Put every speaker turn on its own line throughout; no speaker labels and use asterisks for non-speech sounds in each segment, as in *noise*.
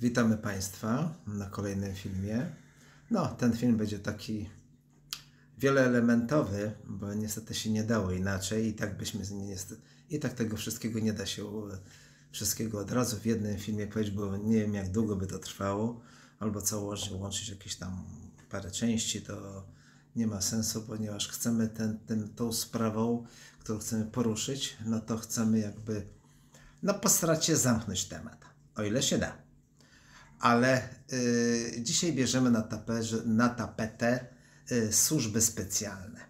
Witamy Państwa na kolejnym filmie. No, ten film będzie taki wieloelementowy, bo niestety się nie dało inaczej i tak byśmy niestety, i tak tego wszystkiego nie da się wszystkiego od razu w jednym filmie powiedzieć, bo nie wiem jak długo by to trwało, albo całocznie łączyć jakieś tam parę części, to nie ma sensu, ponieważ chcemy ten, ten, tą sprawą, którą chcemy poruszyć, no to chcemy jakby no postarać się zamknąć temat, o ile się da. Ale y, dzisiaj bierzemy na, taperze, na tapetę y, służby specjalne.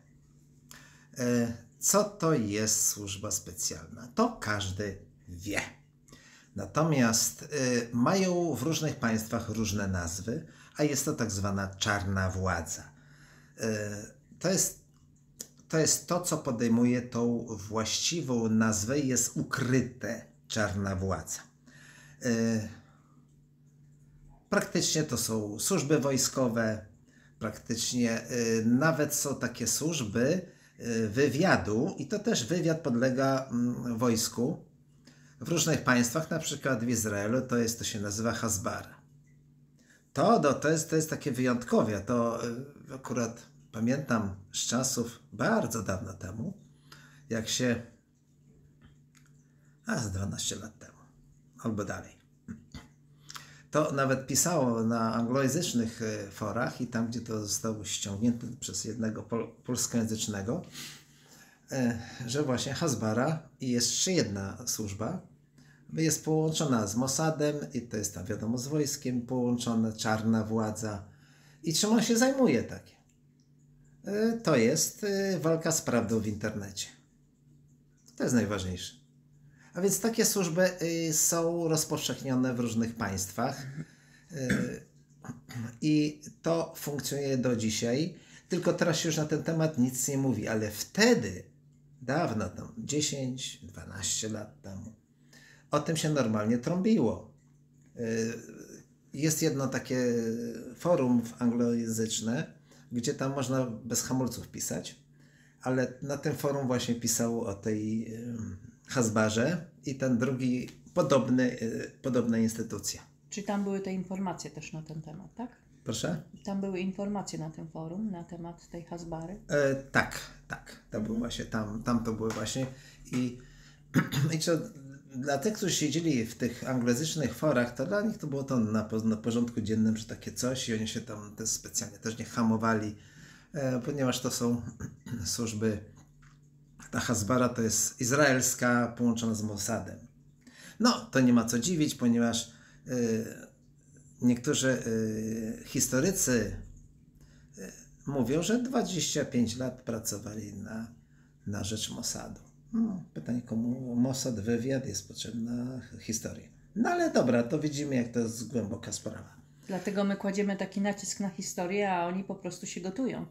Y, co to jest służba specjalna? To każdy wie. Natomiast y, mają w różnych państwach różne nazwy, a jest to tak zwana czarna władza. Y, to jest, to jest to, co podejmuje tą właściwą nazwę jest ukryte czarna władza. Y, praktycznie to są służby wojskowe, praktycznie nawet są takie służby wywiadu, i to też wywiad podlega mm, wojsku w różnych państwach, na przykład w Izraelu, to jest, to się nazywa Hasbara. To, no, to, jest, to jest takie wyjątkowe. To y, akurat pamiętam z czasów bardzo dawno temu, jak się, a z 12 lat temu, albo dalej. To nawet pisało na anglojęzycznych y, forach i tam, gdzie to zostało ściągnięte przez jednego pol polskojęzycznego, y, że właśnie Hasbara i jeszcze jedna służba, jest połączona z Mossadem i to jest tam wiadomo z wojskiem połączone, czarna władza. I czym on się zajmuje takie? E, to jest e, walka z prawdą w internecie. To jest najważniejsze. A więc takie służby e, są rozpowszechnione w różnych państwach i to funkcjonuje do dzisiaj. Tylko teraz się już na ten temat nic nie mówi, ale wtedy, dawno tam, 10-12 lat temu, o tym się normalnie trąbiło. Y, jest jedno takie forum anglojęzyczne, gdzie tam można bez hamulców pisać, ale na tym forum właśnie pisało o tej y, Hasbarze i ten drugi podobny, y, podobna instytucja.
Czy tam były te informacje też na ten temat, tak?
Proszę?
Tam były informacje na tym forum na temat tej Hasbary?
E, tak, tak. To mhm. było właśnie tam, tam to były właśnie i, *clears throat* i co, dla tych, którzy siedzieli w tych anglojęzycznych forach, to dla nich to było to na, na porządku dziennym, że takie coś i oni się tam też specjalnie też nie hamowali, e, ponieważ to są *clears throat* służby, ta Hasbara to jest izraelska połączona z Mossadem. No, to nie ma co dziwić, ponieważ e, niektórzy e, historycy e, mówią, że 25 lat pracowali na, na rzecz Mossadu. No, pytanie, komu Mossad, wywiad jest potrzebna historia. No ale dobra, to widzimy, jak to jest głęboka sprawa.
Dlatego my kładziemy taki nacisk na historię, a oni po prostu się gotują.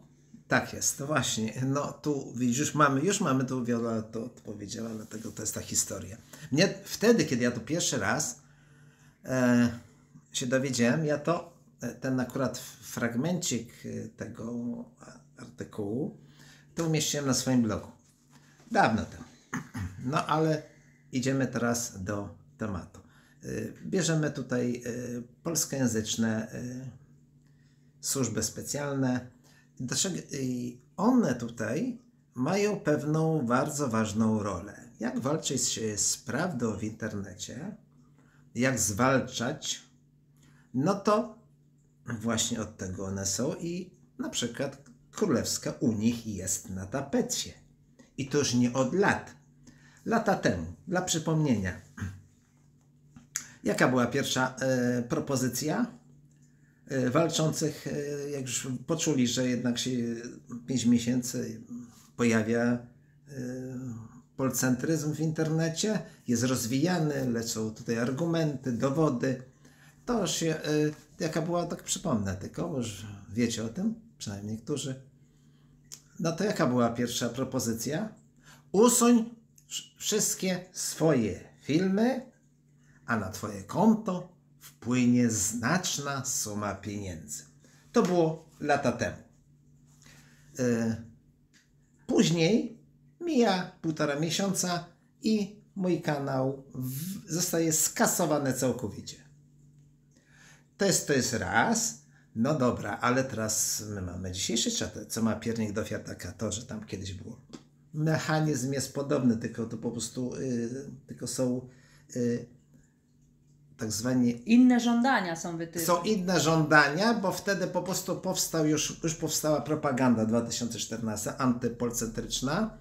Tak jest, właśnie. No tu widzisz, mamy, już mamy tu Wiola to odpowiedziała, dlatego to jest ta historia. Mnie wtedy, kiedy ja to pierwszy raz e, się dowiedziałem, ja to, e, ten akurat fragmencik e, tego artykułu, to umieściłem na swoim blogu. Dawno temu. *clears throat* No ale idziemy teraz do tematu. Y, bierzemy tutaj polskojęzyczne służby specjalne. Dlaczego one tutaj mają pewną bardzo ważną rolę. Jak walczyć z prawdą w internecie, jak zwalczać, no to właśnie od tego one są i na przykład królewska u nich jest na tapecie. I to już nie od lat. Lata temu, dla przypomnienia. Jaka była pierwsza e, propozycja? E, walczących, e, jak już poczuli, że jednak się 5 miesięcy pojawia e, polcentryzm w internecie, jest rozwijany, lecą tutaj argumenty, dowody. To się, e, jaka była, tak przypomnę tylko, już wiecie o tym, przynajmniej niektórzy no to jaka była pierwsza propozycja? Usuń wszystkie swoje filmy, a na Twoje konto wpłynie znaczna suma pieniędzy. To było lata temu. E, później mija półtora miesiąca i mój kanał zostaje skasowany całkowicie. To jest, to jest raz. No dobra, ale teraz my mamy dzisiejszy czat. Co ma piernik do Fiataka? To, że tam kiedyś było. Mechanizm jest podobny, tylko to po prostu y, tylko są y, tak zwani
Inne żądania są wytyczne.
są inne żądania, bo wtedy po prostu powstał już, już powstała propaganda 2014 antypolcentryczna,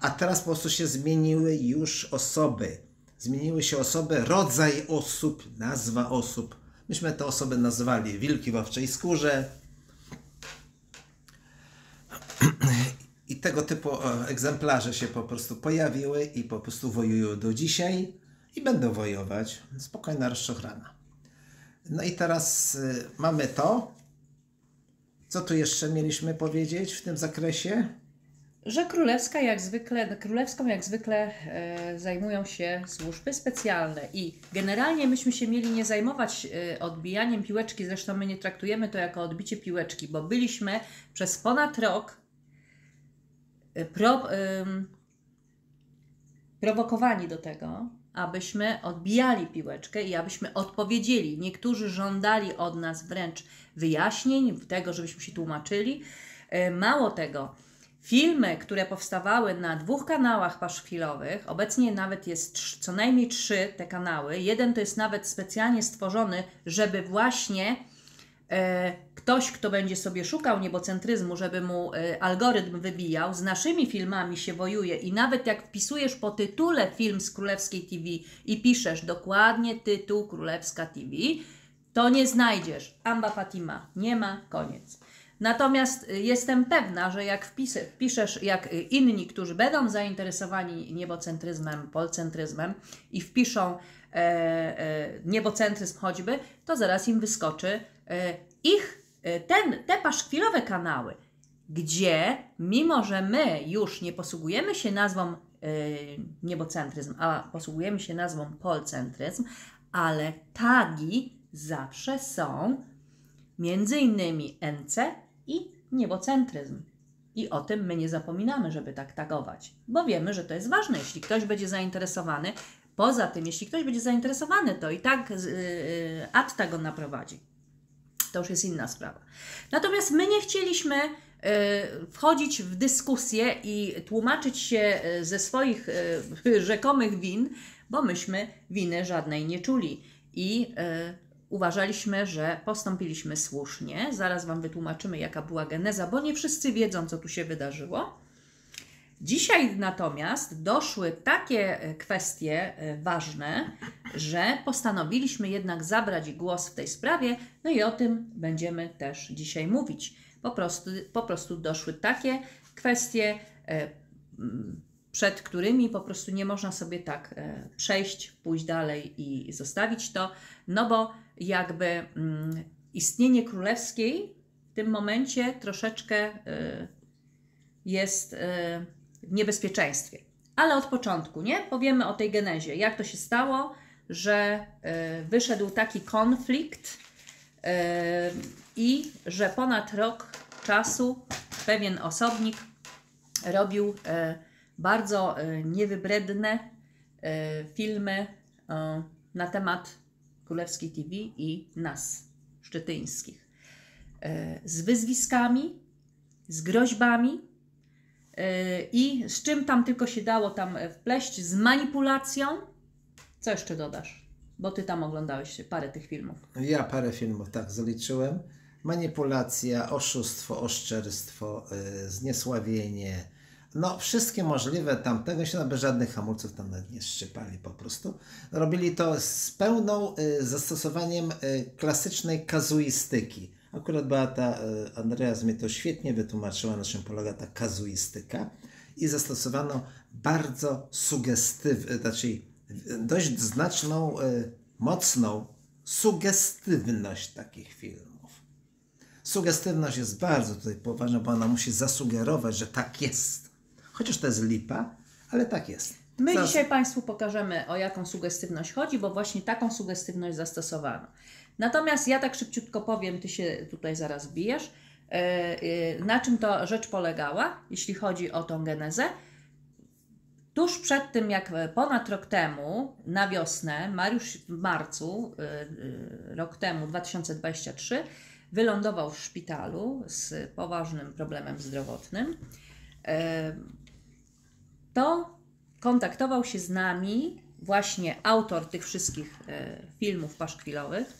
a teraz po prostu się zmieniły już osoby. Zmieniły się osoby, rodzaj osób, nazwa osób. Myśmy te osoby nazwali wilki w owczej skórze. I tego typu e, egzemplarze się po prostu pojawiły i po prostu wojują do dzisiaj i będą wojować. Spokojna rozczochrana. No i teraz y, mamy to. Co tu jeszcze mieliśmy powiedzieć w tym zakresie?
Że królewska jak zwykle, królewską jak zwykle e, zajmują się służby specjalne i generalnie myśmy się mieli nie zajmować e, odbijaniem piłeczki, zresztą my nie traktujemy to jako odbicie piłeczki, bo byliśmy przez ponad rok e, pro, prowokowani do tego, abyśmy odbijali piłeczkę i abyśmy odpowiedzieli. Niektórzy żądali od nas wręcz wyjaśnień, tego, żebyśmy się tłumaczyli. E, Mało tego, filmy, które powstawały na dwóch kanałach paszkwilowych, obecnie nawet jest co najmniej trzy te kanały. Jeden to jest nawet specjalnie stworzony, żeby właśnie ktoś, kto będzie sobie szukał niebocentryzmu, żeby mu e, algorytm wybijał, z naszymi filmami się wojuje i nawet jak wpisujesz po tytule film z Królewskiej TV i piszesz dokładnie tytuł Królewska TV, to nie znajdziesz. Amba Fatima. Nie ma, koniec. Natomiast y, jestem pewna, że jak wpiszesz, jak inni, którzy będą zainteresowani niebocentryzmem, polcentryzmem i wpiszą e, e, niebocentryzm choćby, to zaraz im wyskoczy e, ich, e, ten, te paszkwilowe kanały, gdzie mimo, że my już nie posługujemy się nazwą e, niebocentryzm, a posługujemy się nazwą polcentryzm, ale tagi zawsze są między innymi NC i niebocentryzm. I o tym my nie zapominamy, żeby tak tagować, bo wiemy, że to jest ważne. Jeśli ktoś będzie zainteresowany, poza tym, jeśli ktoś będzie zainteresowany, to i tak yy, ad go naprowadzi. To już jest inna sprawa. Natomiast my nie chcieliśmy yy, wchodzić w dyskusję i tłumaczyć się yy, ze swoich yy, *laughs* rzekomych win, bo myśmy winy żadnej nie czuli. I uważaliśmy, że postąpiliśmy słusznie. Zaraz Wam wytłumaczymy, jaka była geneza, bo nie wszyscy wiedzą, co tu się wydarzyło. Dzisiaj natomiast doszły takie kwestie ważne, że postanowiliśmy jednak zabrać głos w tej sprawie, no i o tym będziemy też dzisiaj mówić. Po prostu, po prostu doszły takie kwestie, e, przed którymi po prostu nie można sobie tak e, przejść, pójść dalej i zostawić to, no bo jakby mm, istnienie królewskiej w tym momencie troszeczkę e, jest w niebezpieczeństwie. Ale od początku, nie? Powiemy o tej genezie. Jak to się stało, że e, wyszedł taki konflikt e, i że ponad rok czasu pewien osobnik robił e, bardzo niewybredne filmy na temat Królewskiej TV i nas, szczytyńskich. Z wyzwiskami, z groźbami i z czym tam tylko się dało tam wpleść, z manipulacją. Co jeszcze dodasz? Bo ty tam oglądałeś parę tych filmów.
Ja parę filmów tak zaliczyłem. Manipulacja, oszustwo, oszczerstwo, yy, zniesławienie. No, wszystkie możliwe tamtego się nawet żadnych hamulców tam nawet nie szczypali po prostu. Robili to z pełną y, zastosowaniem y, klasycznej kazuistyki. Akurat Beata y, Andreas mnie to świetnie wytłumaczyła, na czym polega ta kazuistyka. I zastosowano bardzo sugestywną, znaczy dość znaczną, y, mocną sugestywność takich filmów. Sugestywność jest bardzo tutaj poważna, bo ona musi zasugerować, że tak jest. Chociaż to jest lipa, ale tak jest.
My
Zas-
dzisiaj Państwu pokażemy, o jaką sugestywność chodzi, bo właśnie taką sugestywność zastosowano. Natomiast ja tak szybciutko powiem, Ty się tutaj zaraz bijesz, e, e, na czym to rzecz polegała, jeśli chodzi o tą genezę. Tuż przed tym, jak e, ponad rok temu, na wiosnę, Mariusz w marcu, y, y, rok temu, 2023, wylądował w szpitalu z poważnym problemem zdrowotnym, e, to kontaktował się z nami właśnie autor tych wszystkich e, filmów paszkwilowych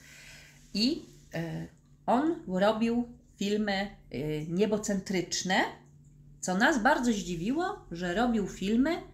i e, on robił filmy e, niebocentryczne, co nas bardzo zdziwiło, że robił filmy, e,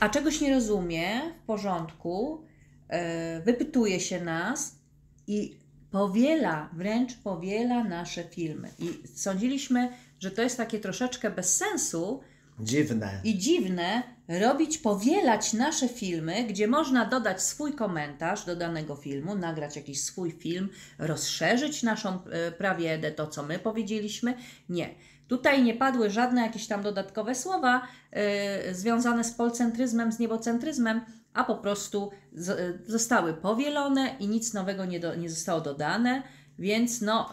a czegoś nie rozumie, w porządku, e, wypytuje się nas i powiela, wręcz powiela nasze filmy. I sądziliśmy, że to jest takie troszeczkę bez sensu,
Dziwne.
i dziwne robić, powielać nasze filmy, gdzie można dodać swój komentarz do danego filmu, nagrać jakiś swój film, rozszerzyć naszą e, prawiedę, to co my powiedzieliśmy. Nie. Tutaj nie padły żadne jakieś tam dodatkowe słowa e, związane z polcentryzmem, z niebocentryzmem, a po prostu z, e, zostały powielone i nic nowego nie, do, nie zostało dodane, więc no,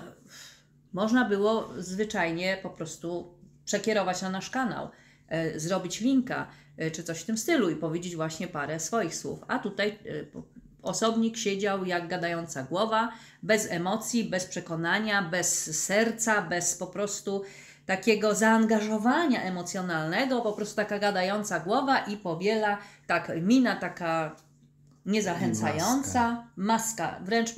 można było zwyczajnie po prostu przekierować na nasz kanał, e, zrobić linka czy coś w tym stylu i powiedzieć właśnie parę swoich słów. A tutaj osobnik siedział jak gadająca głowa, bez emocji, bez przekonania, bez serca, bez po prostu takiego zaangażowania emocjonalnego, po prostu taka gadająca głowa i powiela, tak, mina taka niezachęcająca, maska, wręcz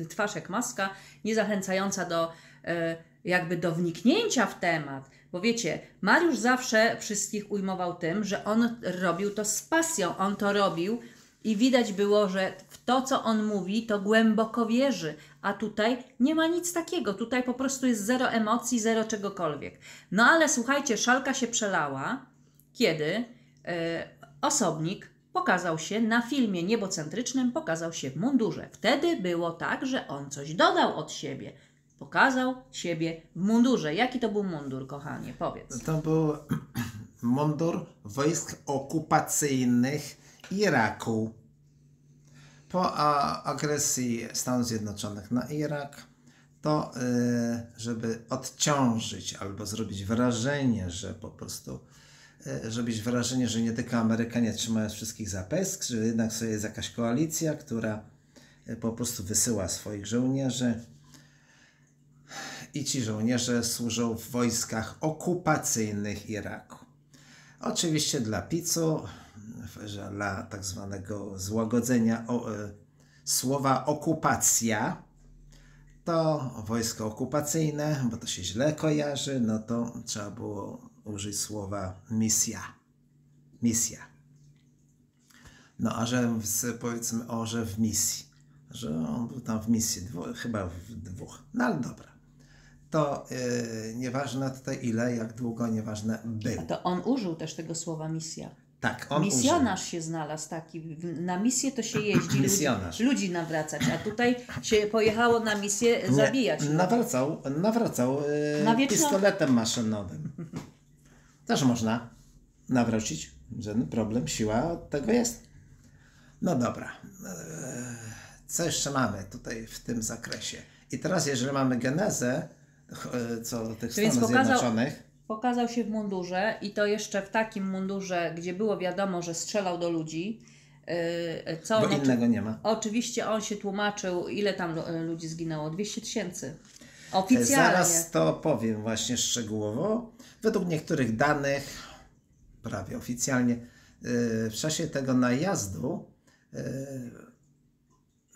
y, twarz jak maska, niezachęcająca do e, jakby do wniknięcia w temat. Bo wiecie, Mariusz zawsze wszystkich ujmował tym, że on robił to z pasją, on to robił i widać było, że w to, co on mówi, to głęboko wierzy. A tutaj nie ma nic takiego. Tutaj po prostu jest zero emocji, zero czegokolwiek. No ale słuchajcie, szalka się przelała, kiedy e, osobnik pokazał się na filmie niebocentrycznym, pokazał się w mundurze. Wtedy było tak, że on coś dodał od siebie. Pokazał siebie w mundurze. Jaki to był mundur, kochanie? Powiedz.
To był *clears throat* mundur wojsk okupacyjnych Iraku. Po agresji Stanów Zjednoczonych na Irak, to y, żeby odciążyć albo zrobić wrażenie, że po prostu y, zrobić wrażenie, że nie tylko Amerykanie trzymają wszystkich za pysk, że jednak sobie jest jakaś koalicja, która y, po prostu wysyła swoich żołnierzy i ci żołnierze służą w wojskach okupacyjnych Iraku. Oczywiście dla PiCu, że dla tak zwanego złagodzenia o, e, słowa okupacja, to wojsko okupacyjne, bo to się źle kojarzy, no to trzeba było użyć słowa misja. Misja. No a że w, powiedzmy o, że w misji, że on był tam w misji, dwu, chyba w dwóch, no ale dobra to yy, nieważne tutaj ile, jak długo, nieważne był.
To on użył też tego słowa misja.
Tak, on
Misjonarz się znalazł taki. Na misję to się jeździ, *clears throat* ludzi,
Misjonarz.
ludzi nawracać, a tutaj się pojechało na misję
użył.
zabijać.
Nie, nawracał, nawracał yy,
Na
pistoletem maszynowym. Też można nawrócić, żaden problem, siła od tego jest. No dobra, yy, co jeszcze mamy tutaj w tym zakresie? I teraz, jeżeli mamy genezę, yy, co tych Stanów Zjednoczonych,
Pokazał się w mundurze i to jeszcze w takim mundurze, gdzie było wiadomo, że strzelał do ludzi. Yy, Co
bo innego nie ma.
Oczywiście on się tłumaczył, ile tam ludzi zginęło? 200 tysięcy. Oficjalnie.
Zaraz to powiem właśnie szczegółowo. Według niektórych danych, prawie oficjalnie, yy, w czasie tego najazdu yy,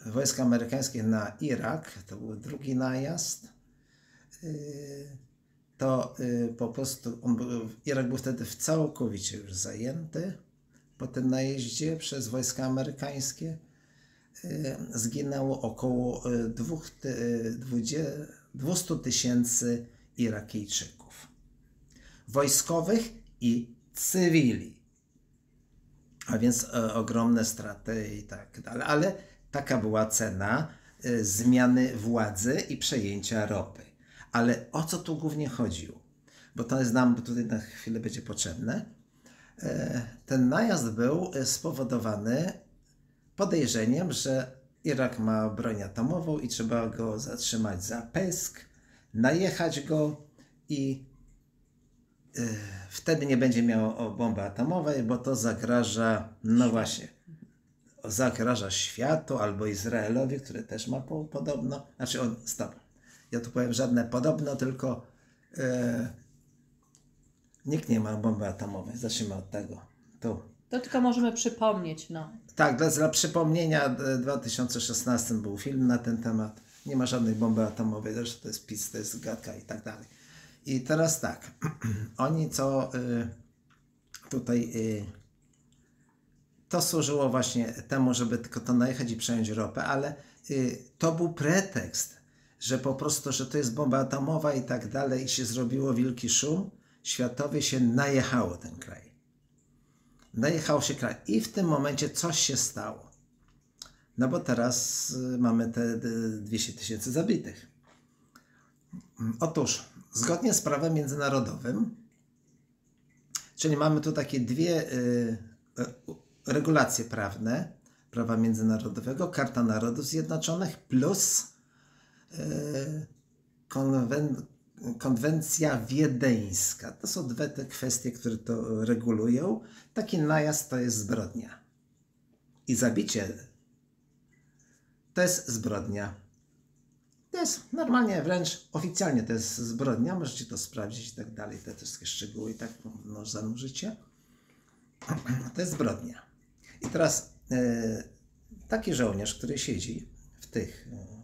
wojsk amerykańskich na Irak, to był drugi najazd, to yy, po prostu był, Irak był wtedy całkowicie już zajęty po tym najeździe przez wojska amerykańskie y, zginęło około y, dwóch ty- y, dwudzie- 200 tysięcy Irakijczyków. Wojskowych i cywili. A więc ogromne straty i tak dalej. Ale taka była cena y, zmiany władzy i przejęcia ropy. Ale o co tu głównie chodziło? Bo to jest nam tutaj na chwilę będzie potrzebne. E, Ten najazd był e, spowodowany podejrzeniem, że Irak ma broń atomową i trzeba go zatrzymać za pysk, najechać go i y, wtedy nie będzie miał bomby atomowej, bo to zagraża, no właśnie, zagraża światu albo Izraelowi, który też ma po, podobno, znaczy on, stop, ja tu powiem żadne podobno, tylko e, nikt nie ma bomby atomowej, zacznijmy od tego, tu.
To tylko możemy przypomnieć, no.
Tak, dla, dla przypomnienia, w 2016 był film na ten temat. Nie ma żadnej bomby atomowej, zresztą to jest PiS, to jest gadka i tak dalej. I teraz tak, *clears throat* oni co y, tutaj, y, to służyło właśnie temu, żeby tylko to najechać i przejąć ropę, ale y, to był pretekst, że po prostu, że to jest bomba atomowa i tak dalej i się zrobiło wielki szum światowy, się najechało ten kraj najechał się kraj. I w tym momencie coś się stało. No bo teraz y, mamy te 200 tysięcy zabitych. Otóż, zgodnie z prawem międzynarodowym, czyli mamy tu takie dwie y, y, regulacje prawne prawa międzynarodowego, Karta Narodów Zjednoczonych plus y, konwen, konwencja wiedeńska. To są dwie te kwestie, które to regulują. Taki najazd to jest zbrodnia. I zabicie to jest zbrodnia. To jest normalnie, wręcz oficjalnie to jest zbrodnia. Możecie to sprawdzić i tak dalej. Te wszystkie szczegóły i tak no, zanurzycie. To jest zbrodnia. I teraz e, taki żołnierz, który siedzi w tych e,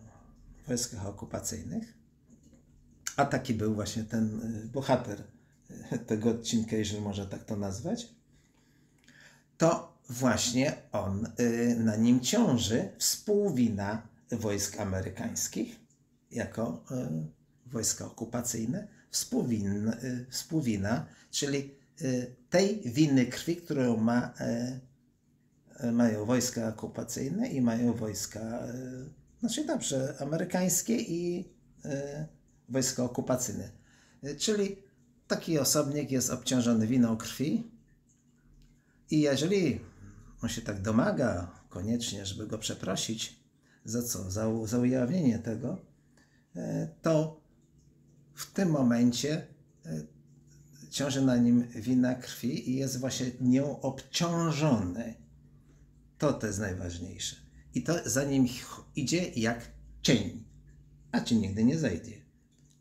wojskach okupacyjnych, a taki był właśnie ten y, bohater y, tego odcinka, jeżeli można tak to nazwać, to właśnie on, y, na nim ciąży współwina wojsk amerykańskich jako wojska okupacyjne, współwin, współwina, czyli tej winy krwi, którą ma, mają wojska okupacyjne i mają wojska, znaczy dobrze, amerykańskie i wojska okupacyjne. Y, czyli taki osobnik jest obciążony winą krwi i jeżeli on się tak domaga koniecznie, żeby go przeprosić, za co? Za, za ujawnienie tego, y, to w tym momencie ciąży na nim wina krwi i jest właśnie nią obciążony. To to jest najważniejsze. I to za nim idzie jak cień, a cień nigdy nie zejdzie.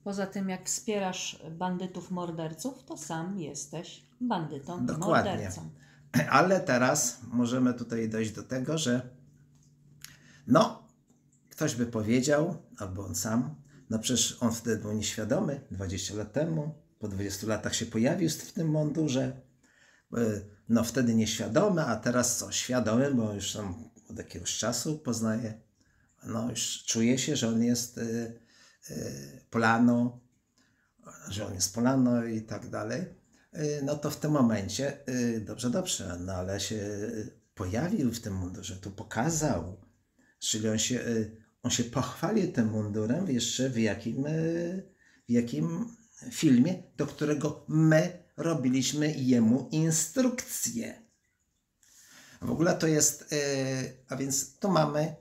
Poza tym, jak wspierasz bandytów, morderców, to sam jesteś bandytą
Dokładnie.
mordercą. *clears throat*
Ale teraz możemy tutaj dojść do tego, że no, ktoś by powiedział, albo on sam, no przecież on wtedy był nieświadomy, 20 lat temu, po 20 latach się pojawił w tym mundurze, e, no wtedy nieświadomy, a teraz co, świadomy, bo już tam od jakiegoś czasu poznaje, no już czuje się, że on jest e, Y, Polano, że on jest Polano i tak dalej, y, no to w tym momencie, y, dobrze, dobrze, no ale się pojawił w tym mundurze, tu pokazał, czyli on się, on się pochwalił tym mundurem jeszcze w jakim, w jakim filmie, do którego my robiliśmy jemu instrukcję. W ogóle to jest, a więc tu mamy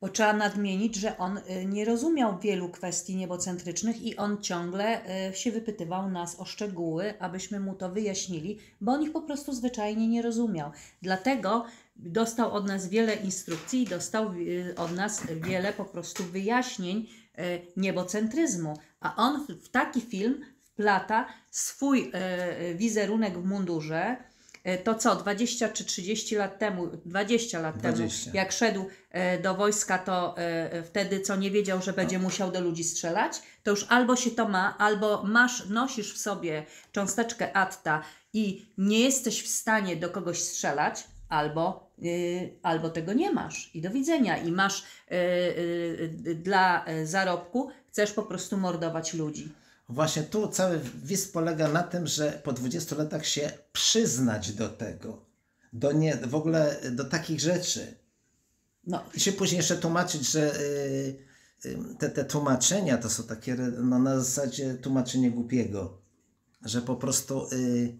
bo trzeba nadmienić, że on y, nie rozumiał wielu kwestii niebocentrycznych i on ciągle y, się wypytywał nas o szczegóły, abyśmy mu to wyjaśnili, bo on ich po prostu zwyczajnie nie rozumiał. Dlatego dostał od nas wiele instrukcji dostał y, od nas wiele po prostu wyjaśnień niebocentryzmu. A on w taki film wplata swój wizerunek w mundurze, to co, 20 czy 30 lat temu, 20 lat
20.
temu, jak szedł e, do wojska, to e, wtedy co nie wiedział, że będzie musiał do ludzi strzelać, to już albo się to ma, albo masz, nosisz w sobie cząsteczkę atta i nie jesteś w stanie do kogoś strzelać, albo, yy, albo tego nie masz i do widzenia i masz yy, yy, dla zarobku, chcesz po prostu mordować ludzi.
Właśnie tu cały wis polega na tym, że po 20 latach się przyznać do tego, do nie, w ogóle do takich rzeczy. No. I się później jeszcze tłumaczyć, że y, y, te, te tłumaczenia to są takie no, na zasadzie tłumaczenie głupiego, że po prostu, y,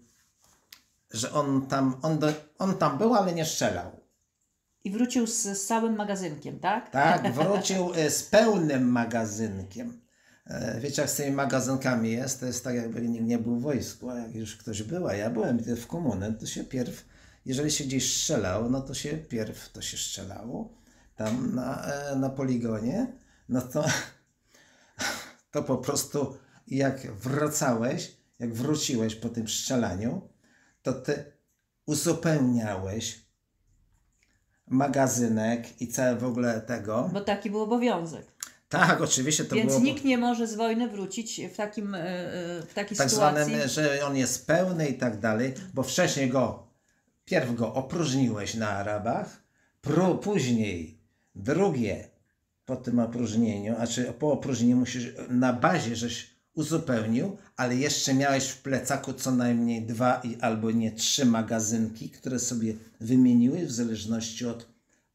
że on tam, on, do, on tam był, ale nie strzelał.
I wrócił z, z całym magazynkiem, tak?
Tak, *laughs* wrócił z pełnym magazynkiem. E, Wiecie, jak z tymi magazynkami jest, to jest tak, jakby nikt nie był w wojsku, a jak już ktoś był, a ja byłem w komunę, to się pierw, jeżeli się gdzieś strzelało, no to się pierw to się strzelało tam na, e, na poligonie, no to, *laughs* to po prostu jak wracałeś, jak wróciłeś po tym strzelaniu, to ty uzupełniałeś magazynek i całe w ogóle tego.
Bo taki był obowiązek.
Tak, oczywiście to
Więc
było
nikt nie może z wojny wrócić w, takim, e, e, w takiej
tak
sytuacji.
zwanym, że on jest pełny i tak dalej, bo wcześniej go, pierw go opróżniłeś na Arabach, pró- później drugie po tym opróżnieniu, a czy po opróżnieniu musisz na bazie, żeś uzupełnił, ale jeszcze miałeś w plecaku co najmniej dwa i albo nie trzy magazynki, które sobie wymieniły w zależności od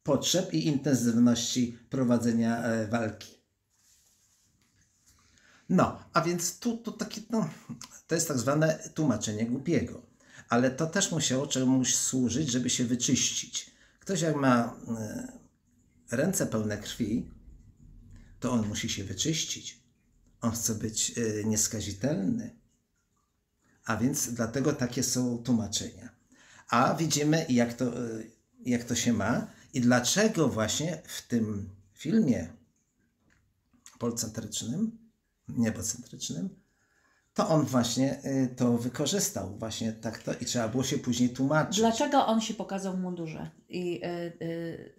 potrzeb i intensywności prowadzenia e, walki. No, a więc tu, tu takie, no, to jest tak zwane tłumaczenie głupiego. Ale to też musiało czemuś służyć, żeby się wyczyścić. Ktoś jak ma e, ręce pełne krwi, to on musi się wyczyścić. On chce być e, nieskazitelny. A więc dlatego takie są tłumaczenia. A widzimy, jak to, e, jak to się ma i dlaczego właśnie w tym filmie polcentrycznym, niebocentrycznym, to on właśnie y, to wykorzystał, właśnie tak to i trzeba było się później tłumaczyć.
Dlaczego on się pokazał w mundurze? I y, y,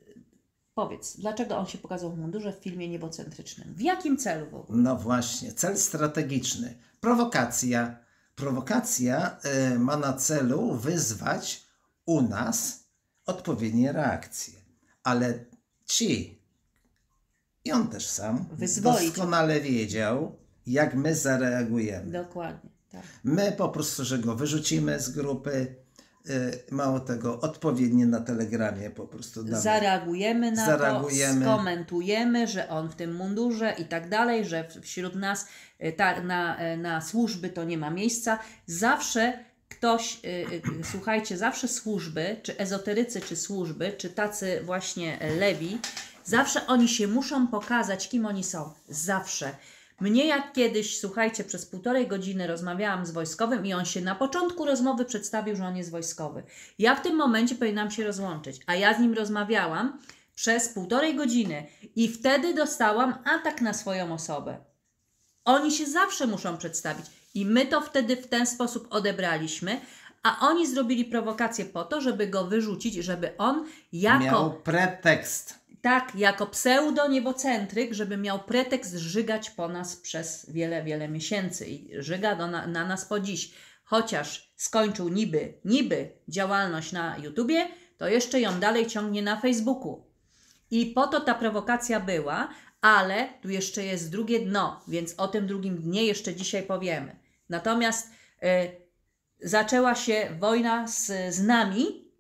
powiedz, dlaczego on się pokazał w mundurze w filmie niebocentrycznym? W jakim celu w ogóle?
No właśnie, cel strategiczny. Prowokacja. Prowokacja y, ma na celu wyzwać u nas odpowiednie reakcje. Ale ci, i on też sam,
Wyzwolić.
doskonale wiedział, jak my zareagujemy.
Dokładnie. Tak.
My po prostu, że go wyrzucimy z grupy, y, mało tego, odpowiednie na telegramie po prostu damy.
Zareagujemy na
Zareagujemy.
to, skomentujemy, że on w tym mundurze i tak dalej, że wśród nas y, ta, na, y, na służby to nie ma miejsca. Zawsze ktoś, słuchajcie, zawsze służby, czy ezoterycy, czy służby, czy tacy właśnie e, lewi, zawsze oni się muszą pokazać, kim oni są. Zawsze. Mnie jak kiedyś, słuchajcie, przez półtorej godziny rozmawiałam z wojskowym i on się na początku rozmowy przedstawił, że on jest wojskowy. Ja w tym momencie powinnam się rozłączyć, a ja z nim rozmawiałam przez półtorej godziny i wtedy dostałam atak na swoją osobę. Oni się zawsze muszą przedstawić i my to wtedy w ten sposób odebraliśmy, a oni zrobili prowokację po to, żeby go wyrzucić, żeby on jako
Miał pretekst.
Tak, jako pseudo-niebocentryk, żeby miał pretekst żygać po nas przez wiele, wiele miesięcy i żyga do na, na nas po dziś. Chociaż skończył niby, niby działalność na YouTubie, to jeszcze ją dalej ciągnie na Facebooku. I po to ta prowokacja była, ale tu jeszcze jest drugie dno, więc o tym drugim dnie jeszcze dzisiaj powiemy. Natomiast y, zaczęła się wojna z, z nami,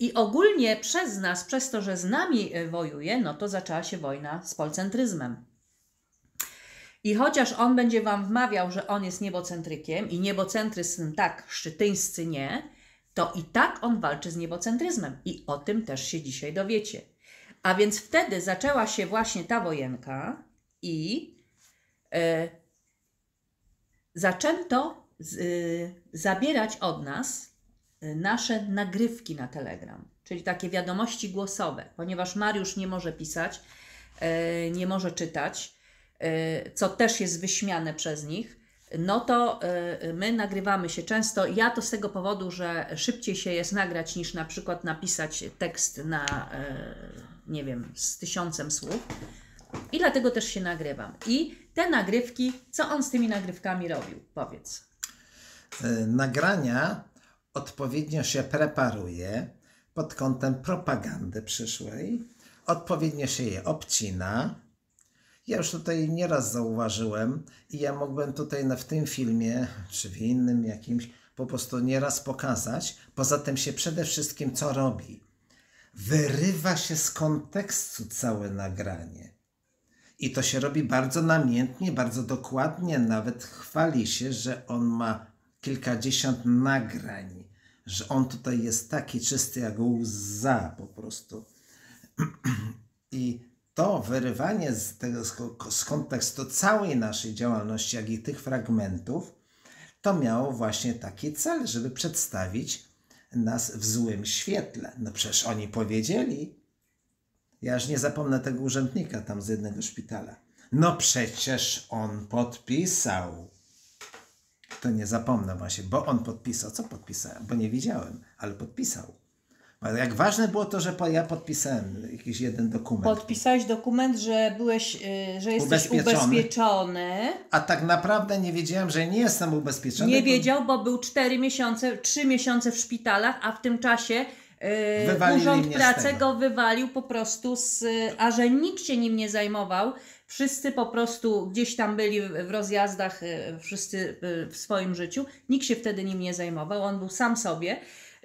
I ogólnie przez nas, przez to, że z nami y, wojuje, no to zaczęła się wojna z polcentryzmem. I chociaż on będzie Wam wmawiał, że on jest niebocentrykiem i niebocentryzm tak, szczytyńscy nie, to i tak on walczy z niebocentryzmem. I o tym też się dzisiaj dowiecie. A więc wtedy zaczęła się właśnie ta wojenka i e, zaczęto z, y, zabierać od nas nasze nagrywki na Telegram, czyli takie wiadomości głosowe, ponieważ Mariusz nie może pisać, e, nie może czytać, e, co też jest wyśmiane przez nich, no to e, my nagrywamy się często. Ja to z tego powodu, że szybciej się jest nagrać niż na przykład napisać tekst na, nie wiem, z tysiącem słów. I dlatego też się nagrywam. I te nagrywki, co on z tymi nagrywkami robił? Powiedz.
Nagrania odpowiednio się preparuje pod kątem propagandy przyszłej, odpowiednio się je obcina. Ja już tutaj nieraz zauważyłem i ja mógłbym tutaj w tym filmie, czy w innym jakimś, po prostu nieraz pokazać. Poza tym się przede wszystkim co robi? Wyrywa się z kontekstu całe nagranie. I to się robi bardzo namiętnie, bardzo dokładnie. Nawet chwali się, że on ma kilkadziesiąt nagrań, że on tutaj jest taki czysty jak łza po prostu. *clears throat* I to wyrywanie z, tego, z ko- z kontekstu całej naszej działalności, jak i tych fragmentów, to miało właśnie taki cel, żeby przedstawić nas w złym świetle. No przecież oni powiedzieli, ja już nie zapomnę tego urzędnika tam z jednego szpitala. No przecież on podpisał. To nie zapomnę właśnie, bo on podpisał. Co podpisałem? Bo nie widziałem, ale podpisał. Jak ważne było to, że ja podpisałem jakiś jeden dokument.
Podpisałeś dokument, że byłeś, y, że jesteś
Ubezpieczony.
ubezpieczony.
A tak naprawdę nie wiedziałem, że nie jestem ubezpieczony.
Nie wiedział, bo był 4 miesiące, 3 miesiące w szpitalach, a w tym czasie y,
Wywalili
Urząd Pracy go wywalił po prostu z. A że nikt się nim nie zajmował, wszyscy po prostu gdzieś tam byli w rozjazdach, y, wszyscy y, w swoim życiu, nikt się wtedy nim nie zajmował, on był sam sobie.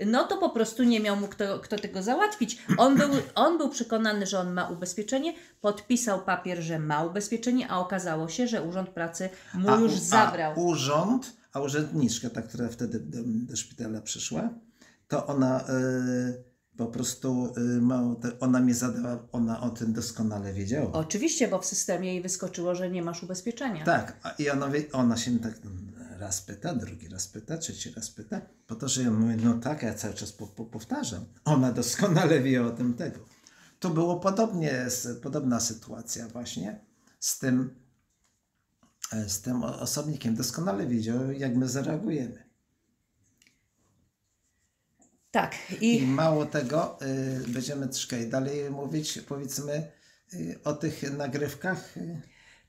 No to po prostu nie miał mu kto, kto tego załatwić. On był, on był przekonany, że on ma ubezpieczenie, podpisał papier, że ma ubezpieczenie, a okazało się, że Urząd Pracy mu
a,
już zabrał.
A urząd, a urzędniczka, ta, która wtedy do, do szpitala przyszła, to ona y, po prostu, y, ona mi zadała, ona o tym doskonale wiedziała.
Oczywiście, bo w systemie jej wyskoczyło, że nie masz ubezpieczenia.
Tak, i ona, wie- ona się tak mm, raz pyta, drugi raz pyta, trzeci raz pyta, po to, że ja mówię, no tak, ja cały czas po, po, powtarzam. Ona doskonale wie o tym tego. To było podobnie, podobna sytuacja właśnie z tym, e, z tym osobnikiem. Doskonale wiedział, jak my zareagujemy.
Tak.
I
I
mało tego, y, będziemy troszkę dalej mówić, powiedzmy, y, o tych nagrywkach.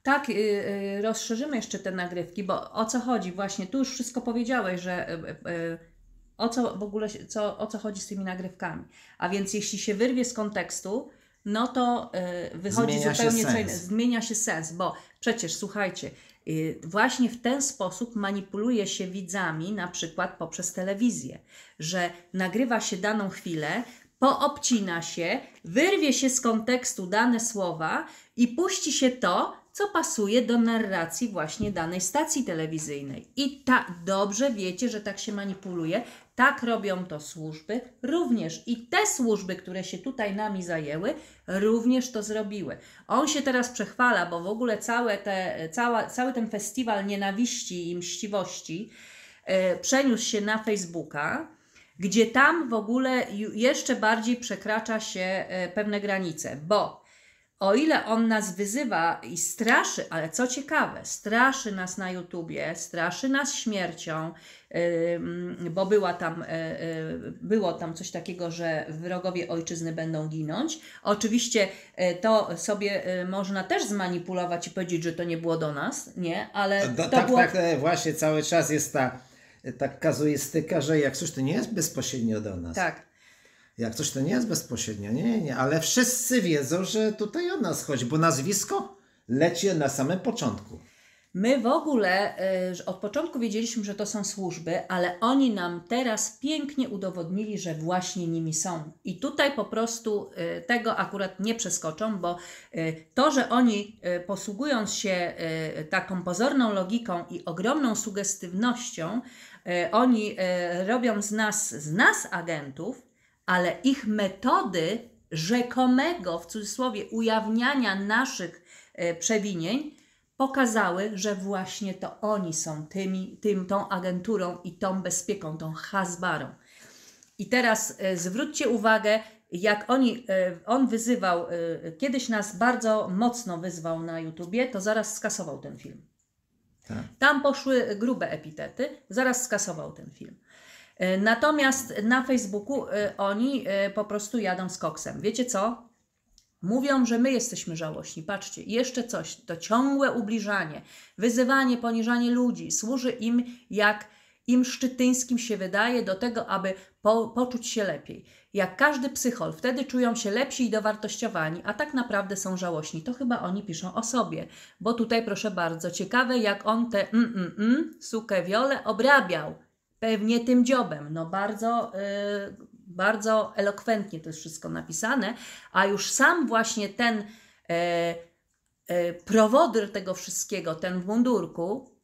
tak, y, y, rozszerzymy jeszcze te nagrywki, bo o co chodzi właśnie? Tu już wszystko powiedziałeś, że y, o co w ogóle, co, o co chodzi z tymi nagrywkami. A więc jeśli się wyrwie z kontekstu, no to wychodzi
Zmienia
zupełnie co innego. Zmienia się sens, bo przecież słuchajcie, właśnie w ten sposób manipuluje się widzami, na przykład poprzez telewizję, że nagrywa się daną chwilę, poobcina się, wyrwie się z kontekstu dane słowa i puści się to, co pasuje do narracji właśnie danej stacji telewizyjnej. I tak dobrze wiecie, że tak się manipuluje. Tak robią to służby również. I te służby, które się tutaj nami zajęły, również to zrobiły. On się teraz przechwala, bo w ogóle całe te, cała, cały ten festiwal nienawiści i mściwości e, przeniósł się na Facebooka, gdzie tam w ogóle jeszcze bardziej przekracza się e, pewne granice, bo o ile on nas wyzywa i straszy, ale co ciekawe, straszy nas na YouTubie, straszy nas śmiercią, bo była tam, y, y, było tam coś takiego, że wrogowie ojczyzny będą ginąć. Oczywiście y, to sobie można też zmanipulować i powiedzieć, że to nie było do nas, nie, ale
Do,
to
tak,
było...
tak, e, właśnie cały czas jest ta, ta kazuistyka, że jak coś to nie jest bezpośrednio do nas.
tak.
Jak coś to nie jest bezpośrednio, nie, nie, nie, ale wszyscy wiedzą, że tutaj o nas chodzi, bo nazwisko leci na samym początku.
My w ogóle y, od początku wiedzieliśmy, że to są służby, ale oni nam teraz pięknie udowodnili, że właśnie nimi są. I tutaj po prostu y, tego akurat nie przeskoczą, bo y, to, że oni y, posługując się y, taką pozorną logiką i ogromną sugestywnością, y, oni robią z nas, z nas agentów, ale ich metody rzekomego, w cudzysłowie, ujawniania naszych e, przewinień pokazały, że właśnie to oni są tymi, tym, tą agenturą i tą bezpieką, tą hasbarą. I teraz e, zwróćcie uwagę, jak oni, e, on wyzywał, kiedyś nas bardzo mocno wyzwał na YouTubie, to zaraz skasował ten film.
Tak.
Tam poszły grube epitety, zaraz skasował ten film. Natomiast na Facebooku e, oni e, po prostu jadą z koksem. Wiecie co? Mówią, że my jesteśmy żałośni. Patrzcie, jeszcze coś. To ciągłe ubliżanie, wyzywanie, poniżanie ludzi służy im, jak im szczytyńskim się wydaje, do tego, aby po, poczuć się lepiej. Jak każdy psychol, wtedy czują się lepsi i dowartościowani, a tak naprawdę są żałośni. To chyba oni piszą o sobie. Bo tutaj, proszę bardzo, ciekawe, jak on te mm, mm, mm, sukę wiole obrabiał. Pewnie tym dziobem. No bardzo, yy, bardzo elokwentnie to jest wszystko napisane, a już sam właśnie ten e, e, prowodyr tego wszystkiego, ten w mundurku,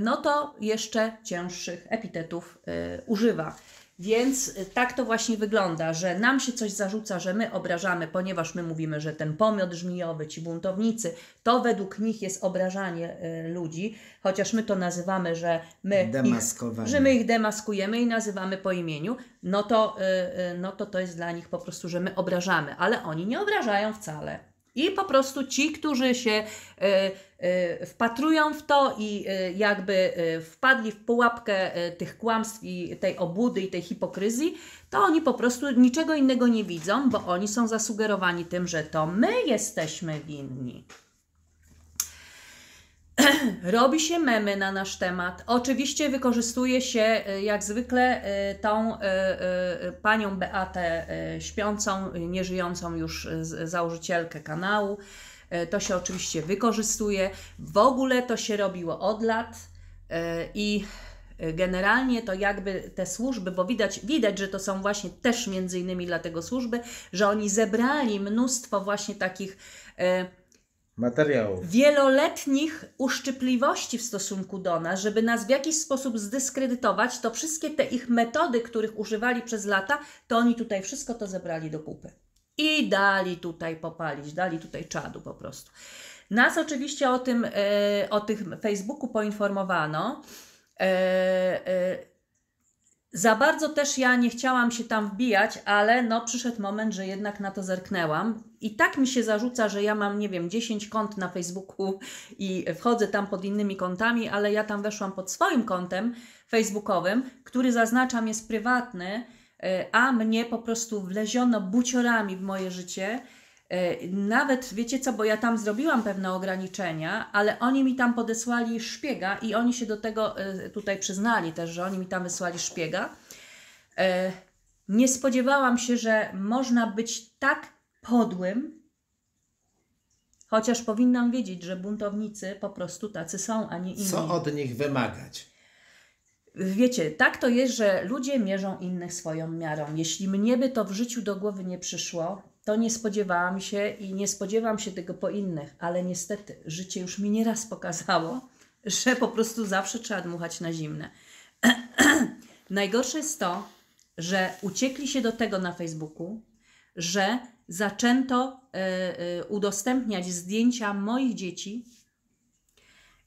no to jeszcze cięższych epitetów używa. Więc tak to właśnie wygląda, że nam się coś zarzuca, że my obrażamy, ponieważ my mówimy, że ten pomiot żmijowy, ci buntownicy, to według nich jest obrażanie y, ludzi, chociaż my to nazywamy, że my, ich, że my ich demaskujemy i nazywamy po imieniu, no to, y, y, no to to jest dla nich po prostu, że my obrażamy, ale oni nie obrażają wcale. I po prostu ci, którzy się y, y, wpatrują w to i y, jakby wpadli w pułapkę tych kłamstw i tej obłudy i tej hipokryzji, to oni po prostu niczego innego nie widzą, bo oni są zasugerowani tym, że to my jesteśmy winni. *clears throat* Robi się memy na nasz temat. Oczywiście wykorzystuje się y, jak zwykle y, tą y, panią Beatę śpiącą, nieżyjącą już założycielkę kanału. To się oczywiście wykorzystuje. W ogóle to się robiło od lat i generalnie to jakby te służby, bo widać, widać, że to są właśnie też między innymi dlatego służby, że oni zebrali mnóstwo właśnie takich
Materiałów.
wieloletnich uszczypliwości w stosunku do nas, żeby nas w jakiś sposób zdyskredytować, to wszystkie te ich metody, których używali przez lata, to oni tutaj wszystko to zebrali do kupy. I dali tutaj popalić, dali tutaj czadu po prostu. Nas oczywiście o tym, e, o tym Facebooku poinformowano. Za bardzo też ja nie chciałam się tam wbijać, ale no przyszedł moment, że jednak na to zerknęłam. I tak mi się zarzuca, że ja mam, nie wiem, 10 kont na Facebooku i wchodzę tam pod innymi kontami, ale ja tam weszłam pod swoim kontem facebookowym, który zaznaczam jest prywatny, e, a mnie po prostu wleziono buciorami w moje życie. E, Nawet wiecie co, bo ja tam zrobiłam pewne ograniczenia, ale oni mi tam podesłali szpiega i oni się do tego e, tutaj przyznali też, że oni mi tam wysłali szpiega. E, Nie spodziewałam się, że można być tak podłym, chociaż powinnam wiedzieć, że buntownicy po prostu tacy są, a nie inni.
Co od nich wymagać?
Wiecie, tak to jest, że ludzie mierzą innych swoją miarą. Jeśli mnie by to w życiu do głowy nie przyszło, to nie spodziewałam się i nie spodziewam się tego po innych, ale niestety życie już mi nieraz pokazało, że po prostu zawsze trzeba dmuchać na zimne. *clears throat* Najgorsze jest to, że uciekli się do tego na Facebooku, że zaczęto e, e, udostępniać zdjęcia moich dzieci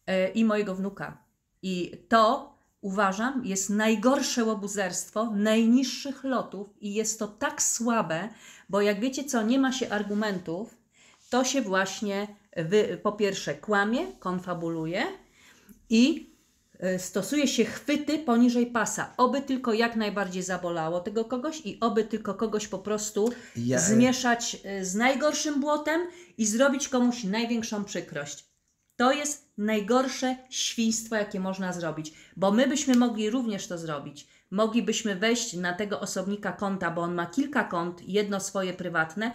e, i mojego wnuka. I to uważam jest najgorsze łobuzerstwo najniższych lotów i jest to tak słabe, bo jak wiecie co, nie ma się argumentów, to się właśnie wy, po pierwsze kłamie, konfabuluje i y, stosuje się chwyty poniżej pasa. Oby tylko jak najbardziej zabolało tego kogoś i oby tylko kogoś po prostu
Ja-
zmieszać y, z najgorszym błotem i zrobić komuś największą przykrość. To jest najgorsze świństwo, jakie można zrobić, bo my byśmy mogli również to zrobić. Moglibyśmy wejść na tego osobnika konta, bo on ma kilka kont, jedno swoje prywatne,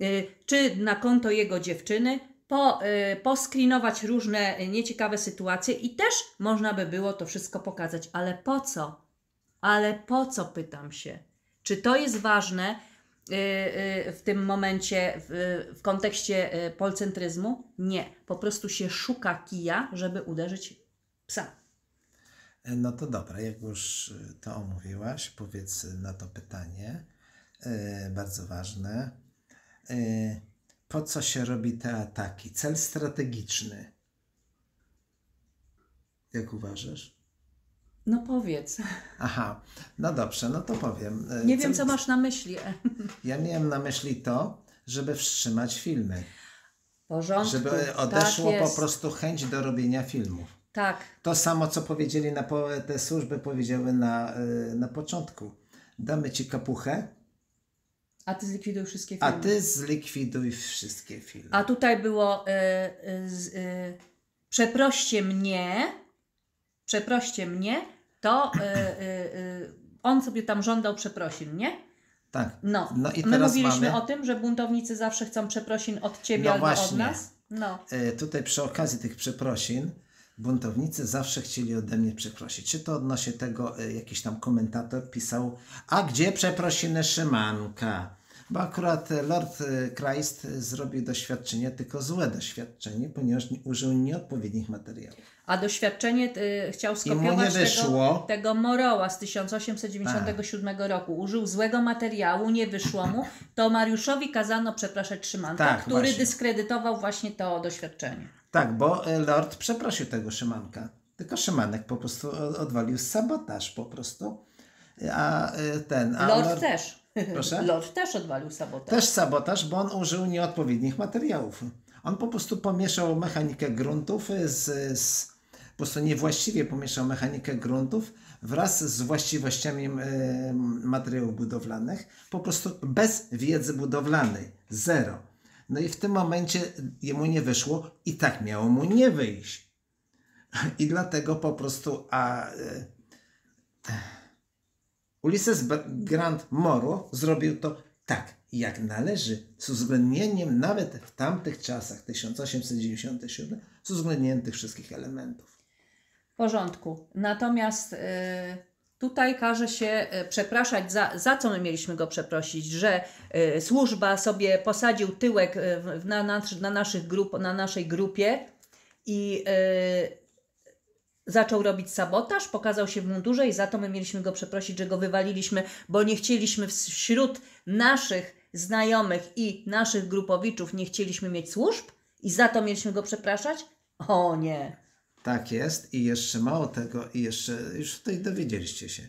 y, czy na konto jego dziewczyny, po, y, poskrinować różne nieciekawe sytuacje i też można by było to wszystko pokazać. Ale po co? Ale po co, pytam się? Czy to jest ważne w tym momencie w, kontekście y, polcentryzmu? Nie. Po prostu się szuka kija, żeby uderzyć psa.
No to dobra, jak już y, to omówiłaś, powiedz na to pytanie, y, bardzo ważne. Y, po co się robi te ataki? Cel strategiczny. Jak uważasz?
No powiedz.
Aha, no dobrze, no to powiem. Y,
Nie wiem,
cel-
co masz na myśli. *laughs*
Ja miałem na myśli to, żeby wstrzymać filmy.
Porządku.
Żeby odeszło
tak
po prostu chęć do robienia filmów.
Tak.
To samo, co powiedzieli na te służby, powiedziały na, y, na początku. Damy ci kapuchę,
A ty zlikwiduj wszystkie
a
filmy.
ty zlikwiduj wszystkie filmy.
A tutaj było y, y, y, przeproście mnie, przeproście mnie, to y, y, y, on sobie tam żądał przeprosin, nie?
Tak.
No,
No i
my mówiliśmy
mamy-
o tym, że buntownicy zawsze chcą przeprosin od ciebie
No
albo od
właśnie.
nas. No.
Y, Tutaj przy okazji tych przeprosin, buntownicy zawsze chcieli ode mnie przeprosić. Czy to odnośnie tego y, jakiś tam komentator pisał, a gdzie przeprosiny Szymanka? Bo akurat Lord e, Christ e, zrobił doświadczenie, tylko złe doświadczenie, ponieważ nie- użył nieodpowiednich materiałów.
A doświadczenie y, chciał skopiować tego, tego Moroła z 1897 roku. Użył złego materiału, nie wyszło mu. To Mariuszowi kazano przepraszać Szymanka,
Tak,
który
właśnie.
dyskredytował właśnie to doświadczenie.
Tak, bo Lord przeprosił tego Szymanka. Tylko Szymanek po prostu odwalił sabotaż po prostu. A ten. A
Lord, też.
Proszę? *laughs*
Lord też odwalił sabotaż.
Też sabotaż, bo on użył nieodpowiednich materiałów. On po prostu pomieszał mechanikę gruntów z, z po prostu niewłaściwie pomieszał mechanikę gruntów wraz z właściwościami e, materiałów budowlanych, po prostu bez wiedzy budowlanej. Zero. No i w tym momencie jemu nie wyszło i tak miało mu nie wyjść. *laughs* I dlatego po prostu a e, Ulysses Grant Morrow zrobił to tak, jak należy, z uwzględnieniem nawet w tamtych czasach, 1897, z uwzględnieniem tych wszystkich elementów.
W porządku. Natomiast y, tutaj każe się y, przepraszać za, za co my mieliśmy go przeprosić, że y, służba sobie posadził tyłek y, na, na, na, naszych grup, na naszej grupie i zaczął robić sabotaż, pokazał się w mundurze i za to my mieliśmy go przeprosić, że go wywaliliśmy, bo nie chcieliśmy wśród naszych znajomych i naszych grupowiczów nie chcieliśmy mieć służb i za to mieliśmy go przepraszać? O nie.
Tak jest i jeszcze mało tego, i jeszcze, już tutaj dowiedzieliście się.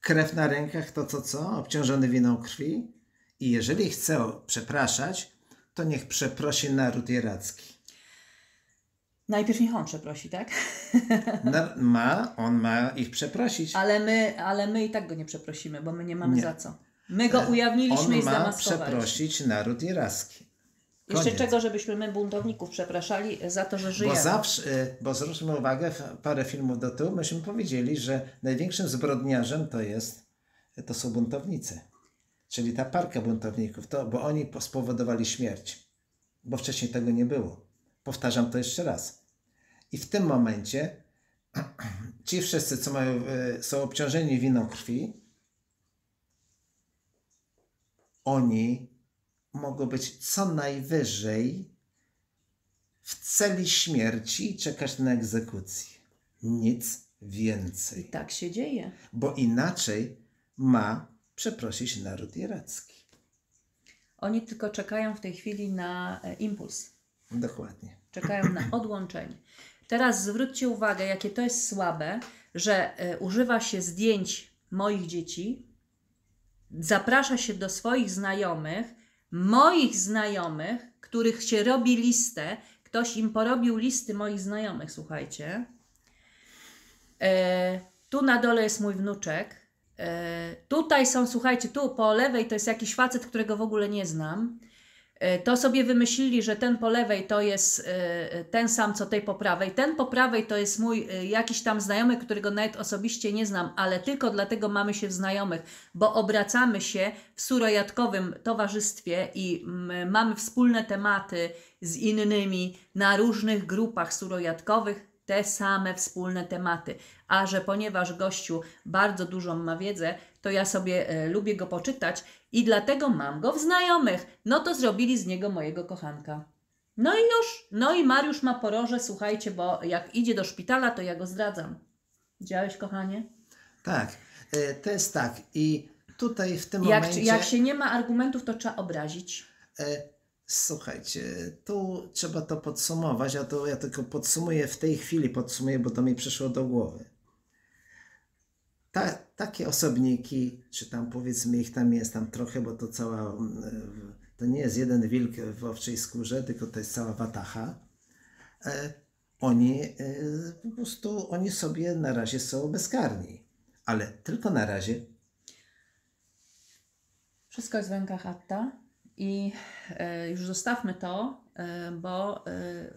Krew na rękach to co co? Obciążony winą krwi? I jeżeli chce przepraszać, to niech przeprosi naród iracki.
Najpierw niech on przeprosi, tak? *laughs*
Na, ma, on ma ich przeprosić.
Ale my, ale my i tak go nie przeprosimy, bo my nie mamy
Nie.
za co. My go ujawniliśmy
on
i
ma
zdemaskowaliśmy.
przeprosić naród iracki.
Jeszcze
Koniec.
czego, żebyśmy my buntowników przepraszali za to, że
Bo
żyjemy.
zawsze, y, bo zwróćmy uwagę, parę filmów do tyłu, myśmy powiedzieli, że największym zbrodniarzem to jest, to są buntownicy. Czyli ta parka buntowników, to, bo oni po- spowodowali śmierć. Bo wcześniej tego nie było. Powtarzam to jeszcze raz. I w tym momencie *clears throat* ci wszyscy, co mają, y, są obciążeni winą krwi, oni mogą być co najwyżej w celi śmierci i czekać na egzekucję. Nic więcej.
Tak się dzieje.
Bo inaczej ma przeprosić naród iracki.
Oni tylko czekają w tej chwili na e, impuls.
Dokładnie.
Czekają na odłączenie. Teraz zwróćcie uwagę, jakie to jest słabe, że e, używa się zdjęć moich dzieci, zaprasza się do swoich znajomych, moich znajomych, których się robi listę. Ktoś im porobił listy moich znajomych, słuchajcie. E, tu na dole jest mój wnuczek. E, tutaj są, słuchajcie, tu po lewej to jest jakiś facet, którego w ogóle nie znam. E, To sobie wymyślili, że ten po lewej to jest e, ten sam, co tej po prawej. Ten po prawej to jest mój e, jakiś tam znajomy, którego nawet osobiście nie znam, ale tylko dlatego mamy się w znajomych, bo obracamy się w surojatkowym towarzystwie i mamy wspólne tematy z innymi na różnych grupach surojatkowych, te same wspólne tematy. A że ponieważ gościu bardzo dużą ma wiedzę, to ja sobie lubię go poczytać i dlatego mam go w znajomych. No to zrobili z niego mojego kochanka. No i już. No i Mariusz ma poroże, słuchajcie, bo jak idzie do szpitala, to ja go zdradzam. Widziałeś, kochanie?
Tak. E, To jest tak. I tutaj w tym
Jak,
momencie...
jak się nie ma argumentów, to trzeba obrazić.
E, Słuchajcie, tu trzeba to podsumować, a to ja tylko podsumuję w tej chwili, podsumuję, bo to mi przyszło do głowy. Ta, takie osobniki, czy tam powiedzmy ich tam jest tam trochę, bo to cała, mm, to nie jest jeden wilk w owczej skórze, tylko to jest cała watacha. E, Oni e, po prostu, oni sobie na razie są bezkarni, ale tylko na razie.
Wszystko jest w rękach Atta i e, już zostawmy to, e, bo e,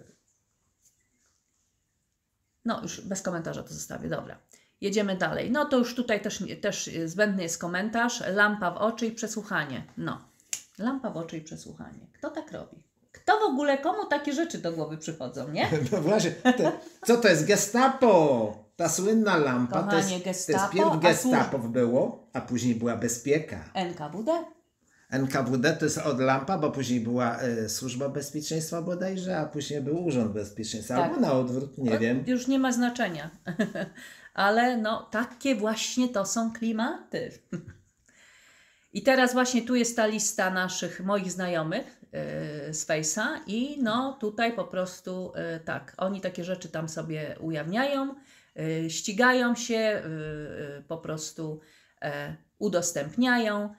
no już bez komentarza to zostawię, dobra. Jedziemy dalej. No to już tutaj też, też zbędny jest komentarz. Lampa w oczy i przesłuchanie. No, lampa w oczy i przesłuchanie. Kto tak robi? Kto w ogóle, komu takie rzeczy do głowy przychodzą, nie? *laughs*
No właśnie, to, co to jest gestapo? Ta słynna lampa to
Kochanie,
jest, to jest
gestapo,
pierw
a
gestapo było, a później była bezpieka.
NKWD?
NKWD to jest od lampa, bo później była e, Służba Bezpieczeństwa bodajże, a później był Urząd Bezpieczeństwa,
Tak.
albo na odwrót, nie
O,
wiem.
Już nie ma znaczenia. *laughs* Ale no, takie właśnie to są klimaty. I teraz właśnie tu jest ta lista naszych, moich znajomych yy, z Face'a i no tutaj po prostu yy, tak, oni takie rzeczy tam sobie ujawniają, yy, ścigają się, po prostu yy, udostępniają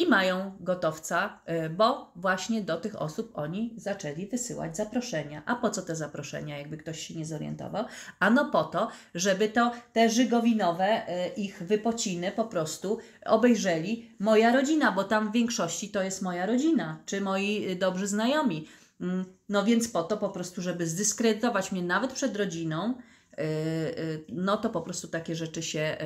i mają gotowca, yy, bo właśnie do tych osób oni zaczęli wysyłać zaproszenia. A po co te zaproszenia, jakby ktoś się nie zorientował? Ano po to, żeby to te żygowinowe y, ich wypociny po prostu obejrzeli moja rodzina, bo tam w większości to jest moja rodzina, czy moi y, dobrzy znajomi. Mm, No więc po to po prostu, żeby zdyskredytować mnie nawet przed rodziną, y, y, no to po prostu takie rzeczy się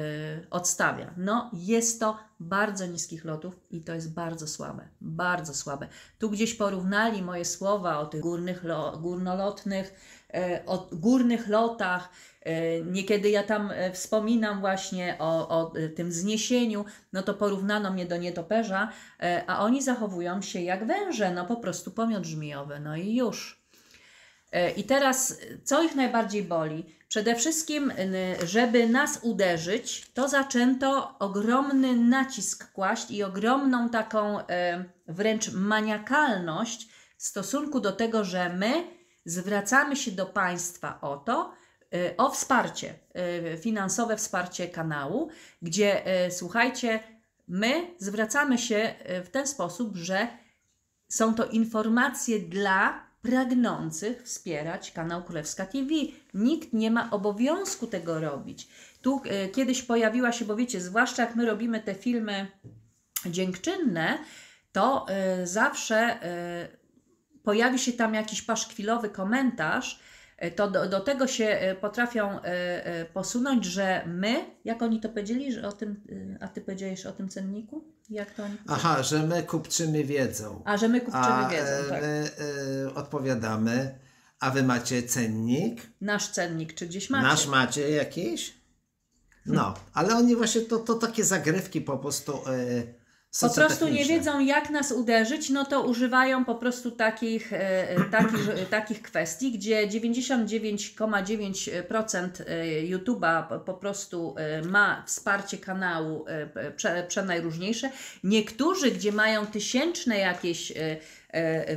y, odstawia. No jest to bardzo niskich lotów i to jest bardzo słabe, bardzo słabe. Tu gdzieś porównali moje słowa o tych górnych, lo, górnolotnych, o górnych lotach. Niekiedy ja tam wspominam właśnie o, o tym zniesieniu, no to porównano mnie do nietoperza, a oni zachowują się jak węże, no po prostu pomiot żmijowy, no i już. I teraz, co ich najbardziej boli? Przede wszystkim, żeby nas uderzyć, to zaczęto ogromny nacisk kłaść i ogromną taką e, wręcz maniakalność w stosunku do tego, że my zwracamy się do państwa o to, e, o wsparcie, e, finansowe wsparcie kanału, gdzie słuchajcie, my zwracamy się w ten sposób, że są to informacje dla pragnących wspierać kanał Królewska TV. Nikt nie ma obowiązku tego robić. Tu e, kiedyś pojawiła się, bo wiecie, zwłaszcza jak my robimy te filmy dziękczynne, to e, zawsze e, pojawi się tam jakiś paszkwilowy komentarz, to do, do tego się e, potrafią e, e, posunąć, że my, jak oni to powiedzieli, że o tym, e, a ty powiedziałeś o tym cenniku? Jak to oni
Aha, że my kupczymy wiedzą.
A, że my kupczymy wiedzą,
e,
tak.
my e, odpowiadamy, a wy macie cennik?
Nasz cennik, czy gdzieś macie?
Nasz macie jakiś? No, ale oni właśnie to, to takie zagrywki po prostu e,
po prostu nie wiedzą, jak nas uderzyć, no to używają po prostu takich, e, e, takich, e, takich kwestii, gdzie 99,9% e, YouTube'a po- prostu ma wsparcie kanału przenajróżniejsze. Niektórzy, gdzie mają tysięczne jakieś,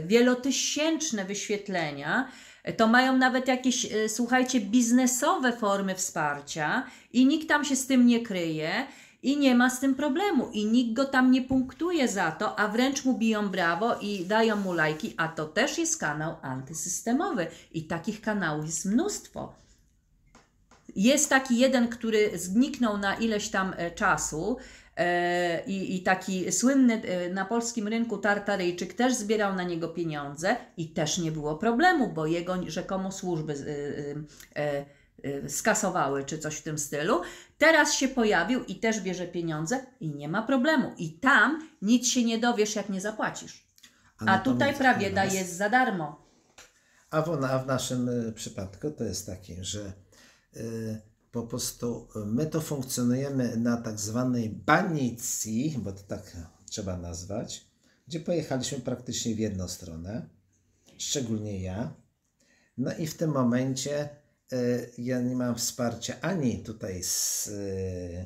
wielotysięczne wyświetlenia, to mają nawet jakieś, słuchajcie, biznesowe formy wsparcia i nikt tam się z tym nie kryje. I nie ma z tym problemu, i nikt go tam nie punktuje za to, a wręcz mu biją brawo i dają mu lajki, a to też jest kanał antysystemowy. I takich kanałów jest mnóstwo. Jest taki jeden, który zniknął na ileś tam e, czasu. e, I, I taki słynny e, na polskim rynku Tartaryjczyk też zbierał na niego pieniądze i też nie było problemu, bo jego rzekomo służby skasowały czy coś w tym stylu. Teraz się pojawił i też bierze pieniądze i nie ma problemu. I tam nic się nie dowiesz, jak nie zapłacisz. A tutaj
natomiast
prawie
u
da
nas-
jest za darmo.
A w, a w naszym y, przypadku to jest takie, że y, po prostu my to funkcjonujemy na tak zwanej banicji, bo to tak trzeba nazwać, gdzie pojechaliśmy praktycznie w jedną stronę, szczególnie ja. No i w tym momencie ja nie mam wsparcia ani tutaj z, y,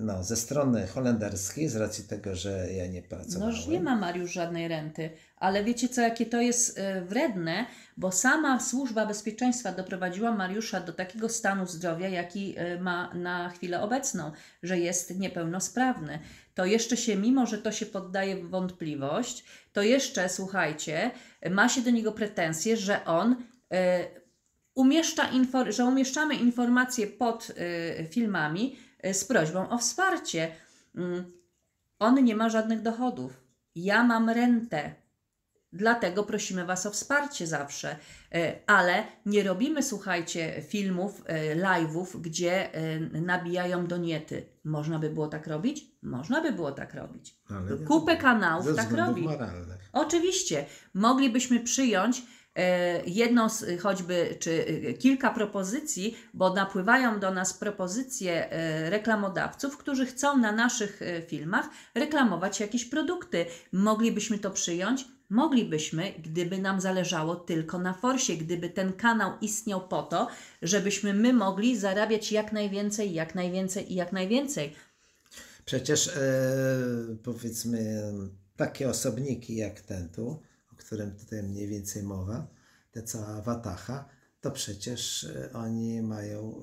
no, ze strony holenderskiej, z racji tego, że ja nie
No
pracowałem.
już nie ma Mariusz żadnej renty, ale wiecie co, jakie to jest e, wredne, bo sama służba bezpieczeństwa doprowadziła Mariusza do takiego stanu zdrowia, jaki e, ma na chwilę obecną, że jest niepełnosprawny. To jeszcze się, mimo że to się poddaje wątpliwość, to jeszcze, słuchajcie, ma się do niego pretensje, że on e, umieszcza infor- że umieszczamy informacje pod y, filmami y, z prośbą o wsparcie. Mm, on nie ma żadnych dochodów. Ja mam rentę. Dlatego prosimy Was o wsparcie zawsze. Y, Ale nie robimy, słuchajcie, filmów, y, live'ów, gdzie y, nabijają doniety. Można by było tak robić? Można by było tak robić.
Ale nie
Kupę kanałów tak robi.
moralnych.
Oczywiście, moglibyśmy przyjąć jedną z choćby, czy e, kilka propozycji, bo napływają do nas propozycje e, reklamodawców, którzy chcą na naszych e, filmach reklamować jakieś produkty. Moglibyśmy to przyjąć? Moglibyśmy, gdyby nam zależało tylko na forsie, gdyby ten kanał istniał po to, żebyśmy my mogli zarabiać jak najwięcej, jak najwięcej i jak najwięcej.
Przecież e, powiedzmy takie osobniki jak ten tu, którym tutaj mniej więcej mowa, te cała watacha, to przecież e, oni mają,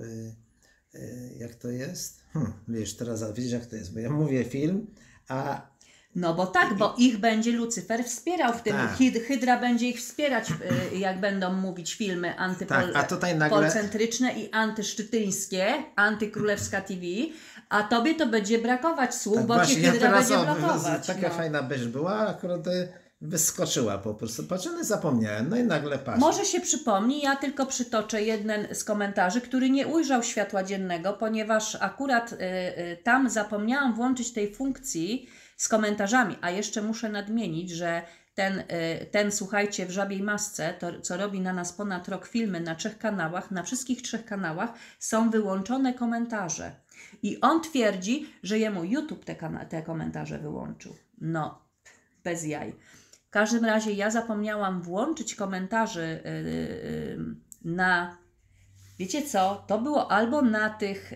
e, e, jak to jest? Hm, wiesz, teraz widzisz jak to jest, bo ja mówię film, a
No bo tak, bo ich będzie Lucyfer wspierał w tym.
Tak.
Hyd- Hydra będzie ich wspierać, y, jak będą mówić filmy antypol-
Tak, nagle-
i antyszczytyńskie, antykrólewska TV, a tobie to będzie brakować słów,
tak
bo
właśnie, ja
Hydra
teraz
będzie
o,
blokować.
taka
no.
fajna byś była, akurat wyskoczyła po prostu. Patrzę, zapomniałem, no i nagle patrz.
Może się przypomni, ja tylko przytoczę jeden z komentarzy, który nie ujrzał światła dziennego, ponieważ akurat y, y, tam zapomniałam włączyć tej funkcji z komentarzami, a jeszcze muszę nadmienić, że ten, y, ten słuchajcie, w żabiej masce, to co robi na nas ponad rok filmy na trzech kanałach, na wszystkich trzech kanałach są wyłączone komentarze. I on twierdzi, że jemu YouTube te, te komentarze wyłączył. No, bez jaj. W każdym razie ja zapomniałam włączyć komentarzy yy, yy, na. Wiecie co? To było albo na tych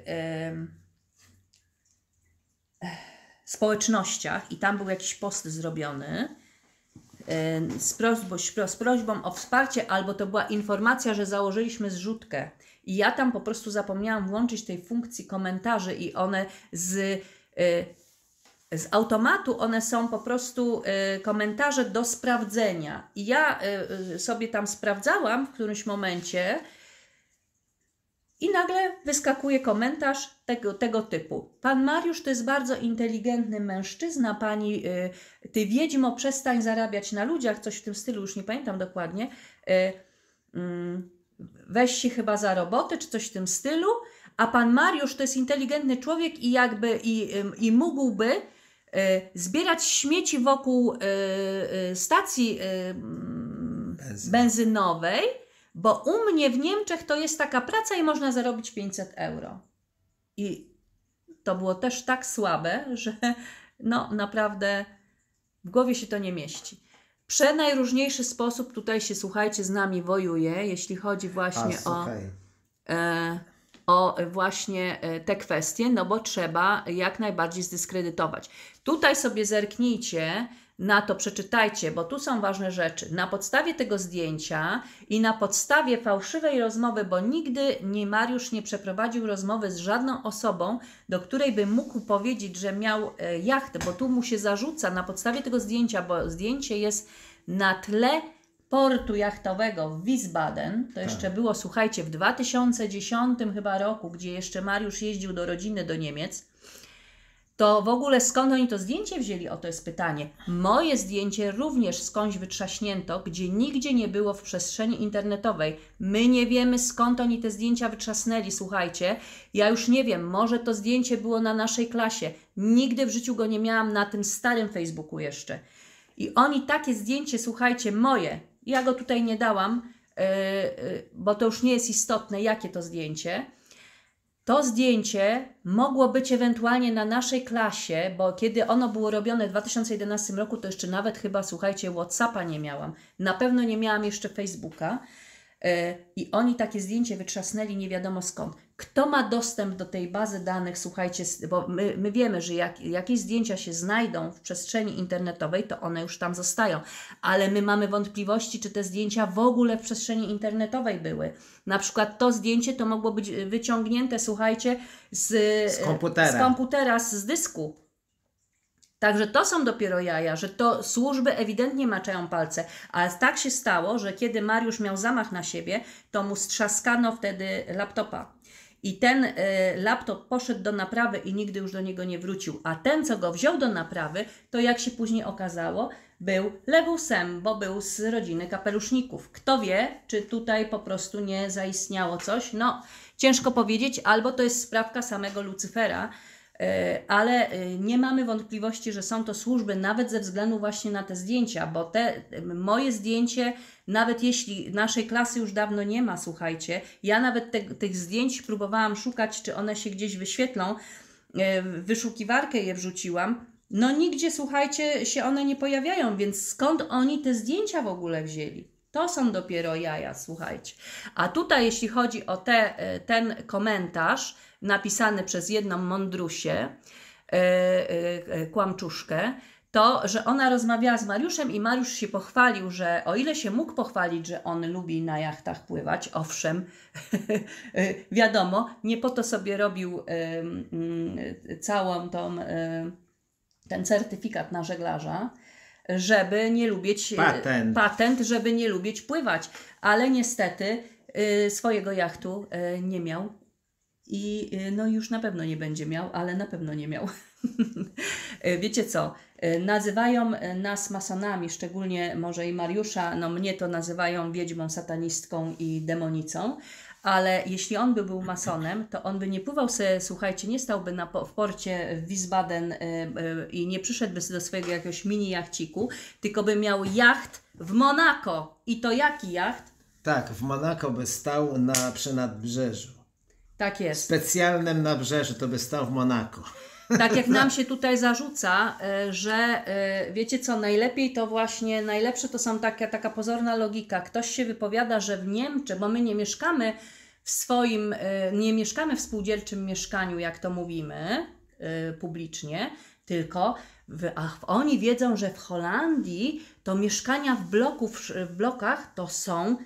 społecznościach i tam był jakiś post zrobiony z, prośbą, z prośbą o wsparcie, albo to była informacja, że założyliśmy zrzutkę. I ja tam po prostu zapomniałam włączyć tej funkcji komentarzy i one z. Z automatu one są po prostu y, komentarze do sprawdzenia. I ja y, y, sobie tam sprawdzałam w którymś momencie i nagle wyskakuje komentarz tego, tego typu. Pan Mariusz to jest bardzo inteligentny mężczyzna, pani, ty wiedźmo, przestań zarabiać na ludziach, coś w tym stylu, już nie pamiętam dokładnie. Mm, weź się chyba za robotę, czy coś w tym stylu. A pan Mariusz to jest inteligentny człowiek i jakby i, i mógłby zbierać śmieci wokół y, y, stacji y, benzynowej, bo u mnie w Niemczech to jest taka praca i można zarobić 500 euro. I to było też tak słabe, *laughs* że no naprawdę w głowie się to nie mieści. Przenajróżniejszy sposób tutaj się, słuchajcie, z nami wojuje, jeśli chodzi
a,
właśnie o
słuchaj,
e, o właśnie e, te kwestie, no bo trzeba jak najbardziej zdyskredytować. Tutaj sobie zerknijcie na to, przeczytajcie, bo tu są ważne rzeczy. Na podstawie tego zdjęcia i na podstawie fałszywej rozmowy, bo nigdy nie Mariusz nie przeprowadził rozmowy z żadną osobą, do której by mógł powiedzieć, że miał e, jachtę, bo tu mu się zarzuca na podstawie tego zdjęcia, bo zdjęcie jest na tle portu jachtowego w Wiesbaden. To jeszcze było, słuchajcie, w 2010 chyba roku, gdzie jeszcze Mariusz jeździł do rodziny do Niemiec. To w ogóle skąd oni to zdjęcie wzięli? O to jest pytanie. Moje zdjęcie również skądś wytrzaśnięto, gdzie nigdzie nie było w przestrzeni internetowej. My nie wiemy skąd oni te zdjęcia wytrzasnęli, słuchajcie. Ja już nie wiem, może to zdjęcie było na naszej klasie. Nigdy w życiu go nie miałam na tym starym Facebooku jeszcze. I oni takie zdjęcie, słuchajcie, moje, ja go tutaj nie dałam, yy, yy, bo to już nie jest istotne, jakie to zdjęcie. To zdjęcie mogło być ewentualnie na naszej klasie, bo kiedy ono było robione w 2011 roku, to jeszcze nawet chyba, słuchajcie, WhatsAppa nie miałam. Na pewno nie miałam jeszcze Facebooka. Yy, I oni takie zdjęcie wytrzasnęli nie wiadomo skąd. Kto ma dostęp do tej bazy danych, słuchajcie, bo my, my wiemy, że jak jakieś zdjęcia się znajdą w przestrzeni internetowej, to one już tam zostają, ale my mamy wątpliwości, czy te zdjęcia w ogóle w przestrzeni internetowej były. Na przykład to zdjęcie to mogło być wyciągnięte, słuchajcie, z,
Z komputera.
z, komputera, z dysku. Także to są dopiero jaja, że to służby ewidentnie maczają palce. Ale tak się stało, że kiedy Mariusz miał zamach na siebie, to mu strzaskano wtedy laptopa. I ten y, laptop poszedł do naprawy i nigdy już do niego nie wrócił. A ten, co go wziął do naprawy, to jak się później okazało, był lewusem, bo był z rodziny kapeluszników. Kto wie, czy tutaj po prostu nie zaistniało coś? No, ciężko powiedzieć, albo to jest sprawka samego Lucyfera, ale e, nie mamy wątpliwości, że są to służby nawet ze względu właśnie na te zdjęcia, bo te moje zdjęcie, nawet jeśli naszej klasy już dawno nie ma, słuchajcie, ja nawet te, tych zdjęć próbowałam szukać, czy one się gdzieś wyświetlą, e, wyszukiwarkę je wrzuciłam, no nigdzie, słuchajcie, się one nie pojawiają, więc skąd oni te zdjęcia w ogóle wzięli? To są dopiero jaja, słuchajcie. A tutaj, jeśli chodzi o te, ten komentarz, napisany przez jedną mądrusię, e, e, e, kłamczuszkę, to, że ona rozmawiała z Mariuszem i Mariusz się pochwalił, że o ile się mógł pochwalić, że on lubi na jachtach pływać, owszem, *laughs* wiadomo, nie po to sobie robił całą tą, ten certyfikat na żeglarza, żeby nie lubić
patent.
patent, żeby nie lubić pływać, ale niestety swojego jachtu nie miał i y, no już na pewno nie będzie miał, ale na pewno nie miał. *laughs* Wiecie co? Y, nazywają nas masonami, szczególnie może i Mariusza, no mnie to nazywają wiedźmą, satanistką i demonicą, ale jeśli on by był masonem, to on by nie pływał sobie, słuchajcie, nie stałby na, w porcie w Wiesbaden y, y, i nie przyszedłby do swojego jakiegoś mini jachciku, tylko by miał jacht w Monako. I to jaki jacht?
Tak, w Monako by stał na przy nadbrzeżu.
Tak jest.
Specjalnym nabrzeżu to by stał w Monako.
Tak jak nam *laughs* się tutaj zarzuca, e, że e, wiecie co, najlepiej to właśnie, najlepsze to są taka, taka pozorna logika. Ktoś się wypowiada, że w Niemczech, bo my nie mieszkamy w swoim, e, nie mieszkamy w spółdzielczym mieszkaniu, jak to mówimy publicznie, tylko w, ach, oni wiedzą, że w Holandii to mieszkania w, bloku, w, w blokach to są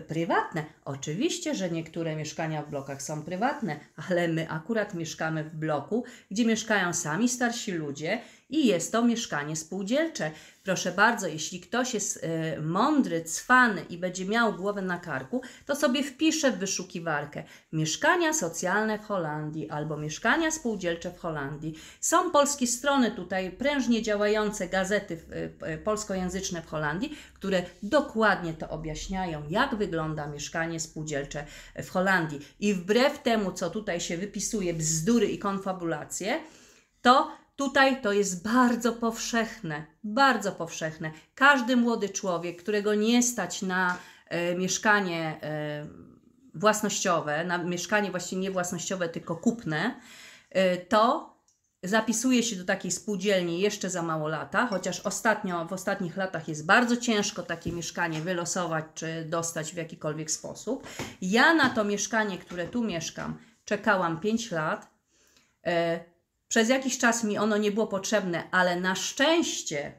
prywatne. Oczywiście, że niektóre mieszkania w blokach są prywatne, ale my akurat mieszkamy w bloku, gdzie mieszkają sami starsi ludzie i jest to mieszkanie spółdzielcze. Proszę bardzo, jeśli ktoś jest y, mądry, cwany i będzie miał głowę na karku, to sobie wpisze w wyszukiwarkę mieszkania socjalne w Holandii albo mieszkania spółdzielcze w Holandii. Są polskie strony tutaj, prężnie działające gazety y, polskojęzyczne w Holandii, które dokładnie to objaśniają, jak wygląda mieszkanie spółdzielcze w Holandii. I wbrew temu, co tutaj się wypisuje, bzdury i konfabulacje, to Tutaj to jest bardzo powszechne, bardzo powszechne. Każdy młody człowiek, którego nie stać na e, mieszkanie e, własnościowe, na mieszkanie właściwie nie własnościowe, tylko kupne, e, to zapisuje się do takiej spółdzielni jeszcze za mało lata, chociaż ostatnio, w ostatnich latach jest bardzo ciężko takie mieszkanie wylosować czy dostać w jakikolwiek sposób. Ja na to mieszkanie, które tu mieszkam, czekałam 5 lat. Przez jakiś czas mi ono nie było potrzebne, ale na szczęście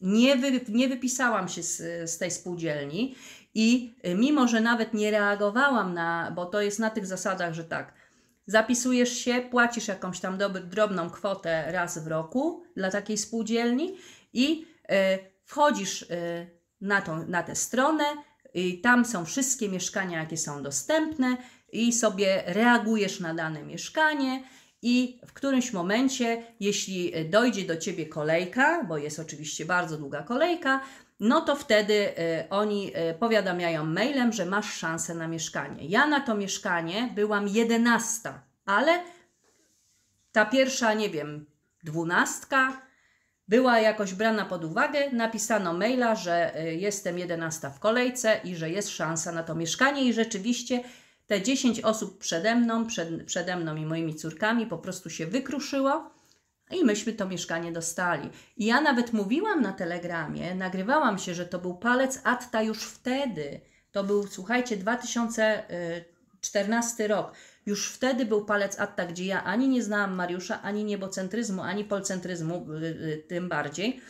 nie, wy, nie wypisałam się z, z tej spółdzielni i y, mimo, że nawet nie reagowałam na, bo to jest na tych zasadach, że tak, zapisujesz się, płacisz jakąś tam drobną kwotę raz w roku dla takiej spółdzielni i y, wchodzisz y, na, tą, na tę stronę, i tam są wszystkie mieszkania, jakie są dostępne i sobie reagujesz na dane mieszkanie i w którymś momencie, jeśli dojdzie do ciebie kolejka, bo jest oczywiście bardzo długa kolejka, no to wtedy y, oni y, powiadamiają mailem, że masz szansę na mieszkanie. Ja na to mieszkanie byłam jedenasta, ale ta pierwsza, nie wiem, dwunastka była jakoś brana pod uwagę. Napisano maila, że jestem jedenasta w kolejce i że jest szansa na to mieszkanie, i rzeczywiście te 10 osób przede mną, przed, przede mną i moimi córkami po prostu się wykruszyło i myśmy to mieszkanie dostali. I ja nawet mówiłam na telegramie, nagrywałam się, że to był palec Atta już wtedy. To był, słuchajcie, 2014 rok. Już wtedy był palec Atta, gdzie ja ani nie znałam Mariusza, ani niebocentryzmu, ani polcentryzmu, y, y, tym bardziej.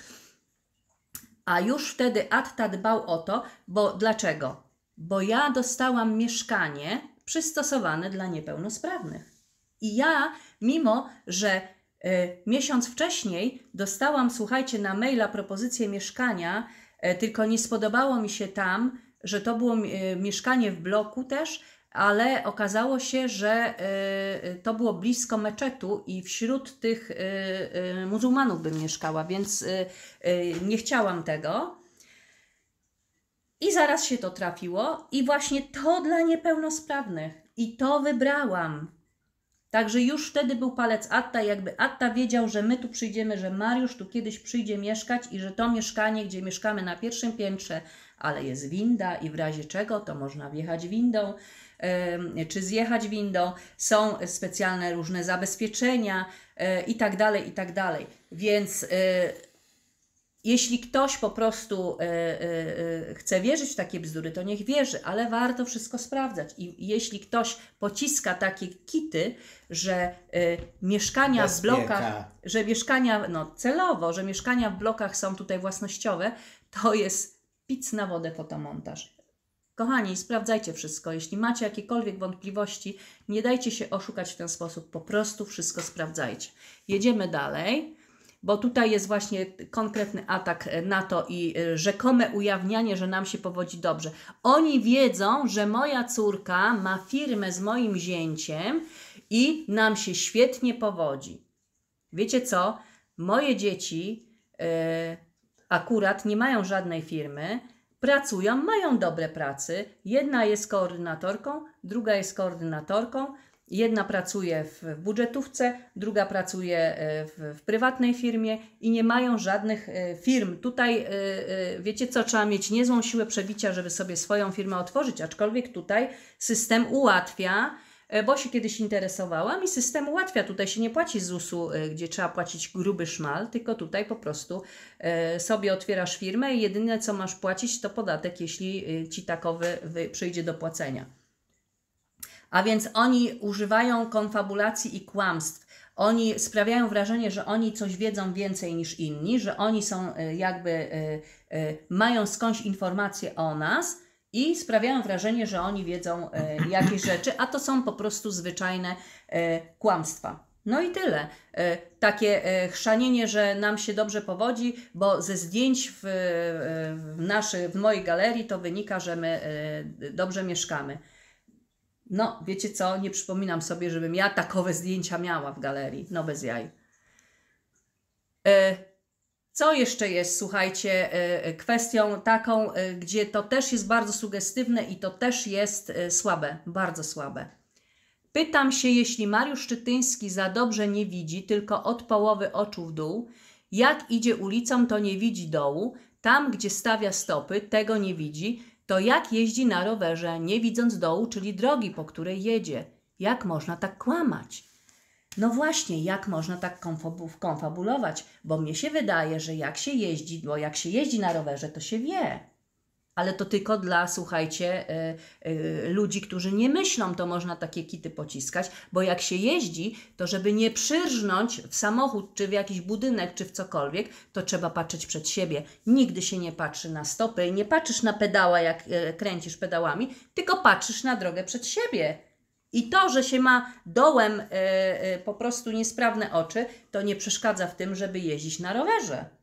A już wtedy Atta dbał o to, bo dlaczego? Bo ja dostałam mieszkanie przystosowane dla niepełnosprawnych. I ja, mimo że y, miesiąc wcześniej dostałam, słuchajcie, na maila propozycję mieszkania, y, tylko nie spodobało mi się tam, że to było y, mieszkanie w bloku też, ale okazało się, że to było blisko meczetu i wśród tych muzułmanów bym mieszkała, więc nie chciałam tego. I zaraz się to trafiło, i właśnie to dla niepełnosprawnych. I to wybrałam. Także już wtedy był palec Atta, jakby Atta wiedział, że my tu przyjdziemy, że Mariusz tu kiedyś przyjdzie mieszkać i że to mieszkanie, gdzie mieszkamy na pierwszym piętrze, ale jest winda i w razie czego to można wjechać windą em, czy zjechać windą, są specjalne różne zabezpieczenia e, i tak dalej, i tak dalej. Więc e, jeśli ktoś po prostu e, e, e, chce wierzyć w takie bzdury, to niech wierzy, ale warto wszystko sprawdzać. I jeśli ktoś pociska takie kity, że mieszkania w
Bezpieka.
blokach, że mieszkania, no celowo, że mieszkania w blokach są tutaj własnościowe, to jest pic na wodę fotomontaż. Kochani, sprawdzajcie wszystko. Jeśli macie jakiekolwiek wątpliwości, nie dajcie się oszukać w ten sposób. Po prostu wszystko sprawdzajcie. Jedziemy dalej, bo tutaj jest właśnie konkretny atak na to i y, rzekome ujawnianie, że nam się powodzi dobrze. Oni wiedzą, że moja córka ma firmę z moim zięciem i nam się świetnie powodzi. Wiecie co? Moje dzieci y, akurat nie mają żadnej firmy, pracują, mają dobre pracy. Jedna jest koordynatorką, druga jest koordynatorką. Jedna pracuje w budżetówce, druga pracuje e, w, w prywatnej firmie i nie mają żadnych e, firm. Tutaj, e, wiecie co, trzeba mieć niezłą siłę przebicia, żeby sobie swoją firmę otworzyć, aczkolwiek tutaj system ułatwia, bo się kiedyś interesowałam i system ułatwia. Tutaj się nie płaci ZUS-u, gdzie trzeba płacić gruby szmal, tylko tutaj po prostu sobie otwierasz firmę i jedyne co masz płacić to podatek, jeśli ci takowy wy- przyjdzie do płacenia. A więc oni używają konfabulacji i kłamstw. Oni sprawiają wrażenie, że oni coś wiedzą więcej niż inni, że oni są e, jakby, e, e, mają skądś informacje o nas i sprawiają wrażenie, że oni wiedzą jakieś rzeczy, a to są po prostu zwyczajne kłamstwa. No i tyle. Takie chrzanienie, że nam się dobrze powodzi, bo ze zdjęć w, w, naszy, w mojej galerii to wynika, że my dobrze mieszkamy. No, wiecie co, nie przypominam sobie, żebym ja takowe zdjęcia miała w galerii. No bez jaj. E, Co jeszcze jest, słuchajcie, e, e, kwestią taką, gdzie to też jest bardzo sugestywne i to też jest słabe, bardzo słabe. Pytam się, jeśli Mariusz Szczytyński za dobrze nie widzi, tylko od połowy oczu w dół, jak idzie ulicą, to nie widzi dołu, tam, gdzie stawia stopy, tego nie widzi, to jak jeździ na rowerze, nie widząc dołu, czyli drogi, po której jedzie. Jak można tak kłamać? No właśnie, jak można tak konfabu- konfabulować? Bo mnie się wydaje, że jak się jeździ, bo jak się jeździ na rowerze, to się wie. Ale to tylko dla, słuchajcie, y, y, ludzi, którzy nie myślą, to można takie kity pociskać, bo jak się jeździ, to żeby nie przyrżnąć w samochód, czy w jakiś budynek, czy w cokolwiek, to trzeba patrzeć przed siebie. Nigdy się nie patrzy na stopy, nie patrzysz na pedała, jak y, kręcisz pedałami, tylko patrzysz na drogę przed siebie. I to, że się ma dołem po prostu niesprawne oczy, to nie przeszkadza w tym, żeby jeździć na rowerze.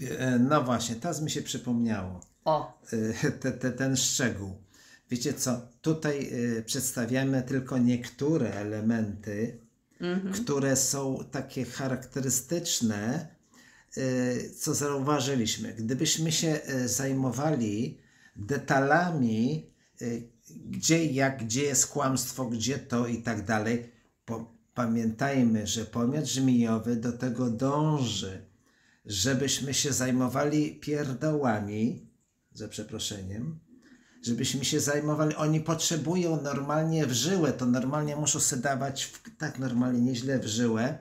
E, No właśnie, teraz mi się przypomniało
O,
e, te, te, ten szczegół. Wiecie co, tutaj e, przedstawiamy tylko niektóre elementy, które są takie charakterystyczne, co zauważyliśmy. Gdybyśmy się zajmowali detalami, gdzie, jak, gdzie jest kłamstwo, gdzie to i tak dalej, pamiętajmy, że pomiar żmijowy do tego dąży, żebyśmy się zajmowali pierdołami, za przeproszeniem, żebyśmy się zajmowali, oni potrzebują normalnie w żyłę, to normalnie muszą sobie dawać w, tak normalnie, nieźle w żyłę,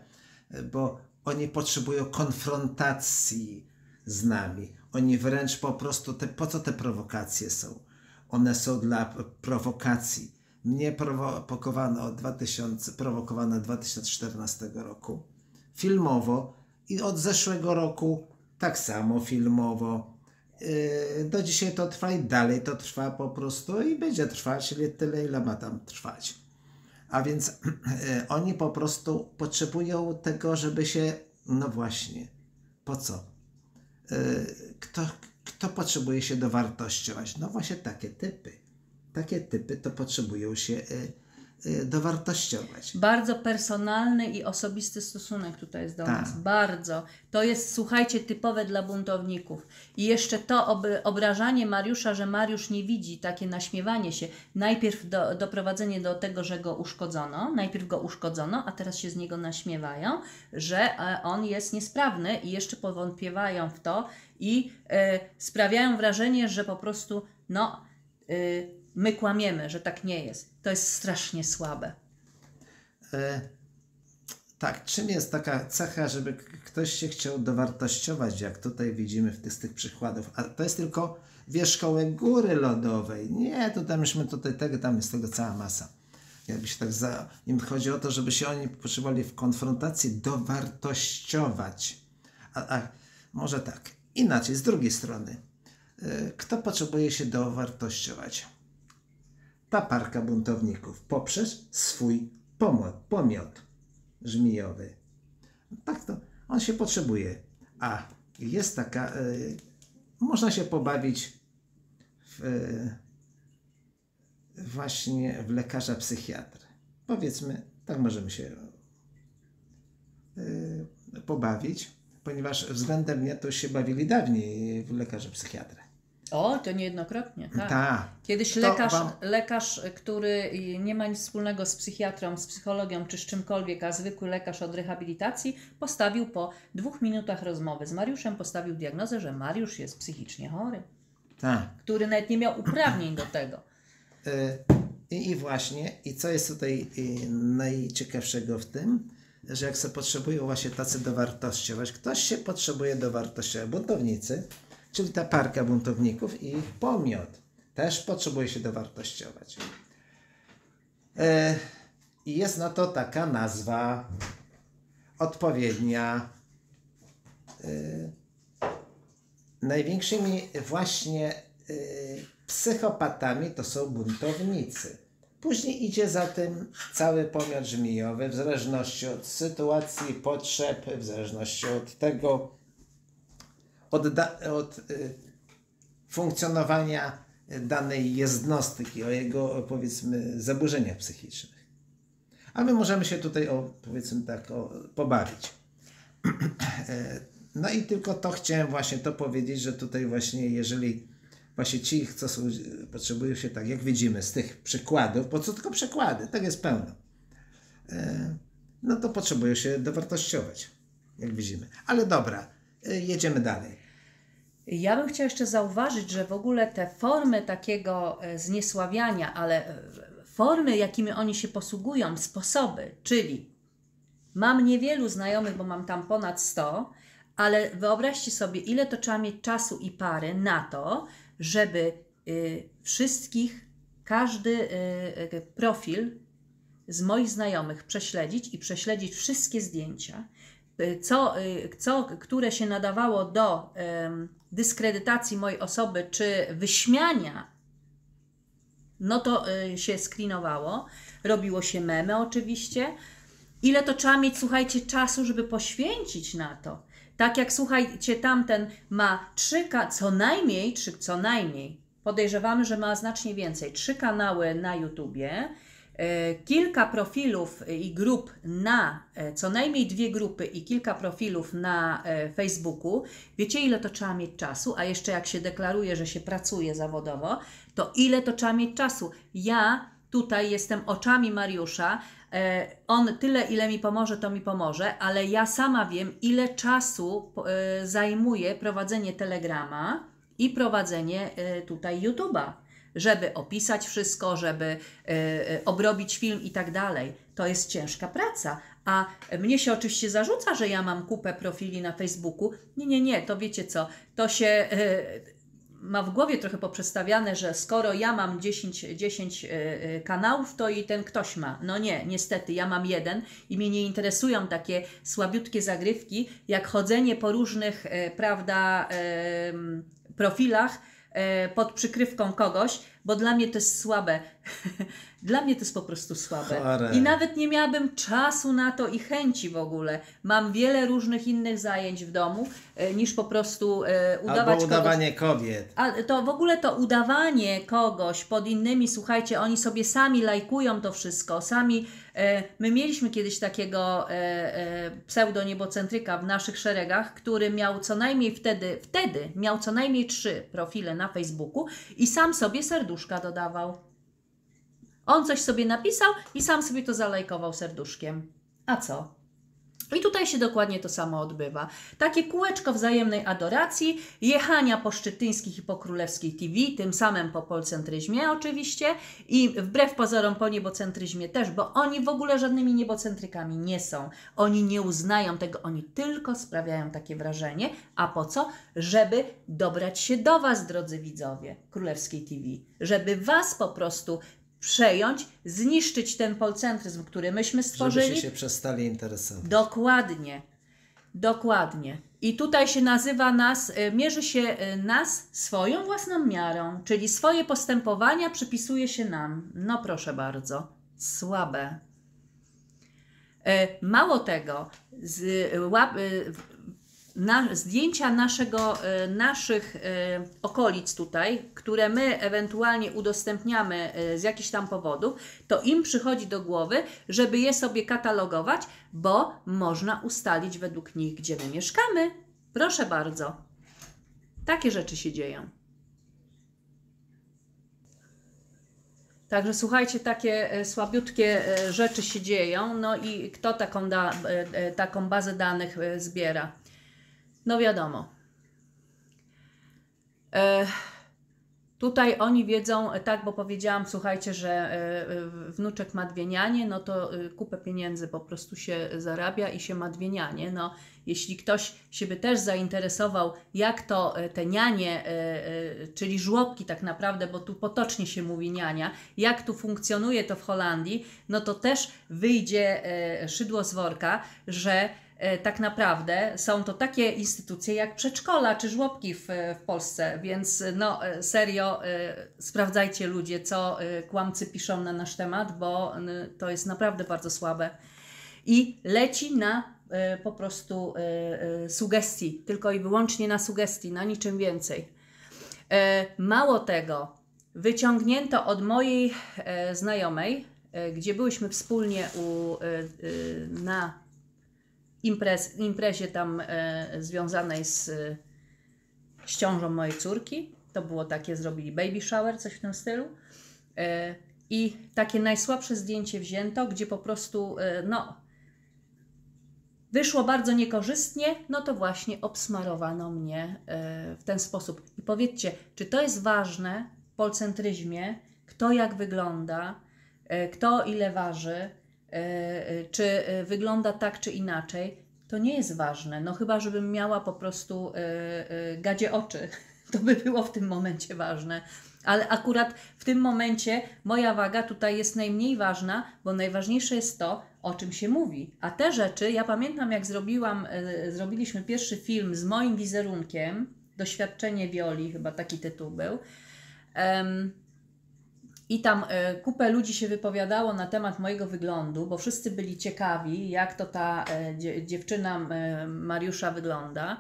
bo oni potrzebują konfrontacji z nami. Oni wręcz po prostu, te, po co te prowokacje są? One są dla prowokacji. Mnie prowokowano od 2000, prowokowano od 2014 roku filmowo i od zeszłego roku tak samo filmowo. Yy, Do dzisiaj to trwa i dalej to trwa po prostu i będzie trwać tyle, ile ma tam trwać. A więc yy, *clears throat* oni po prostu potrzebują tego, żeby się, no właśnie, po co? Yy, Kto, kto potrzebuje się dowartościować? No właśnie takie typy. Takie typy to potrzebują się y, dowartościować.
Bardzo personalny i osobisty stosunek tutaj jest do
Tak.
nas. Bardzo. To jest, słuchajcie, typowe dla buntowników. I jeszcze to ob obrażanie Mariusza, że Mariusz nie widzi, takie naśmiewanie się. Najpierw do, doprowadzenie do tego, że go uszkodzono, najpierw go uszkodzono, a teraz się z niego naśmiewają, że e, on jest niesprawny i jeszcze powątpiewają w to i e, sprawiają wrażenie, że po prostu, no, y, my kłamiemy, że tak nie jest. To jest strasznie słabe.
E, tak, czym jest taka cecha, żeby ktoś się chciał dowartościować, jak tutaj widzimy w tych, z tych przykładów, a to jest tylko wierzchołek góry lodowej. Nie, tutaj myśmy tutaj tego, tam jest tego cała masa. Jakby się tak za... Im chodzi o to, żeby się oni potrzebowali w konfrontacji dowartościować. A, a może tak, inaczej, z drugiej strony. E, Kto potrzebuje się dowartościować? Ta parka buntowników poprzez swój pomot, pomiot żmijowy. Tak to on się potrzebuje. A jest taka, y, można się pobawić w, y, właśnie w lekarza psychiatry. Powiedzmy, tak możemy się y, pobawić, ponieważ względem mnie to się bawili dawniej w lekarza psychiatry.
O, to niejednokrotnie, tak.
Ta.
Kiedyś
To
lekarz,
wam-
lekarz, który nie ma nic wspólnego z psychiatrą, z psychologią czy z czymkolwiek, a zwykły lekarz od rehabilitacji, postawił po dwóch minutach rozmowy z Mariuszem, postawił diagnozę, że Mariusz jest psychicznie chory,
Tak.
który nawet nie miał uprawnień do tego.
Y, I, I właśnie, i co jest tutaj y, najciekawszego w tym, że jak się potrzebują właśnie tacy dowartościować, ktoś się potrzebuje dowartościować, buntownicy, czyli ta parka buntowników i ich pomiot też potrzebuje się dowartościować. E, I jest na to taka nazwa odpowiednia. Y, największymi właśnie y, psychopatami to są buntownicy. Później idzie za tym cały pomiar żmijowy, w zależności od sytuacji, potrzeb, w zależności od tego, od, da, od y, funkcjonowania danej jednostki, o jego powiedzmy zaburzeniach psychicznych. A my możemy się tutaj o, powiedzmy tak o, pobawić. *clears throat* No i tylko to chciałem właśnie to powiedzieć, że tutaj właśnie jeżeli właśnie ci, co są, potrzebują się tak, jak widzimy z tych przykładów, bo co tylko przykłady, tak jest pełno, E, no to potrzebują się dowartościować, jak widzimy. Ale dobra, jedziemy dalej.
Ja bym chciała jeszcze zauważyć, że w ogóle te formy takiego e, zniesławiania, ale e, formy, jakimi oni się posługują, sposoby, czyli mam niewielu znajomych, bo mam tam ponad 100, ale wyobraźcie sobie, ile to trzeba mieć czasu i pary na to, żeby y, wszystkich, każdy y, y, profil z moich znajomych prześledzić i prześledzić wszystkie zdjęcia, y, co, y, co, które się nadawało do dyskredytacji mojej osoby czy wyśmiania, no to y, się screenowało, robiło się memy oczywiście. Ile to trzeba mieć, słuchajcie, czasu, żeby poświęcić na to? Tak jak, słuchajcie, tamten ma trzy, co najmniej, trzy, co najmniej, podejrzewamy, że ma znacznie więcej, trzy kanały na YouTubie, kilka profilów i grup na, e, co najmniej dwie grupy i kilka profilów na e, Facebooku. Wiecie, ile to trzeba mieć czasu? A jeszcze jak się deklaruje, że się pracuje zawodowo, to ile to trzeba mieć czasu? Ja tutaj jestem oczami Mariusza. E, On tyle, ile mi pomoże, to mi pomoże, ale ja sama wiem, ile czasu e, zajmuje prowadzenie Telegrama i prowadzenie e, tutaj YouTube'a, żeby opisać wszystko, żeby e, e, obrobić film i tak dalej. To jest ciężka praca. A mnie się oczywiście zarzuca, że ja mam kupę profili na Facebooku. Nie, nie, nie, to wiecie co, to się e, ma w głowie trochę poprzestawiane, że skoro ja mam 10, 10 e, e, kanałów, to i ten ktoś ma. No nie, niestety, ja mam jeden i mnie nie interesują takie słabiutkie zagrywki, jak chodzenie po różnych, prawda, profilach pod przykrywką kogoś, bo dla mnie to jest słabe. *laughs* dla mnie to jest po prostu słabe.
Chore.
I nawet nie miałabym czasu na to i chęci w ogóle. Mam wiele różnych innych zajęć w domu, e, niż po prostu e, udawać
Albo
kogoś
udawanie kobiet.
a to w ogóle to udawanie kogoś pod innymi, słuchajcie, oni sobie sami lajkują to wszystko, sami. E, my mieliśmy kiedyś takiego e, e, pseudoniebocentryka w naszych szeregach, który miał co najmniej wtedy, wtedy miał co najmniej trzy profile na Facebooku i sam sobie serduszka dodawał. On coś sobie napisał i sam sobie to zalajkował serduszkiem. A co? I tutaj się dokładnie to samo odbywa. Takie kółeczko wzajemnej adoracji, jechania po szczytyńskich i po królewskiej TV, tym samym po polcentryzmie oczywiście i wbrew pozorom po niebocentryzmie też, bo oni w ogóle żadnymi niebocentrykami nie są. Oni nie uznają tego, oni tylko sprawiają takie wrażenie. A po co? Żeby dobrać się do Was, drodzy widzowie królewskiej TV. Żeby Was po prostu przejąć, zniszczyć ten polcentryzm, który myśmy stworzyli.
Żebyście się przestali interesować.
Dokładnie. Dokładnie. I tutaj się nazywa nas, y, mierzy się y, nas swoją własną miarą, czyli swoje postępowania przypisuje się nam. No proszę bardzo, słabe. E, Mało tego, z, y, łap, y, na, zdjęcia naszego, y, naszych y, okolic tutaj, które my ewentualnie udostępniamy y, z jakichś tam powodów, to im przychodzi do głowy, żeby je sobie katalogować, bo można ustalić według nich, gdzie my mieszkamy. Proszę bardzo. Takie rzeczy się dzieją. Także słuchajcie, takie e, słabiutkie e, rzeczy się dzieją. No i kto taką, da, e, taką bazę danych zbiera? No wiadomo. E, tutaj oni wiedzą, e, tak, bo powiedziałam, słuchajcie, że e, wnuczek ma dwie nianie, no to kupę pieniędzy po prostu się zarabia i się ma dwie nianie. No, jeśli ktoś się by też zainteresował, jak to te nianie, czyli żłobki tak naprawdę, bo tu potocznie się mówi niania, jak tu funkcjonuje to w Holandii, no to też wyjdzie szydło z worka, że tak naprawdę są to takie instytucje jak przedszkola czy żłobki w, w Polsce, więc no e, serio e, sprawdzajcie ludzie, co e, kłamcy piszą na nasz temat, bo to jest naprawdę bardzo słabe. I leci na e, po prostu e, e, sugestii, tylko i wyłącznie na sugestii, na niczym więcej. E, Mało tego, wyciągnięto od mojej e, znajomej, e, gdzie byłyśmy wspólnie u, e, e, na imprez, imprezie tam e, związanej z, e, z ciążą mojej córki. To było takie, zrobili baby shower, coś w tym stylu. E, I takie najsłabsze zdjęcie wzięto, gdzie po prostu, e, no, wyszło bardzo niekorzystnie, no to właśnie obsmarowano mnie e, w ten sposób. I powiedzcie, czy to jest ważne w polcentryzmie, kto jak wygląda, e, kto ile waży, e, e, czy e, wygląda tak czy inaczej, to nie jest ważne. No chyba, żebym miała po prostu e, e, gadzie oczy, *laughs* to by było w tym momencie ważne. Ale akurat w tym momencie moja waga tutaj jest najmniej ważna, bo najważniejsze jest to, o czym się mówi. A te rzeczy, ja pamiętam jak zrobiłam, e, zrobiliśmy pierwszy film z moim wizerunkiem, Doświadczenie Wioli, chyba taki tytuł był. I tam e, kupę ludzi się wypowiadało na temat mojego wyglądu, bo wszyscy byli ciekawi, jak to ta e, dzie, dziewczyna e, Mariusza wygląda.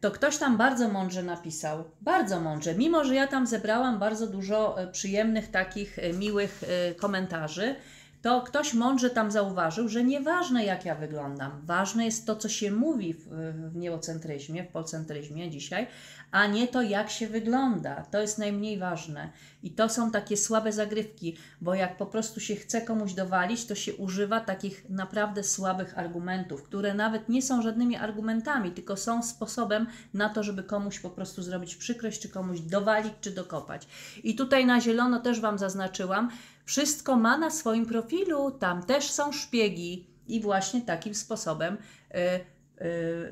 To ktoś tam bardzo mądrze napisał, bardzo mądrze, mimo że ja tam zebrałam bardzo dużo przyjemnych, takich miłych komentarzy, to ktoś mądrze tam zauważył, że nieważne jak ja wyglądam, ważne jest to, co się mówi w, w neocentryzmie, w polcentryzmie dzisiaj, a nie to, jak się wygląda. To jest najmniej ważne. I to są takie słabe zagrywki, bo jak po prostu się chce komuś dowalić, to się używa takich naprawdę słabych argumentów, które nawet nie są żadnymi argumentami, tylko są sposobem na to, żeby komuś po prostu zrobić przykrość, czy komuś dowalić, czy dokopać. I tutaj na zielono też Wam zaznaczyłam, wszystko ma na swoim profilu, tam też są szpiegi i właśnie takim sposobem y, y,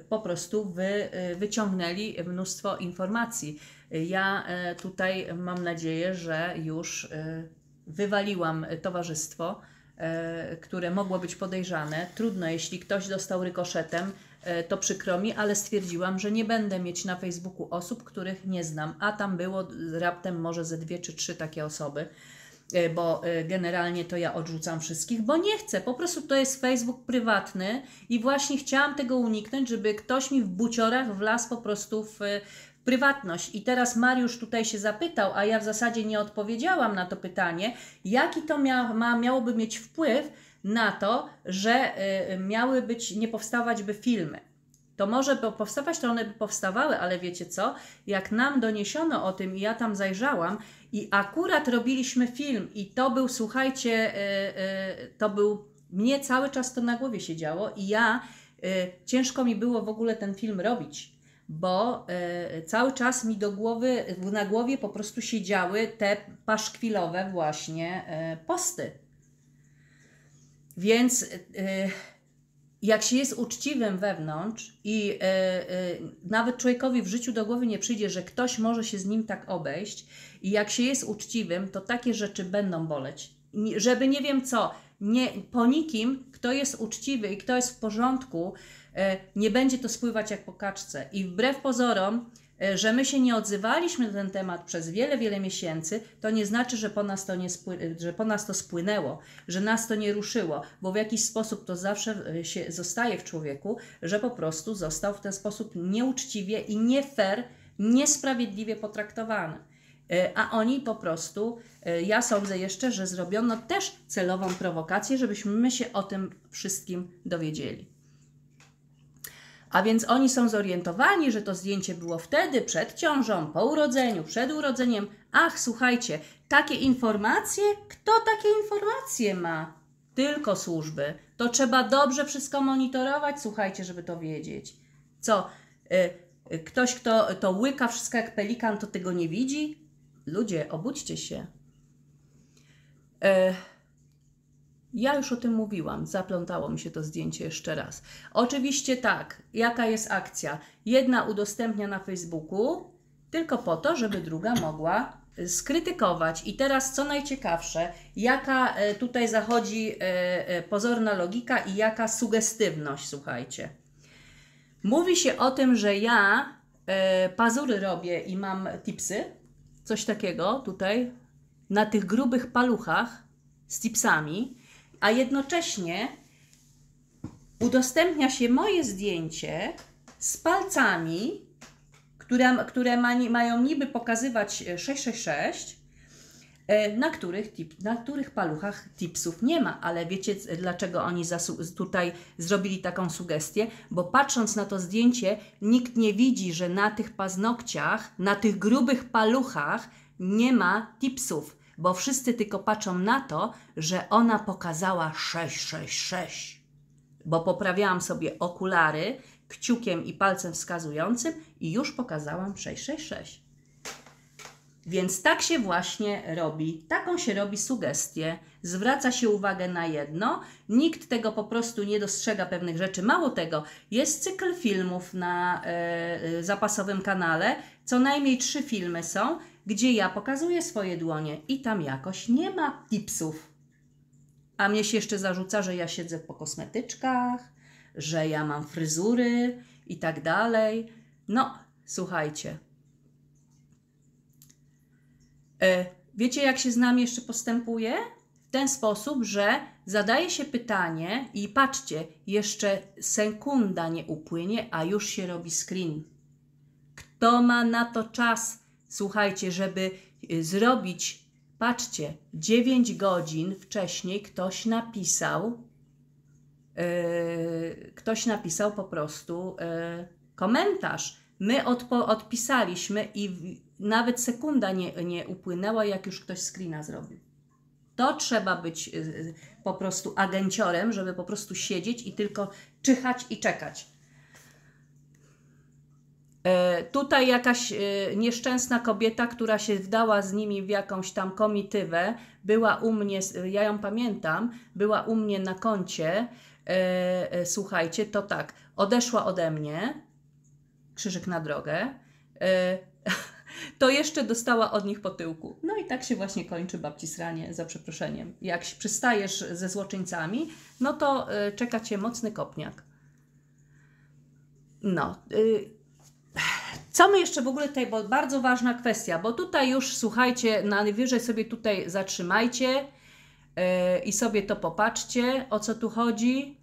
po prostu wy, y, wyciągnęli mnóstwo informacji. Y, Ja y, tutaj mam nadzieję, że już y, wywaliłam towarzystwo, y, które mogło być podejrzane. Trudno, jeśli ktoś dostał rykoszetem, to przykro mi, ale stwierdziłam, że nie będę mieć na Facebooku osób, których nie znam, a tam było raptem może ze dwie czy trzy takie osoby, bo e, generalnie to ja odrzucam wszystkich, bo nie chcę, po prostu to jest Facebook prywatny i właśnie chciałam tego uniknąć, żeby ktoś mi w buciorach wlazł po prostu w, prywatność. I teraz Mariusz tutaj się zapytał, a ja w zasadzie nie odpowiedziałam na to pytanie, jaki to mia, ma, miałoby mieć wpływ na to, że y, miały być, nie powstawać by filmy. To może powstawać, to one by powstawały, ale wiecie co? Jak nam doniesiono o tym i ja tam zajrzałam i akurat robiliśmy film i to był, słuchajcie, y, y, to był, mnie cały czas to na głowie się działo i ja, y, ciężko mi było w ogóle ten film robić bo cały czas mi do głowy, na głowie po prostu siedziały te paszkwilowe właśnie posty. Więc jak się jest uczciwym wewnątrz i nawet człowiekowi w życiu do głowy nie przyjdzie, że ktoś może się z nim tak obejść, i jak się jest uczciwym, to takie rzeczy będą boleć. Żeby nie wiem co, nie, po nikim, kto jest uczciwy i kto jest w porządku, E, nie będzie to spływać jak po kaczce. I wbrew pozorom, e, że my się nie odzywaliśmy na ten temat przez wiele, wiele miesięcy, to nie znaczy, że po, nas to nie spły- że po nas to spłynęło, że nas to nie ruszyło, bo w jakiś sposób to zawsze e, się zostaje w człowieku, że po prostu został w ten sposób nieuczciwie i nie fair, niesprawiedliwie potraktowany. A oni po prostu, ja sądzę jeszcze, że zrobiono też celową prowokację, żebyśmy my się o tym wszystkim dowiedzieli. A więc oni są zorientowani, że to zdjęcie było wtedy, przed ciążą, po urodzeniu, przed urodzeniem. Ach, słuchajcie, takie informacje? Kto takie informacje ma? Tylko służby. To trzeba dobrze wszystko monitorować, słuchajcie, żeby to wiedzieć. Co? Y, ktoś, kto to łyka wszystko jak pelikan, to tego nie widzi? Ludzie, obudźcie się. Y, ja już o tym mówiłam, zaplątało mi się to zdjęcie jeszcze raz. Oczywiście tak, jaka jest akcja? Jedna udostępnia na Facebooku, tylko po to, żeby druga mogła e, skrytykować. I teraz co najciekawsze, jaka e, tutaj zachodzi e, pozorna logika i jaka sugestywność, słuchajcie. Mówi się o tym, że ja pazury robię i mam tipsy, coś takiego tutaj, na tych grubych paluchach z tipsami a jednocześnie udostępnia się moje zdjęcie z palcami, które, które ma, mają niby pokazywać 666, e, na których, tip, na których paluchach tipsów nie ma. Ale wiecie, dlaczego oni tutaj zrobili taką sugestię? Bo patrząc na to zdjęcie, nikt nie widzi, że na tych paznokciach, na tych grubych paluchach nie ma tipsów bo wszyscy tylko patrzą na to, że ona pokazała 666. Bo poprawiałam sobie okulary kciukiem i palcem wskazującym i już pokazałam 666. Więc tak się właśnie robi, taką się robi sugestię, zwraca się uwagę na jedno, nikt tego po prostu nie dostrzega pewnych rzeczy. Mało tego, jest cykl filmów na e, zapasowym kanale, co najmniej trzy filmy są, gdzie ja pokazuję swoje dłonie i tam jakoś nie ma tipsów. A mnie się jeszcze zarzuca, że ja siedzę po kosmetyczkach, że ja mam fryzury i tak dalej. No, słuchajcie. E, wiecie, jak się z nami jeszcze postępuje? W ten sposób, że zadaje się pytanie i patrzcie, jeszcze sekunda nie upłynie, a już się robi screen. Kto ma na to czas? Słuchajcie, żeby y, zrobić, patrzcie, 9 godzin wcześniej ktoś napisał, yy, ktoś napisał po prostu yy, komentarz. My odpisaliśmy i nawet sekunda nie, nie upłynęła, jak już ktoś screena zrobił. To trzeba być yy, po prostu agenciorem, żeby po prostu siedzieć i tylko czyhać i czekać. E, tutaj jakaś e, nieszczęsna kobieta, która się wdała z nimi w jakąś tam komitywę, była u mnie, ja ją pamiętam, była u mnie na koncie. E, słuchajcie, to tak, odeszła ode mnie, krzyżyk na drogę, *laughs* to jeszcze dostała od nich po tyłku. No i tak się właśnie kończy babci sranie, za przeproszeniem. Jak przystajesz ze złoczyńcami, no to czeka cię mocny kopniak. No. Y, co my jeszcze w ogóle tutaj, bo bardzo ważna kwestia, bo tutaj już słuchajcie, najwyżej sobie tutaj zatrzymajcie yy, i sobie to popatrzcie, o co tu chodzi.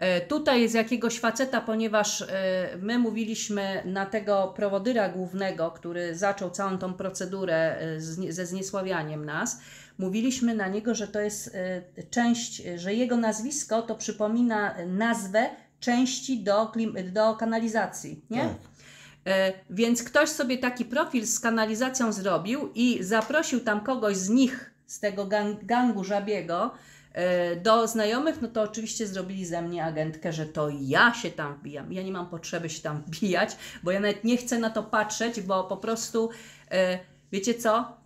Yy, tutaj jest jakiegoś faceta, ponieważ yy, my mówiliśmy na tego prowodyra głównego, który zaczął całą tą procedurę z, ze zniesławianiem nas. Mówiliśmy na niego, że to jest część, że jego nazwisko to przypomina nazwę części do, klim, do kanalizacji, nie?
Tak.
E, Więc ktoś sobie taki profil z kanalizacją zrobił i zaprosił tam kogoś z nich, z tego gang, gangu żabiego, e, do znajomych, no to oczywiście zrobili ze mnie agentkę, że to ja się tam wbijam. Ja nie mam potrzeby się tam wbijać, bo ja nawet nie chcę na to patrzeć, bo po prostu, e, wiecie co,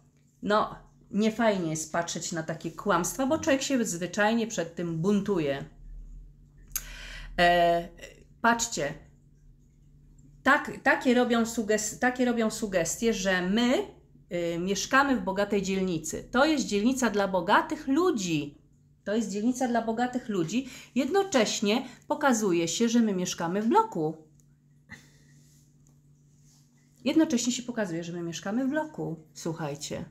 no nie fajnie jest patrzeć na takie kłamstwa, bo człowiek się zwyczajnie przed tym buntuje. E, patrzcie, tak, takie, robią suges- takie robią sugestie, że my y, mieszkamy w bogatej dzielnicy. To jest dzielnica dla bogatych ludzi. To jest dzielnica dla bogatych ludzi. Jednocześnie pokazuje się, że my mieszkamy w bloku. Jednocześnie się pokazuje, że my mieszkamy w bloku. Słuchajcie.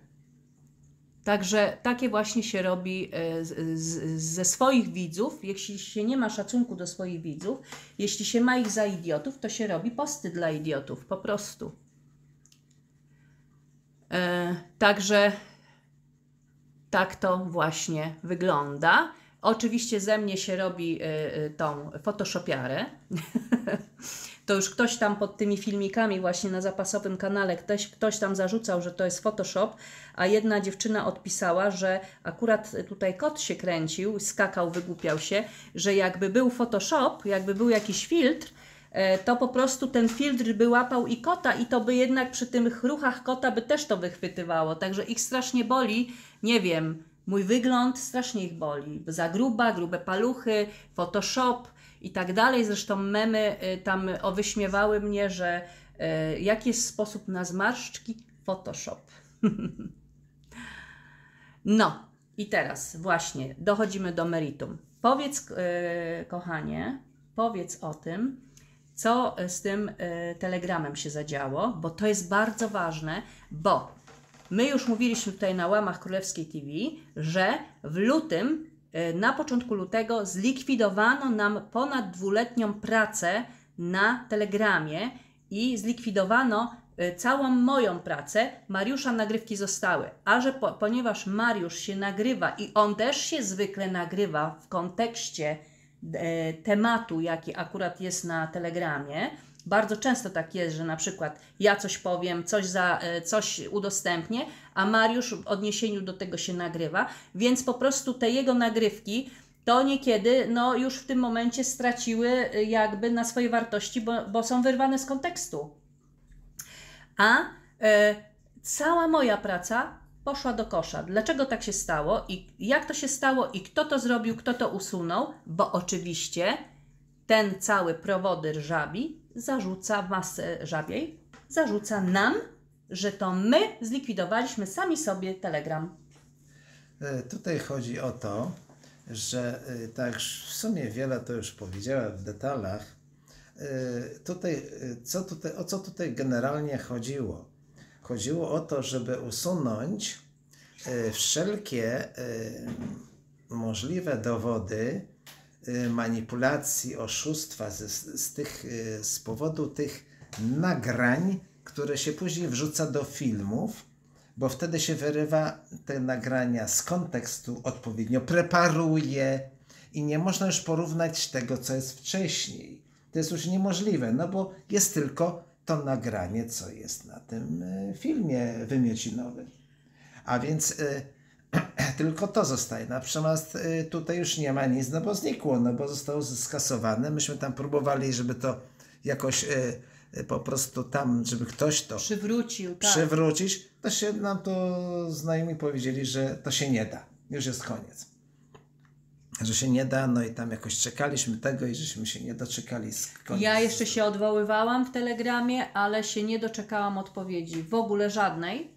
Także takie właśnie się robi e, z, z, ze swoich widzów. Jeśli się nie ma szacunku do swoich widzów, jeśli się ma ich za idiotów, to się robi posty dla idiotów, po prostu. E, także tak to właśnie wygląda. Oczywiście ze mnie się robi y, y, tą photoshopiarę. *laughs* to już ktoś tam pod tymi filmikami właśnie na zapasowym kanale, ktoś, ktoś tam zarzucał, że to jest Photoshop, a jedna dziewczyna odpisała, że akurat tutaj kot się kręcił, skakał, wygłupiał się, że jakby był Photoshop, jakby był jakiś filtr, to po prostu ten filtr by łapał i kota i to by jednak przy tych ruchach kota by też to wychwytywało. Także ich strasznie boli, nie wiem, mój wygląd strasznie ich boli. Za gruba, grube paluchy, Photoshop i tak dalej. Zresztą memy y, tam o wyśmiewały mnie, że y, jaki jest sposób na zmarszczki? Photoshop. *laughs* no i teraz właśnie dochodzimy do meritum. Powiedz, y, kochanie, powiedz o tym, co z tym y, telegramem się zadziało, bo to jest bardzo ważne, bo my już mówiliśmy tutaj na łamach Królewskiej TV, że w lutym, y, na początku lutego, zlikwidowano nam ponad dwuletnią pracę na telegramie i zlikwidowano całą moją pracę. Mariusza nagrywki zostały, a że po, ponieważ Mariusz się nagrywa i on też się zwykle nagrywa w kontekście e, tematu, jaki akurat jest na Telegramie. Bardzo często tak jest, że na przykład ja coś powiem, coś, za, e, coś udostępnię, a Mariusz w odniesieniu do tego się nagrywa, więc po prostu te jego nagrywki to niekiedy no, już w tym momencie straciły e, jakby na swojej wartości, bo, bo są wyrwane z kontekstu. A e, cała moja praca poszła do kosza. Dlaczego tak się stało i jak to się stało i kto to zrobił, kto to usunął? Bo oczywiście ten cały prowodyr żabi zarzuca masę żabiej, zarzuca nam, że to my zlikwidowaliśmy sami sobie Telegram.
E, Tutaj chodzi o to, że e, tak w sumie wiele to już powiedziałem w detalach. E, Tutaj, co tutaj, o co tutaj generalnie chodziło? Chodziło o to, żeby usunąć e, wszelkie e, możliwe dowody e, manipulacji, oszustwa z, z, tych, z powodu tych nagrań, które się później wrzuca do filmów, bo wtedy się wyrywa te nagrania z kontekstu, odpowiednio preparuje i nie można już porównać tego, co jest wcześniej. To jest już niemożliwe, no bo jest tylko to nagranie, co jest na tym e, filmie wymiocinowym. A więc e, *clears throat* tylko to zostaje. Natomiast e, tutaj już nie ma nic, no bo znikło, no bo zostało skasowane. Myśmy tam próbowali, żeby to jakoś po prostu tam, żeby ktoś to
Przywrócił, tak.
przywrócić, to się nam to znajomi powiedzieli, że to się nie da. Już jest koniec. Że się nie da, no i tam jakoś czekaliśmy tego i żeśmy się nie doczekali z koniec.
Ja jeszcze się odwoływałam w Telegramie, ale się nie doczekałam odpowiedzi. W ogóle żadnej.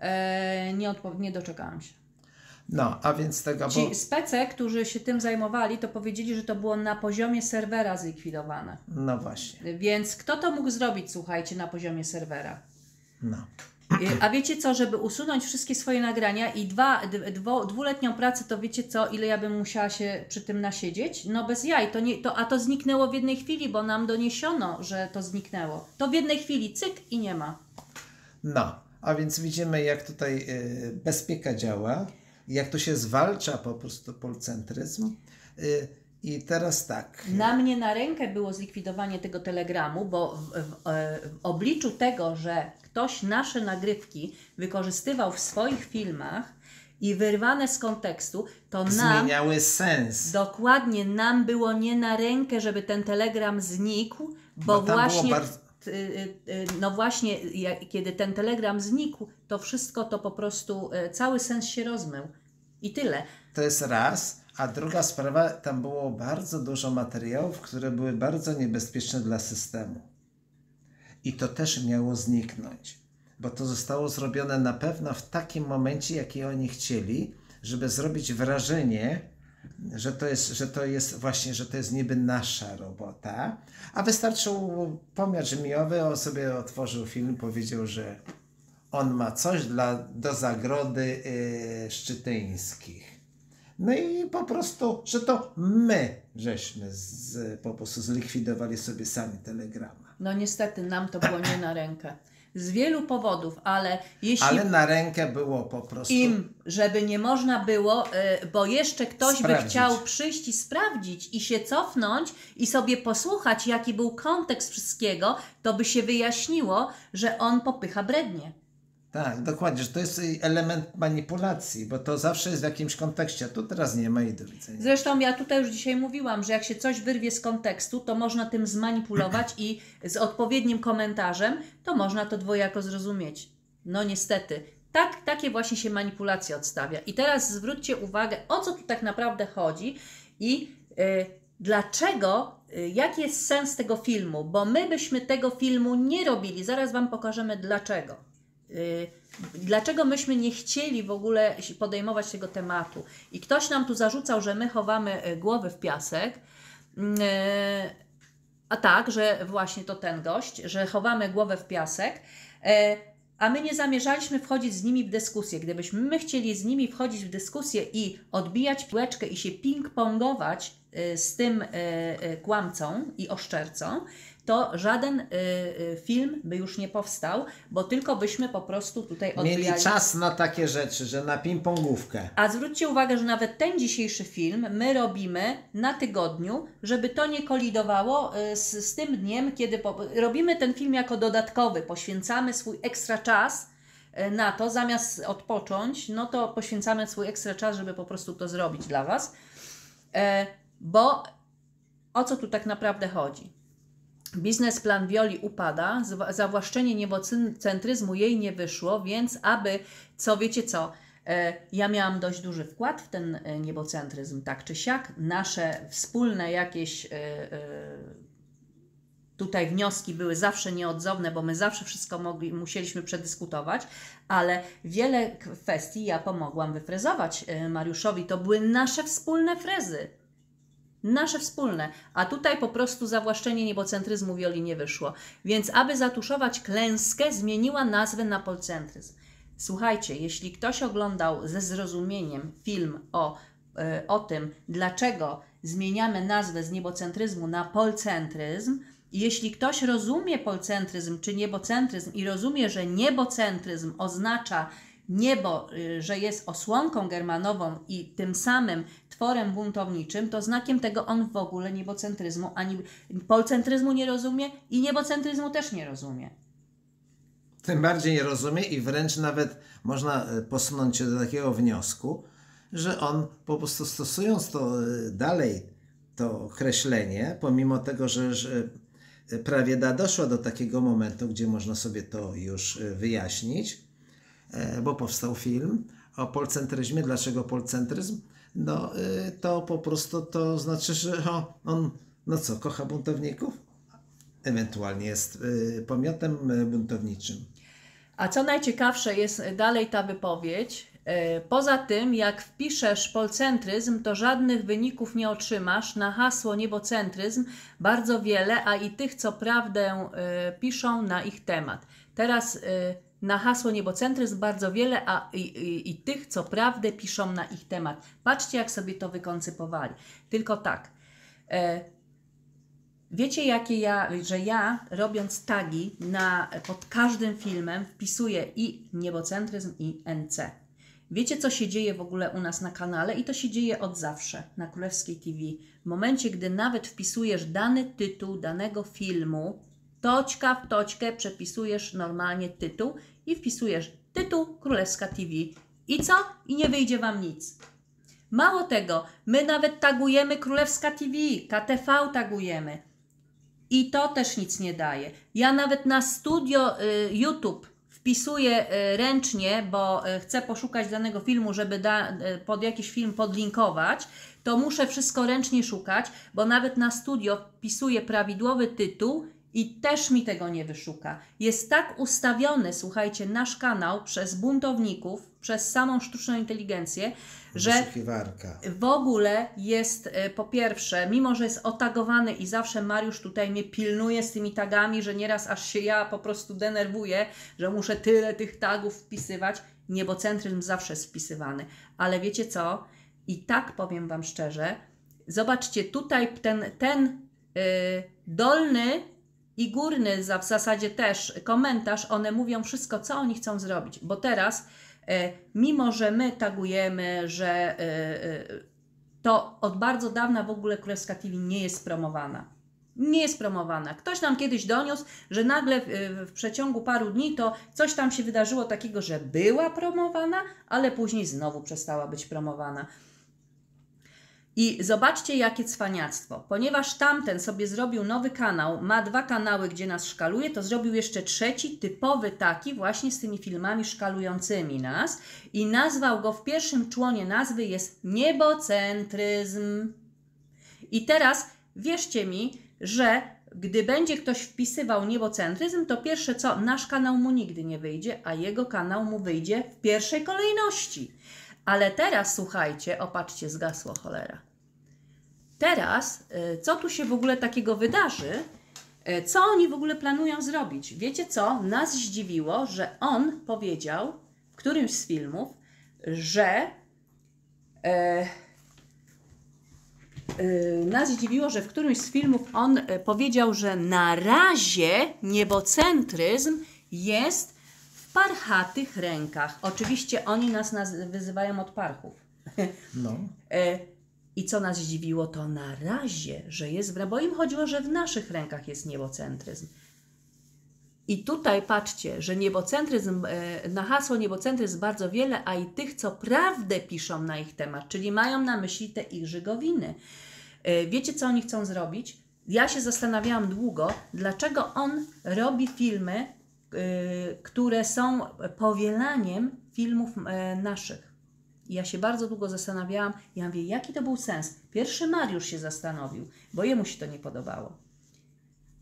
E, nie, odpo- nie doczekałam się.
No, a więc tego, bo...
Ci spece, którzy się tym zajmowali, to powiedzieli, że to było na poziomie serwera zlikwidowane.
No właśnie,
Więc kto to mógł zrobić, słuchajcie, na poziomie serwera?
no.
Y, A wiecie co, żeby usunąć wszystkie swoje nagrania i dwa, dwo, dwuletnią pracę, to wiecie co, ile ja bym musiała się przy tym nasiedzieć? No bez jaj, to nie, to, a to zniknęło w jednej chwili, bo nam doniesiono, że to zniknęło. To w jednej chwili, cyk i nie ma.
No, a więc widzimy, jak tutaj y, bezpieka działa, jak tu się zwalcza po prostu polcentryzm. Y, I teraz tak.
Na mnie na rękę było zlikwidowanie tego telegramu, bo w, w, e, w obliczu tego, że ktoś nasze nagrywki wykorzystywał w swoich filmach i wyrwane z kontekstu, to nam
Zmieniały sens.
Dokładnie, nam było nie na rękę, żeby ten telegram znikł, bo,
Bo
właśnie,
bardzo-
y, y, no właśnie, kiedy ten telegram znikł, to wszystko to po prostu, y, cały sens się rozmył. I tyle.
To jest raz. A druga sprawa, tam było bardzo dużo materiałów, które były bardzo niebezpieczne dla systemu. I to też miało zniknąć, bo to zostało zrobione na pewno w takim momencie, jaki oni chcieli, żeby zrobić wrażenie, że to jest, że to jest właśnie, że to jest niby nasza robota, a wystarczył pomiar żmiowy, on sobie otworzył film, powiedział, że on ma coś dla, do zagrody yy, szczytyńskich. No i po prostu, że to my żeśmy z, po prostu zlikwidowali sobie sami telegrama.
No niestety nam to było nie na rękę. Z wielu powodów, ale jeśli
Ale na rękę było po prostu.
im, żeby nie można było, y, bo jeszcze ktoś by
Sprawdzić.
chciał przyjść i sprawdzić i się cofnąć i sobie posłuchać, jaki był kontekst wszystkiego, to by się wyjaśniło, że on popycha brednie.
Tak, dokładnie, że to jest element manipulacji, bo to zawsze jest w jakimś kontekście, tu teraz nie ma i do widzenia.
Zresztą ja tutaj już dzisiaj mówiłam, że jak się coś wyrwie z kontekstu, to można tym zmanipulować i z odpowiednim komentarzem, to można to dwojako zrozumieć. No niestety. Tak, takie właśnie się manipulacje odstawia. I teraz zwróćcie uwagę, o co tu tak naprawdę chodzi i y, dlaczego, y, jaki jest sens tego filmu, bo my byśmy tego filmu nie robili. Zaraz Wam pokażemy dlaczego. Y, Dlaczego myśmy nie chcieli w ogóle podejmować tego tematu? I ktoś nam tu zarzucał, że my chowamy y, głowy w piasek. Mm, y, A tak, że właśnie to ten gość, że chowamy głowę w piasek. A my nie zamierzaliśmy wchodzić z nimi w dyskusję. Gdybyśmy my chcieli z nimi wchodzić w dyskusję i odbijać piłeczkę i się ping-pongować z tym kłamcą i oszczercą, to żaden y, y, film by już nie powstał, bo tylko byśmy po prostu tutaj odbijali.
Mieli czas na takie rzeczy, że na ping-pongówkę.
A zwróćcie uwagę, że nawet ten dzisiejszy film my robimy na tygodniu, żeby to nie kolidowało y, z, z tym dniem, kiedy po, robimy ten film jako dodatkowy, poświęcamy swój ekstra czas y, na to, zamiast odpocząć, no to poświęcamy swój ekstra czas, żeby po prostu to zrobić dla Was. E, bo o co tu tak naprawdę chodzi? Biznesplan Wioli upada, zawłaszczenie niebocentryzmu jej nie wyszło, więc aby, co wiecie co, e, ja miałam dość duży wkład w ten e, niebocentryzm, tak czy siak. Nasze wspólne jakieś e, tutaj wnioski były zawsze nieodzowne, bo my zawsze wszystko mogli, musieliśmy przedyskutować, ale wiele kwestii ja pomogłam wyfrezować Mariuszowi. To były nasze wspólne frezy. Nasze wspólne. A tutaj po prostu zawłaszczenie niebocentryzmu Wioli nie wyszło. Więc aby zatuszować klęskę, zmieniła nazwę na polcentryzm. Słuchajcie, jeśli ktoś oglądał ze zrozumieniem film o, e, o tym, dlaczego zmieniamy nazwę z niebocentryzmu na polcentryzm, jeśli ktoś rozumie polcentryzm czy niebocentryzm i rozumie, że niebocentryzm oznacza niebo, y, że jest osłonką germanową i tym samym tworem buntowniczym, to znakiem tego on w ogóle niebocentryzmu ani polcentryzmu nie rozumie i niebocentryzmu też nie rozumie.
Tym bardziej nie rozumie i wręcz nawet można e, posunąć się do takiego wniosku, że on po prostu stosując to e, dalej, to określenie, pomimo tego, że, że e, prawieda doszła do takiego momentu, gdzie można sobie to już wyjaśnić, bo powstał film o polcentryzmie. Dlaczego polcentryzm? No e, to po prostu to znaczy, że on, no co, kocha buntowników? Ewentualnie jest e, pomiotem e, buntowniczym.
A co najciekawsze jest dalej ta wypowiedź, Poza tym, jak wpiszesz polcentryzm, to żadnych wyników nie otrzymasz. Na hasło niebocentryzm bardzo wiele, a i tych, co prawdę piszą na ich temat. Teraz na hasło niebocentryzm bardzo wiele, a i, i, i tych, co prawdę piszą na ich temat. Patrzcie, jak sobie to wykoncypowali. Tylko tak. E, Wiecie, jakie ja, że ja robiąc tagi na, pod każdym filmem wpisuję i niebocentryzm i NC. Wiecie, co się dzieje w ogóle u nas na kanale i to się dzieje od zawsze na Królewskiej TV. W momencie, gdy nawet wpisujesz dany tytuł danego filmu, toczka w toczkę przepisujesz normalnie tytuł i wpisujesz tytuł Królewska TV. I co? I nie wyjdzie Wam nic. Mało tego, my nawet tagujemy Królewska TV, KTV tagujemy. I to też nic nie daje. Ja nawet na studio y, YouTube wpisuję y, ręcznie, bo y, chcę poszukać danego filmu, żeby da, y, pod jakiś film podlinkować, to muszę wszystko ręcznie szukać, bo nawet na studio wpisuję prawidłowy tytuł i też mi tego nie wyszuka. Jest tak ustawiony, słuchajcie, nasz kanał przez buntowników, przez samą sztuczną inteligencję, że w ogóle jest e, po pierwsze, mimo że jest otagowany i zawsze Mariusz tutaj mnie pilnuje z tymi tagami, że nieraz aż się ja po prostu denerwuję, że muszę tyle tych tagów wpisywać. Niebocentryzm zawsze jest wpisywany. Ale wiecie co? I tak powiem Wam szczerze, zobaczcie tutaj ten, ten y, dolny i górny za, w zasadzie też komentarz, one mówią wszystko, co oni chcą zrobić. Bo teraz, e, mimo że my tagujemy, że e, e, to od bardzo dawna w ogóle Królewska TV nie jest promowana. Nie jest promowana. Ktoś nam kiedyś doniósł, że nagle w, w przeciągu paru dni to coś tam się wydarzyło takiego, że była promowana, ale później znowu przestała być promowana. I zobaczcie, jakie cwaniactwo. Ponieważ tamten sobie zrobił nowy kanał, ma dwa kanały, gdzie nas szkaluje, to zrobił jeszcze trzeci, typowy taki, właśnie z tymi filmami szkalującymi nas. I nazwał go w pierwszym członie nazwy jest niebocentryzm. I teraz wierzcie mi, że gdy będzie ktoś wpisywał niebocentryzm, to pierwsze co, nasz kanał mu nigdy nie wyjdzie, a jego kanał mu wyjdzie w pierwszej kolejności. Ale teraz słuchajcie, opatrzcie, zgasło cholera. Teraz, y, co tu się w ogóle takiego wydarzy? Y, Co oni w ogóle planują zrobić? Wiecie co? Nas zdziwiło, że on powiedział w którymś z filmów, że e, e, nas zdziwiło, że w którymś z filmów on e, powiedział, że na razie niebocentryzm jest w parchatych rękach. Oczywiście oni nas wyzywają od parchów.
No.
E, I co nas zdziwiło, to na razie, że jest w bo im chodziło, że w naszych rękach jest niebocentryzm. I tutaj patrzcie, że niebocentryzm, e, na hasło niebocentryzm bardzo wiele, a i tych, co prawdę piszą na ich temat, czyli mają na myśli te ich żygowiny. E, Wiecie, co oni chcą zrobić? Ja się zastanawiałam długo, dlaczego on robi filmy, e, które są powielaniem filmów naszych. I ja się bardzo długo zastanawiałam, ja mówię, jaki to był sens. Pierwszy Mariusz się zastanowił, bo jemu się to nie podobało.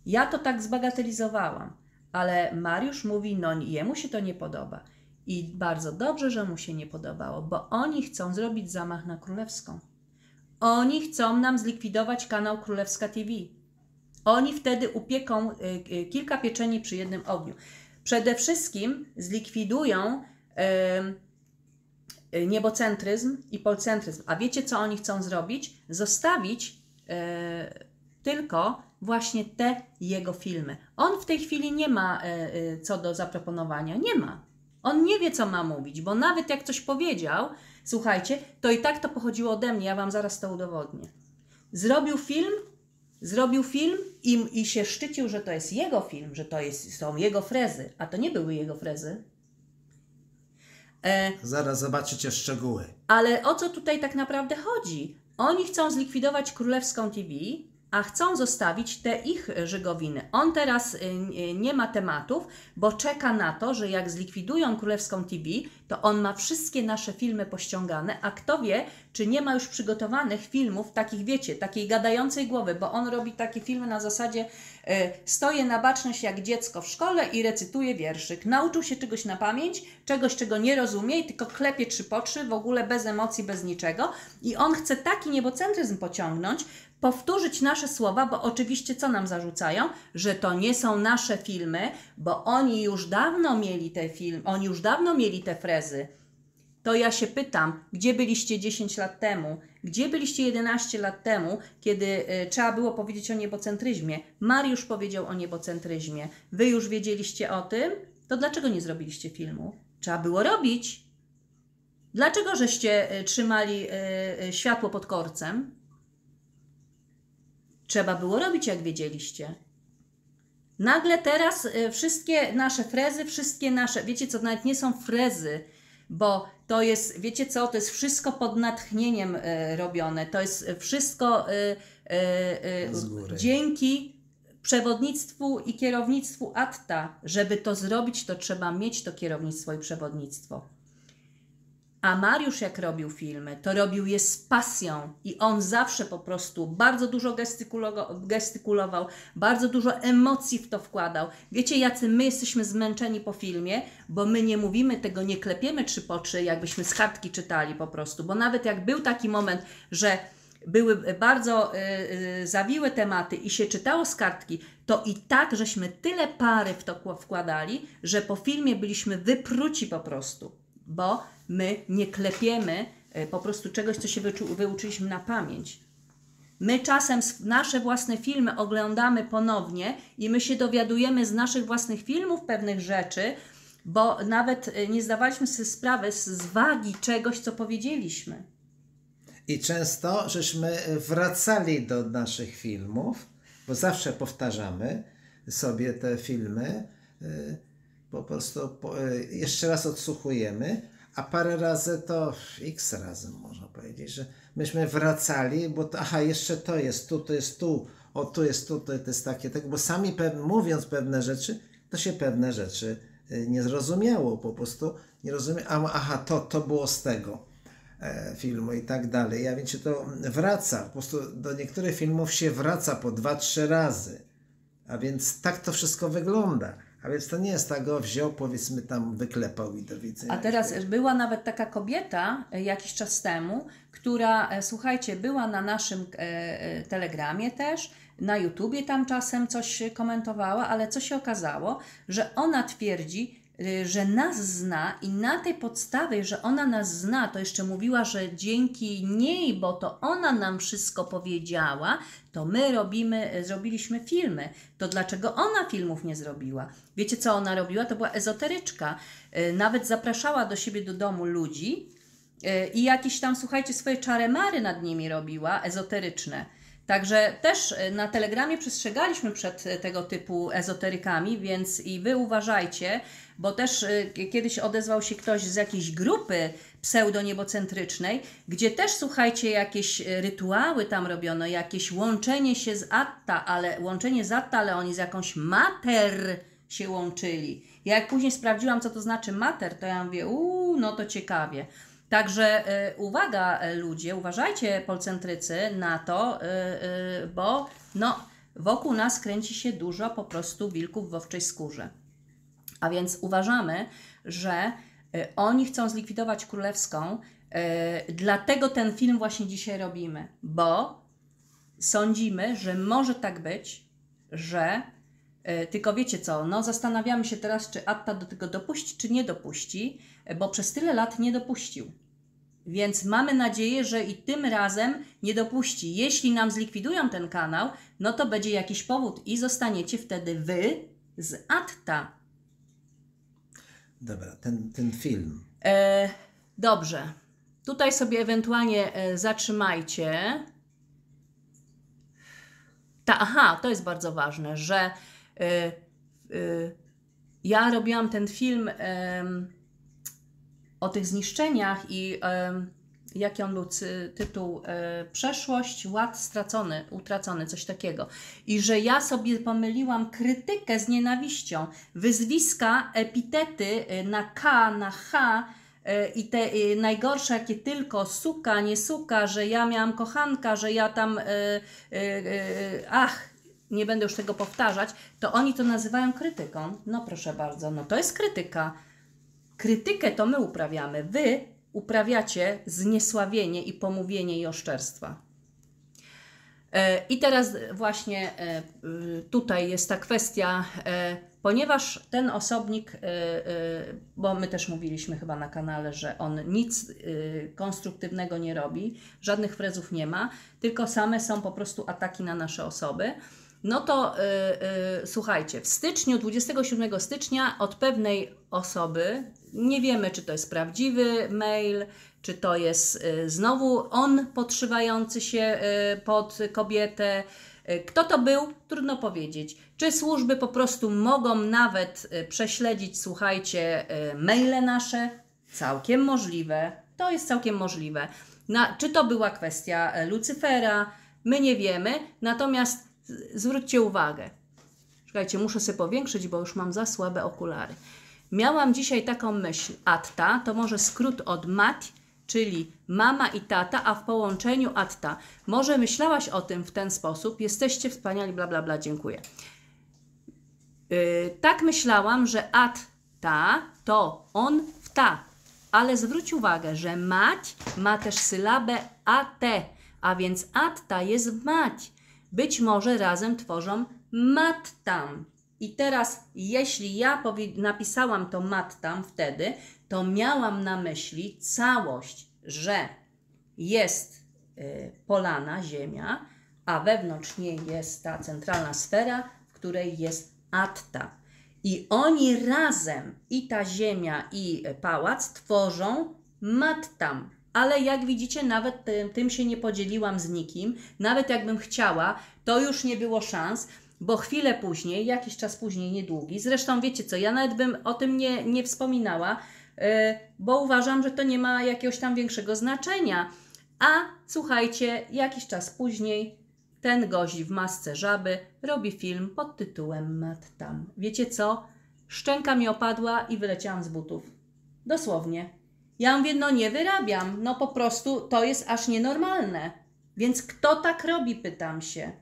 Ja to tak zbagatelizowałam, ale Mariusz mówi, no jemu się to nie podoba. I bardzo dobrze, że mu się nie podobało, bo oni chcą zrobić zamach na Królewską. Oni chcą nam zlikwidować kanał Królewska TV. Oni wtedy upieką y, y, kilka pieczeni przy jednym ogniu. Przede wszystkim zlikwidują niebocentryzm i polcentryzm. A wiecie, co oni chcą zrobić? Zostawić y, tylko właśnie te jego filmy. On w tej chwili nie ma y, y, co do zaproponowania. Nie ma. On nie wie, co ma mówić, bo nawet jak coś powiedział, słuchajcie, to i tak to pochodziło ode mnie. Ja wam zaraz to udowodnię. Zrobił film, zrobił film i, i się szczycił, że to jest jego film, że to jest, są jego frezy, a to nie były jego frezy. E,
Zaraz zobaczycie szczegóły.
ale o co tutaj tak naprawdę chodzi? Oni chcą zlikwidować Królewską TV, a chcą zostawić te ich żygowiny. On teraz y, y, nie ma tematów, bo czeka na to, że jak zlikwidują Królewską TV, to on ma wszystkie nasze filmy pościągane, a kto wie, czy nie ma już przygotowanych filmów, takich wiecie, takiej gadającej głowy, bo on robi takie filmy na zasadzie y, stoję na baczność jak dziecko w szkole i recytuję wierszyk. Nauczył się czegoś na pamięć, czegoś, czego nie rozumie i tylko klepie trzy po trzy, w ogóle bez emocji, bez niczego. I on chce taki niebocentryzm pociągnąć, powtórzyć nasze słowa, bo oczywiście co nam zarzucają? Że to nie są nasze filmy, bo oni już dawno mieli te filmy, oni już dawno mieli te frezy. To ja się pytam, gdzie byliście 10 lat temu? Gdzie byliście 11 lat temu, kiedy y, trzeba było powiedzieć o niebocentryzmie? Mariusz powiedział o niebocentryzmie. Wy już wiedzieliście o tym? To dlaczego nie zrobiliście filmu? Trzeba było robić. Dlaczego żeście y, trzymali y, światło pod korcem? Trzeba było robić, jak wiedzieliście. Nagle teraz wszystkie nasze frezy, wszystkie nasze, wiecie co, nawet nie są frezy, bo to jest, wiecie co, to jest wszystko pod natchnieniem y, robione. To jest wszystko y, y, y,
Z góry.
dzięki przewodnictwu i kierownictwu Atta. Żeby to zrobić, to trzeba mieć to kierownictwo i przewodnictwo. A Mariusz, jak robił filmy, to robił je z pasją i on zawsze po prostu bardzo dużo gestykulo- gestykulował, bardzo dużo emocji w to wkładał. Wiecie, jacy my jesteśmy zmęczeni po filmie, bo my nie mówimy tego, nie klepiemy trzy po trzy, jakbyśmy z kartki czytali po prostu, bo nawet jak był taki moment, że były bardzo y, y, zawiłe tematy i się czytało z kartki, to i tak żeśmy tyle pary w to kła- wkładali, że po filmie byliśmy wypruci po prostu, bo my nie klepiemy y, po prostu czegoś, co się wyuczyliśmy na pamięć. My czasem nasze własne filmy oglądamy ponownie i my się dowiadujemy z naszych własnych filmów pewnych rzeczy, bo nawet y, nie zdawaliśmy sobie sprawy z wagi czegoś, co powiedzieliśmy.
I często żeśmy wracali do naszych filmów, bo zawsze powtarzamy sobie te filmy, po prostu po, y, jeszcze raz odsłuchujemy, a parę razy to x razy można powiedzieć, że myśmy wracali, bo to, aha, jeszcze to jest tu, to jest tu, o tu jest tu, to jest takie, tak, bo sami mówiąc pewne rzeczy, to się pewne rzeczy y, nie zrozumiało, po prostu nie rozumie, a, aha, to, to było z tego e, filmu i tak dalej. Ja wiecie, to wraca, po prostu do niektórych filmów się wraca po dwa, trzy razy. A więc tak to wszystko wygląda. A więc to nie jest tak, o wziął, powiedzmy tam wyklepał i do widzenia.
A teraz była nawet taka kobieta e, jakiś czas temu, która, e, słuchajcie, była na naszym e, e, telegramie też, na YouTubie tam czasem coś komentowała, ale co się okazało, że ona twierdzi, że nas zna i na tej podstawie, że ona nas zna, to jeszcze mówiła, że dzięki niej, bo to ona nam wszystko powiedziała, to my robimy, e, zrobiliśmy filmy. To dlaczego ona filmów nie zrobiła? Wiecie, co ona robiła? To była ezoteryczka. E, Nawet zapraszała do siebie do domu ludzi i jakieś tam, słuchajcie, swoje czaremary nad nimi robiła, ezoteryczne. Także też e, na Telegramie przestrzegaliśmy przed e, tego typu ezoterykami, więc i wy uważajcie, bo też e, kiedyś odezwał się ktoś z jakiejś grupy pseudoniebocentrycznej, gdzie też słuchajcie, jakieś rytuały tam robiono, jakieś łączenie się z Atta, ale łączenie z Atta, ale oni z jakąś mater się łączyli. Ja jak później sprawdziłam, co to znaczy mater, to ja mówię, uuu, no to ciekawie. Także e, uwaga ludzie, uważajcie polcentrycy na to, e, e, bo no, wokół nas kręci się dużo po prostu wilków w owczej skórze. A więc uważamy, że oni chcą zlikwidować królewską, dlatego ten film właśnie dzisiaj robimy, bo sądzimy, że może tak być, że tylko wiecie co, no zastanawiamy się teraz, czy Atta do tego dopuści, czy nie dopuści, bo przez tyle lat nie dopuścił. Więc mamy nadzieję, że i tym razem nie dopuści. Jeśli nam zlikwidują ten kanał, no to będzie jakiś powód i zostaniecie wtedy wy z Atta.
Dobra, ten, ten film.
E, dobrze. Tutaj sobie ewentualnie e, zatrzymajcie. Ta, aha, to jest bardzo ważne, że e, e, ja robiłam ten film o tych zniszczeniach i jaki on był tytuł, e, Przeszłość, ład stracony, utracony, coś takiego. I że ja sobie pomyliłam krytykę z nienawiścią, wyzwiska, epitety e, na K, na H, e, i te najgorsze, jakie tylko suka, nie suka, że ja miałam kochanka, że ja tam, ach, nie będę już tego powtarzać, to oni to nazywają krytyką. No proszę bardzo, no to jest krytyka. Krytykę to my uprawiamy. Wy uprawiacie zniesławienie i pomówienie i oszczerstwa. E, I teraz właśnie e, y, tutaj jest ta kwestia, e, ponieważ ten osobnik, e, e, bo my też mówiliśmy chyba na kanale, że on nic e, konstruktywnego nie robi, żadnych frezów nie ma, tylko same są po prostu ataki na nasze osoby. No to e, e, słuchajcie, w styczniu, 27 stycznia od pewnej osoby, nie wiemy czy to jest prawdziwy mail, czy to jest e, znowu on podszywający się e, pod kobietę. E, Kto to był? Trudno powiedzieć. Czy służby po prostu mogą nawet e, prześledzić, słuchajcie, maile nasze? Całkiem możliwe. To jest całkiem możliwe. Na, czy to była kwestia e, Lucyfera? My nie wiemy. Natomiast zwróćcie uwagę. Czekajcie, muszę sobie powiększyć, bo już mam za słabe okulary. Miałam dzisiaj taką myśl. Atta to może skrót od mat, czyli mama i tata, a w połączeniu atta. Może myślałaś o tym w ten sposób. Jesteście wspaniali, bla, bla, bla, dziękuję. Yy, tak myślałam, że atta to on w ta. Ale zwróć uwagę, że mać ma też sylabę at, a więc atta jest w mać. Być może razem tworzą mattam. I teraz, jeśli ja napisałam to mattam wtedy, to miałam na myśli całość, że jest y, polana, ziemia, a wewnątrz niej jest ta centralna sfera, w której jest atta. I oni razem, i ta ziemia, i pałac, tworzą mattam. Ale jak widzicie, nawet tym, tym się nie podzieliłam z nikim. Nawet jakbym chciała, to już nie było szans, bo chwilę później, jakiś czas później, niedługi, zresztą wiecie co, ja nawet bym o tym nie, nie wspominała, yy, bo uważam, że to nie ma jakiegoś tam większego znaczenia. A słuchajcie, jakiś czas później ten gość w masce żaby robi film pod tytułem Mat Tam. Wiecie co? Szczęka mi opadła i wyleciałam z butów. Dosłownie. Ja mówię, no nie wyrabiam, no po prostu to jest aż nienormalne. Więc kto tak robi, pytam się.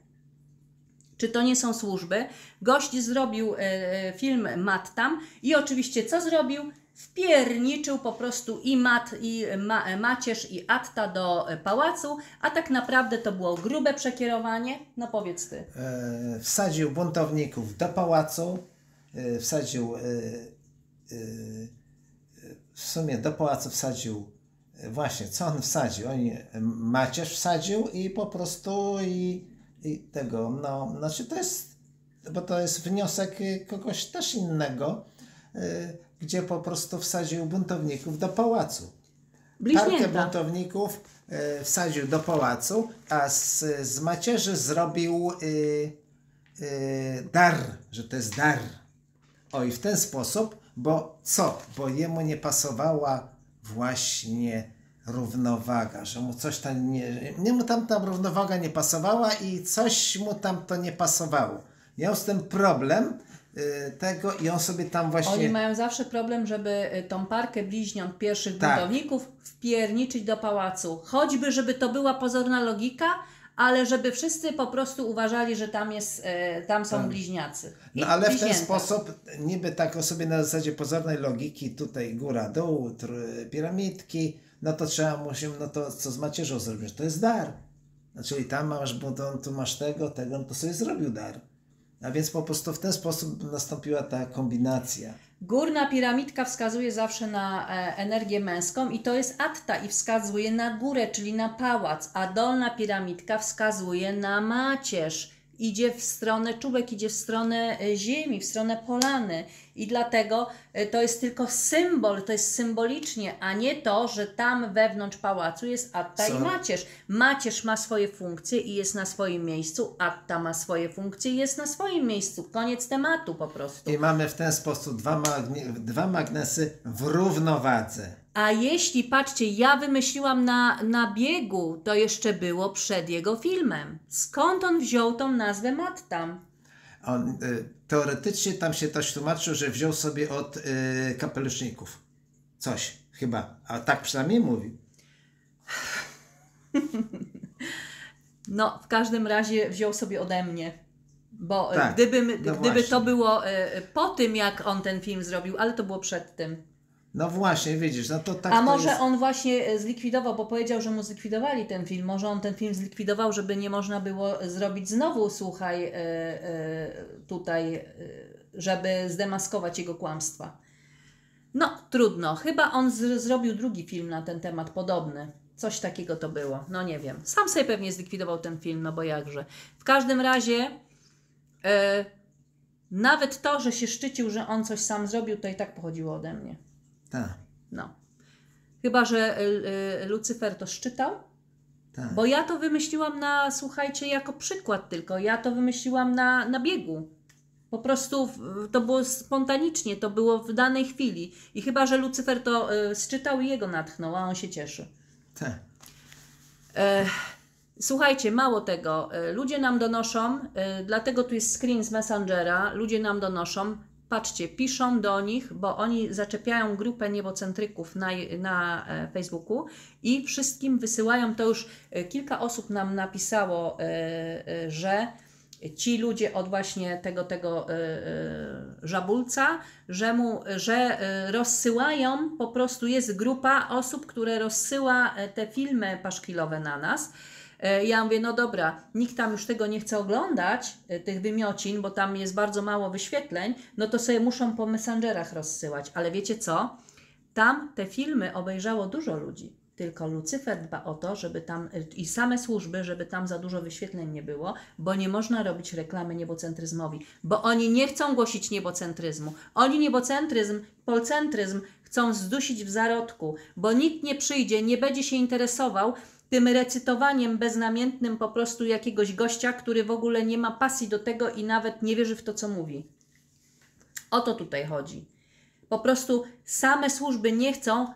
Czy to nie są służby? Gość zrobił e, film Mat tam i oczywiście co zrobił? Wpierniczył po prostu i mat, i ma, e, macierz, i atta do e, pałacu, a tak naprawdę to było grube przekierowanie. No powiedz ty.
E, wsadził buntowników do pałacu, e, wsadził, e, e, w sumie do pałacu wsadził, e, właśnie, co on wsadził? Oni, e, macierz wsadził i po prostu i, i tego, no, znaczy to jest, bo to jest wniosek e, kogoś też innego, e, gdzie po prostu wsadził buntowników do pałacu.
Bliźnięta.
buntowników e, wsadził do pałacu, a z, z macierzy zrobił y, y, dar, że to jest dar. O i w ten sposób, bo co? Bo jemu nie pasowała właśnie równowaga, że mu coś tam nie, nie mu tam ta równowaga nie pasowała i coś mu tam to nie pasowało. Miał z tym problem y, tego i on sobie tam właśnie...
Oni mają zawsze problem, żeby y, tą parkę bliźniąt pierwszych
Tak.
buntowników wpierniczyć do pałacu. Choćby, żeby to była pozorna logika, ale żeby wszyscy po prostu uważali, że tam, jest, e, tam są
Tak.
bliźniacy.
No ale w ten sposób, niby tak o sobie na zasadzie pozornej logiki, tutaj góra, dół, piramidki, no to trzeba, musimy, no to co z macierzą zrobić? To jest dar. Czyli tam masz buton, tu masz tego, tego, no to sobie zrobił dar. A więc po prostu w ten sposób nastąpiła ta kombinacja.
Górna piramidka wskazuje zawsze na e, energię męską i to jest atta i wskazuje na górę, czyli na pałac, a dolna piramidka wskazuje na macierz. Idzie w stronę, czubek idzie w stronę e, ziemi, w stronę polany i dlatego e, to jest tylko symbol, to jest symbolicznie, a nie to, że tam wewnątrz pałacu jest atta i
Co?
macierz. Macierz ma swoje funkcje i jest na swoim miejscu, atta ma swoje funkcje i jest na swoim miejscu. Koniec tematu po prostu.
I mamy w ten sposób dwa, magne- dwa magnesy w równowadze.
A jeśli, patrzcie, ja wymyśliłam na, na biegu, to jeszcze było przed jego filmem. Skąd on wziął tą nazwę Mattam?
On, y, teoretycznie tam się też tłumaczył, że wziął sobie od y, kapeluszników. Coś chyba. A tak przynajmniej mówi.
No, w każdym razie wziął sobie ode mnie. Bo e,
Tak,
gdyby,
no
gdyby
właśnie.
to było e, po tym, jak on ten film zrobił, ale to było przed tym.
No właśnie, widzisz, no to tak
A
to
może
jest.
on właśnie e, zlikwidował, bo powiedział, że mu zlikwidowali ten film. Może on ten film zlikwidował, żeby nie można było zrobić znowu, słuchaj, e, e, tutaj, e, żeby zdemaskować jego kłamstwa. No, trudno. Chyba on z, zrobił drugi film na ten temat, podobny. Coś takiego to było. No nie wiem. Sam sobie pewnie zlikwidował ten film, no bo jakże. W każdym razie, nawet to, że się szczycił, że on coś sam zrobił, to i tak pochodziło ode mnie.
Tak,
No. Chyba, że y, y, Lucyfer to szczytał,
tak.
bo ja to wymyśliłam na, słuchajcie, jako przykład tylko. Ja to wymyśliłam na, na biegu. Po prostu w- to było spontanicznie, to było w danej chwili. I chyba, że Lucyfer to y, sczytał i jego natchnął, a on się cieszy.
tak.
E, Słuchajcie, mało tego, e, ludzie nam donoszą, e, dlatego tu jest screen z Messengera, ludzie nam donoszą, patrzcie, piszą do nich, bo oni zaczepiają grupę niebocentryków na, na e, Facebooku i wszystkim wysyłają, to już e, kilka osób nam napisało, e, że ci ludzie od właśnie tego, tego żabulca, że, mu, że rozsyłają, po prostu jest grupa osób, które rozsyła te filmy paszkilowe na nas. E, Ja mówię, no dobra, nikt tam już tego nie chce oglądać, e, tych wymiocin, bo tam jest bardzo mało wyświetleń, no to sobie muszą po messengerach rozsyłać. Ale wiecie co? Tam te filmy obejrzało dużo ludzi. Tylko Lucyfer dba o to, żeby tam e, i same służby, żeby tam za dużo wyświetleń nie było, bo nie można robić reklamy niebocentryzmowi, bo oni nie chcą głosić niebocentryzmu. Oni niebocentryzm, polcentryzm chcą zdusić w zarodku, bo nikt nie przyjdzie, nie będzie się interesował tym recytowaniem beznamiętnym po prostu jakiegoś gościa, który w ogóle nie ma pasji do tego i nawet nie wierzy w to, co mówi. O to tutaj chodzi. Po prostu same służby nie chcą,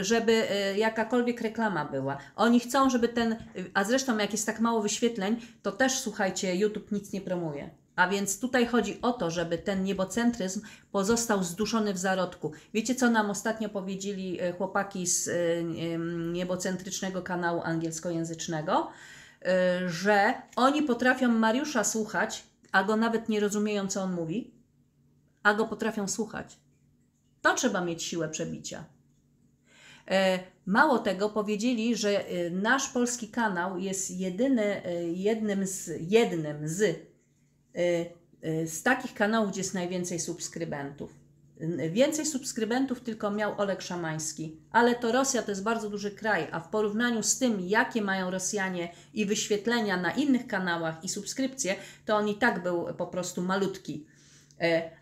żeby e, jakakolwiek reklama była. Oni chcą, żeby ten. A zresztą, jak jest tak mało wyświetleń, to też słuchajcie, YouTube nic nie promuje. A więc tutaj chodzi o to, żeby ten niebocentryzm pozostał zduszony w zarodku. Wiecie, co nam ostatnio powiedzieli e, chłopaki z e, niebocentrycznego kanału angielskojęzycznego? E, Że oni potrafią Mariusza słuchać, a go nawet nie rozumieją, co on mówi, a go potrafią słuchać. To trzeba mieć siłę przebicia. Mało tego, powiedzieli, że nasz polski kanał jest jedyny, jednym z, jednym z, z takich kanałów, gdzie jest najwięcej subskrybentów. N- Więcej subskrybentów tylko miał Olek Szamański, ale to Rosja to jest bardzo duży kraj, a w porównaniu z tym, jakie mają Rosjanie i wyświetlenia na innych kanałach i subskrypcje, to on i tak był po prostu malutki.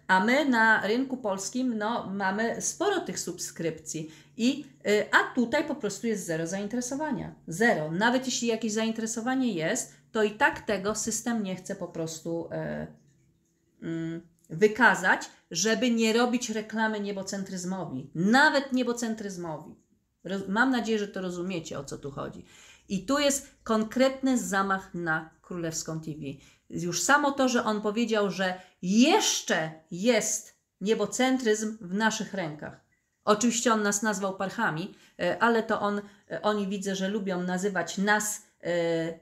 A my na rynku polskim no, mamy sporo tych subskrypcji, i, a tutaj po prostu jest zero zainteresowania. Zero. Nawet jeśli jakieś zainteresowanie jest, to i tak tego system nie chce po prostu e, mm, wykazać, żeby nie robić reklamy niebocentryzmowi. Nawet niebocentryzmowi. Mam nadzieję, że to rozumiecie, o co tu chodzi. I tu jest konkretny zamach na Królewską TV. Już samo to, że on powiedział, że jeszcze jest niebocentryzm w naszych rękach. Oczywiście on nas nazwał parchami, e, ale to on, e, oni widzę, że lubią nazywać nas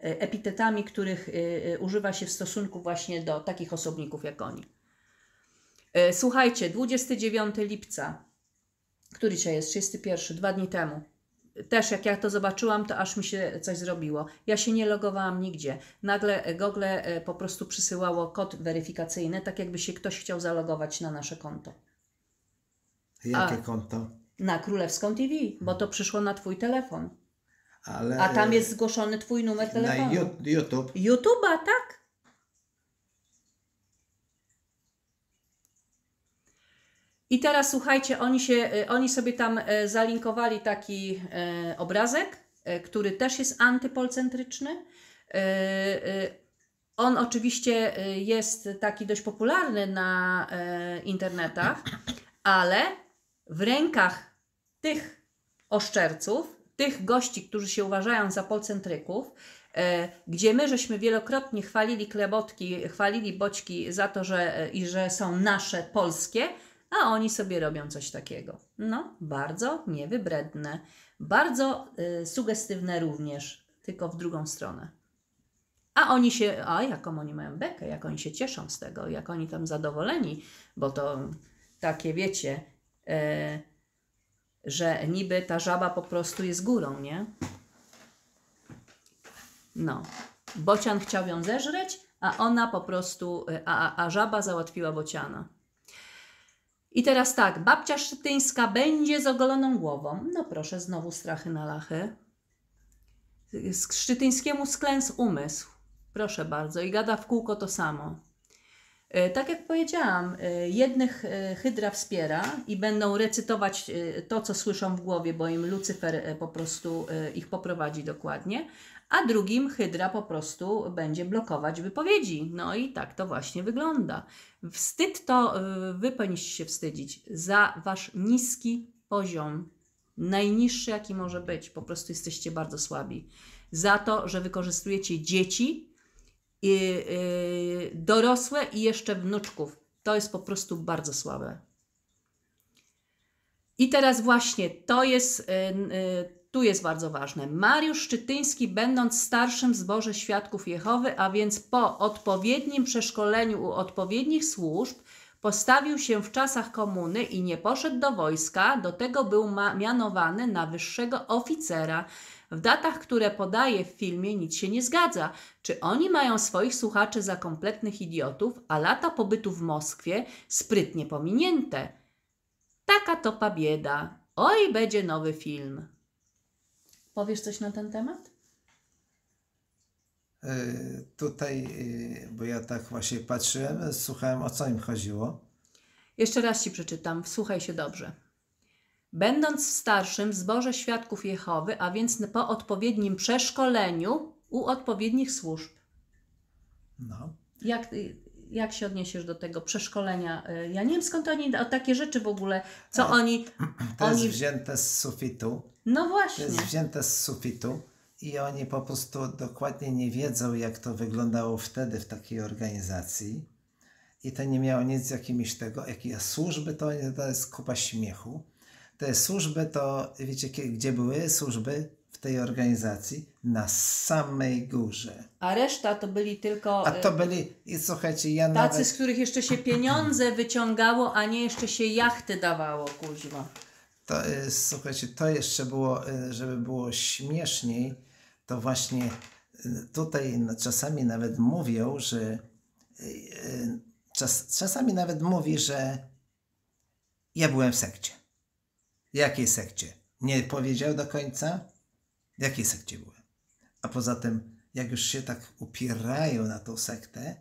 epitetami, których e, e, używa się w stosunku właśnie do takich osobników jak oni. E, Słuchajcie, 29 lipca, który dzisiaj jest? 31, dwa dni temu. Też jak ja to zobaczyłam, to aż mi się coś zrobiło. Ja się nie logowałam nigdzie. Nagle e, Google e, po prostu przysyłało kod weryfikacyjny, tak jakby się ktoś chciał zalogować na nasze konto.
Jakie
A.
konto?
Na Królewską TV, bo to przyszło na Twój telefon.
Ale
A tam jest zgłoszony Twój numer
na
telefonu.
Ju- YouTube.
YouTube'a, tak? I teraz słuchajcie, oni, się, e, oni sobie tam e, zalinkowali taki e, obrazek, który też jest antypolcentryczny. On oczywiście jest taki dość popularny na internetach, ale w rękach tych oszczerców, tych gości, którzy się uważają za polcentryków, e, gdzie my żeśmy wielokrotnie chwalili klebotki, chwalili boćki za to, że, e, i że są nasze, polskie, a oni sobie robią coś takiego. No, bardzo niewybredne, bardzo y, sugestywne również, tylko w drugą stronę. A oni się, a jaką oni mają bekę, jak oni się cieszą z tego, jak oni tam zadowoleni, bo to takie wiecie, e, że niby ta żaba po prostu jest górą, nie? No. Bocian chciał ją zeżreć, a ona po prostu, e, a, a, żaba załatwiła bociana. I teraz tak, babcia szczytyńska będzie z ogoloną głową. No proszę, znowu strachy na lachy. Szczytyńskiemu sklęs umysł. Proszę bardzo. I gada w kółko to samo. E, Tak jak powiedziałam, e, jednych e, Hydra wspiera i będą recytować to, co słyszą w głowie, bo im Lucyfer po prostu ich poprowadzi dokładnie, a drugim Hydra po prostu będzie blokować wypowiedzi. No i tak to właśnie wygląda. Wstyd to wy powinniście się wstydzić za wasz niski poziom, najniższy jaki może być. Po prostu jesteście bardzo słabi. Za to, że wykorzystujecie dzieci dorosłe i jeszcze wnuczków. To jest po prostu bardzo słabe. I teraz właśnie to jest, y, y, tu jest bardzo ważne. Mariusz Szczytyński, będąc starszym w zborze Świadków Jehowy, a więc po odpowiednim przeszkoleniu u odpowiednich służb, postawił się w czasach komuny i nie poszedł do wojska, do tego był mianowany na wyższego oficera. W datach, które podaje w filmie, nic się nie zgadza. Czy oni mają swoich słuchaczy za kompletnych idiotów, a lata pobytu w Moskwie sprytnie pominięte? Taka topa bieda. Oj, będzie nowy film. Powiesz coś na ten temat?
Y, Tutaj, y, bo ja tak właśnie patrzyłem, słuchałem o co im chodziło.
Jeszcze raz ci przeczytam, wsłuchaj się dobrze. Będąc starszym w zborze świadków Jehowy, a więc po odpowiednim przeszkoleniu u odpowiednich służb.
No.
Jak, jak się odniesiesz do tego przeszkolenia? Ja nie wiem skąd oni o takie rzeczy w ogóle, co oni. *clears throat*
To
oni
jest wzięte z sufitu.
no
To
właśnie.
jest wzięte z sufitu i oni po prostu dokładnie nie wiedzą, jak to wyglądało wtedy w takiej organizacji. I to nie miało nic z jakimiś tego, jakie służby, to, to jest kupa śmiechu. Te służby to, wiecie, gdzie były służby w tej organizacji? Na samej górze.
A reszta to byli tylko
A to
y,
byli, i słuchajcie, ja
tacy,
nawet...
z których jeszcze się pieniądze wyciągało, a nie jeszcze się jachty dawało, kuźwa.
To, y, słuchajcie, to jeszcze było, y, żeby było śmieszniej, to właśnie tutaj no, czasami nawet mówią, że czas, czasami nawet mówi, że ja byłem w sekcie. Jakiej sekcie? Nie powiedział do końca, jakiej sekcie byłem. A poza tym, jak już się tak upierają na tą sektę,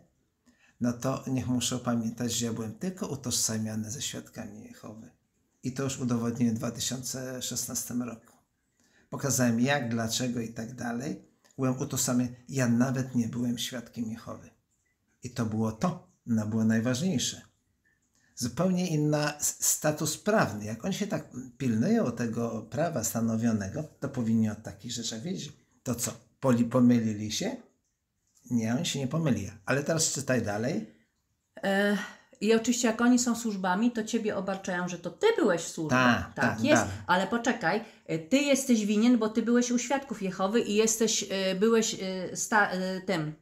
no to niech muszą pamiętać, że ja byłem tylko utożsamiany ze świadkami Jehowy. I to już udowodniłem w 2016 roku. Pokazałem jak, dlaczego i tak dalej. Byłem utożsamiony. Ja nawet nie byłem świadkiem Jehowy. I to było to. No było najważniejsze. Zupełnie inna status prawny. Jak oni się tak pilnują tego prawa stanowionego, to powinni o takich rzeczach wiedzieć. To co? Poli pomylili się? Nie, oni się nie pomyli. Ale teraz czytaj dalej.
E, I oczywiście, jak oni są służbami, to ciebie obarczają, że to ty byłeś w służbie.
Tak, tak,
jest. Ale poczekaj, e, ty jesteś winien, bo ty byłeś u świadków Jehowy i jesteś, e, byłeś sta, tym,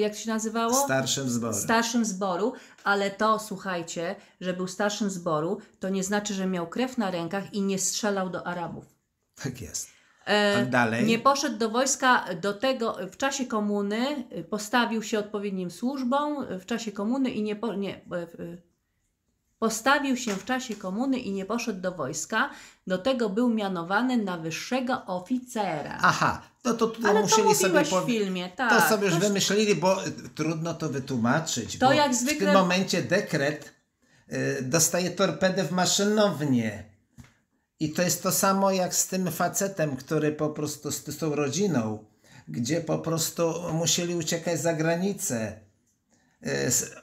jak to się nazywało?
Starszym zborem.
starszym zboru, ale to słuchajcie, że był starszym zboru, to nie znaczy, że miał krew na rękach i nie strzelał do Arabów.
tak jest.
E,
dalej?
Nie poszedł do wojska do tego w czasie komuny, y, postawił się odpowiednim służbom y, w czasie komuny i nie, po, nie e, postawił się w czasie komuny i nie poszedł do wojska. Do tego był mianowany na wyższego oficera.
Aha, no to tutaj
Ale to
musieli sobie
mówiłeś w filmie,
To
tak.
sobie już
To-
wymyślili, bo y, trudno to wytłumaczyć.
To jak
W
zwykle-
tym momencie dekret y, dostaje torpedę w maszynownię. I to jest to samo jak z tym facetem, który po prostu z, z tą rodziną, gdzie po prostu musieli uciekać za granicę, y,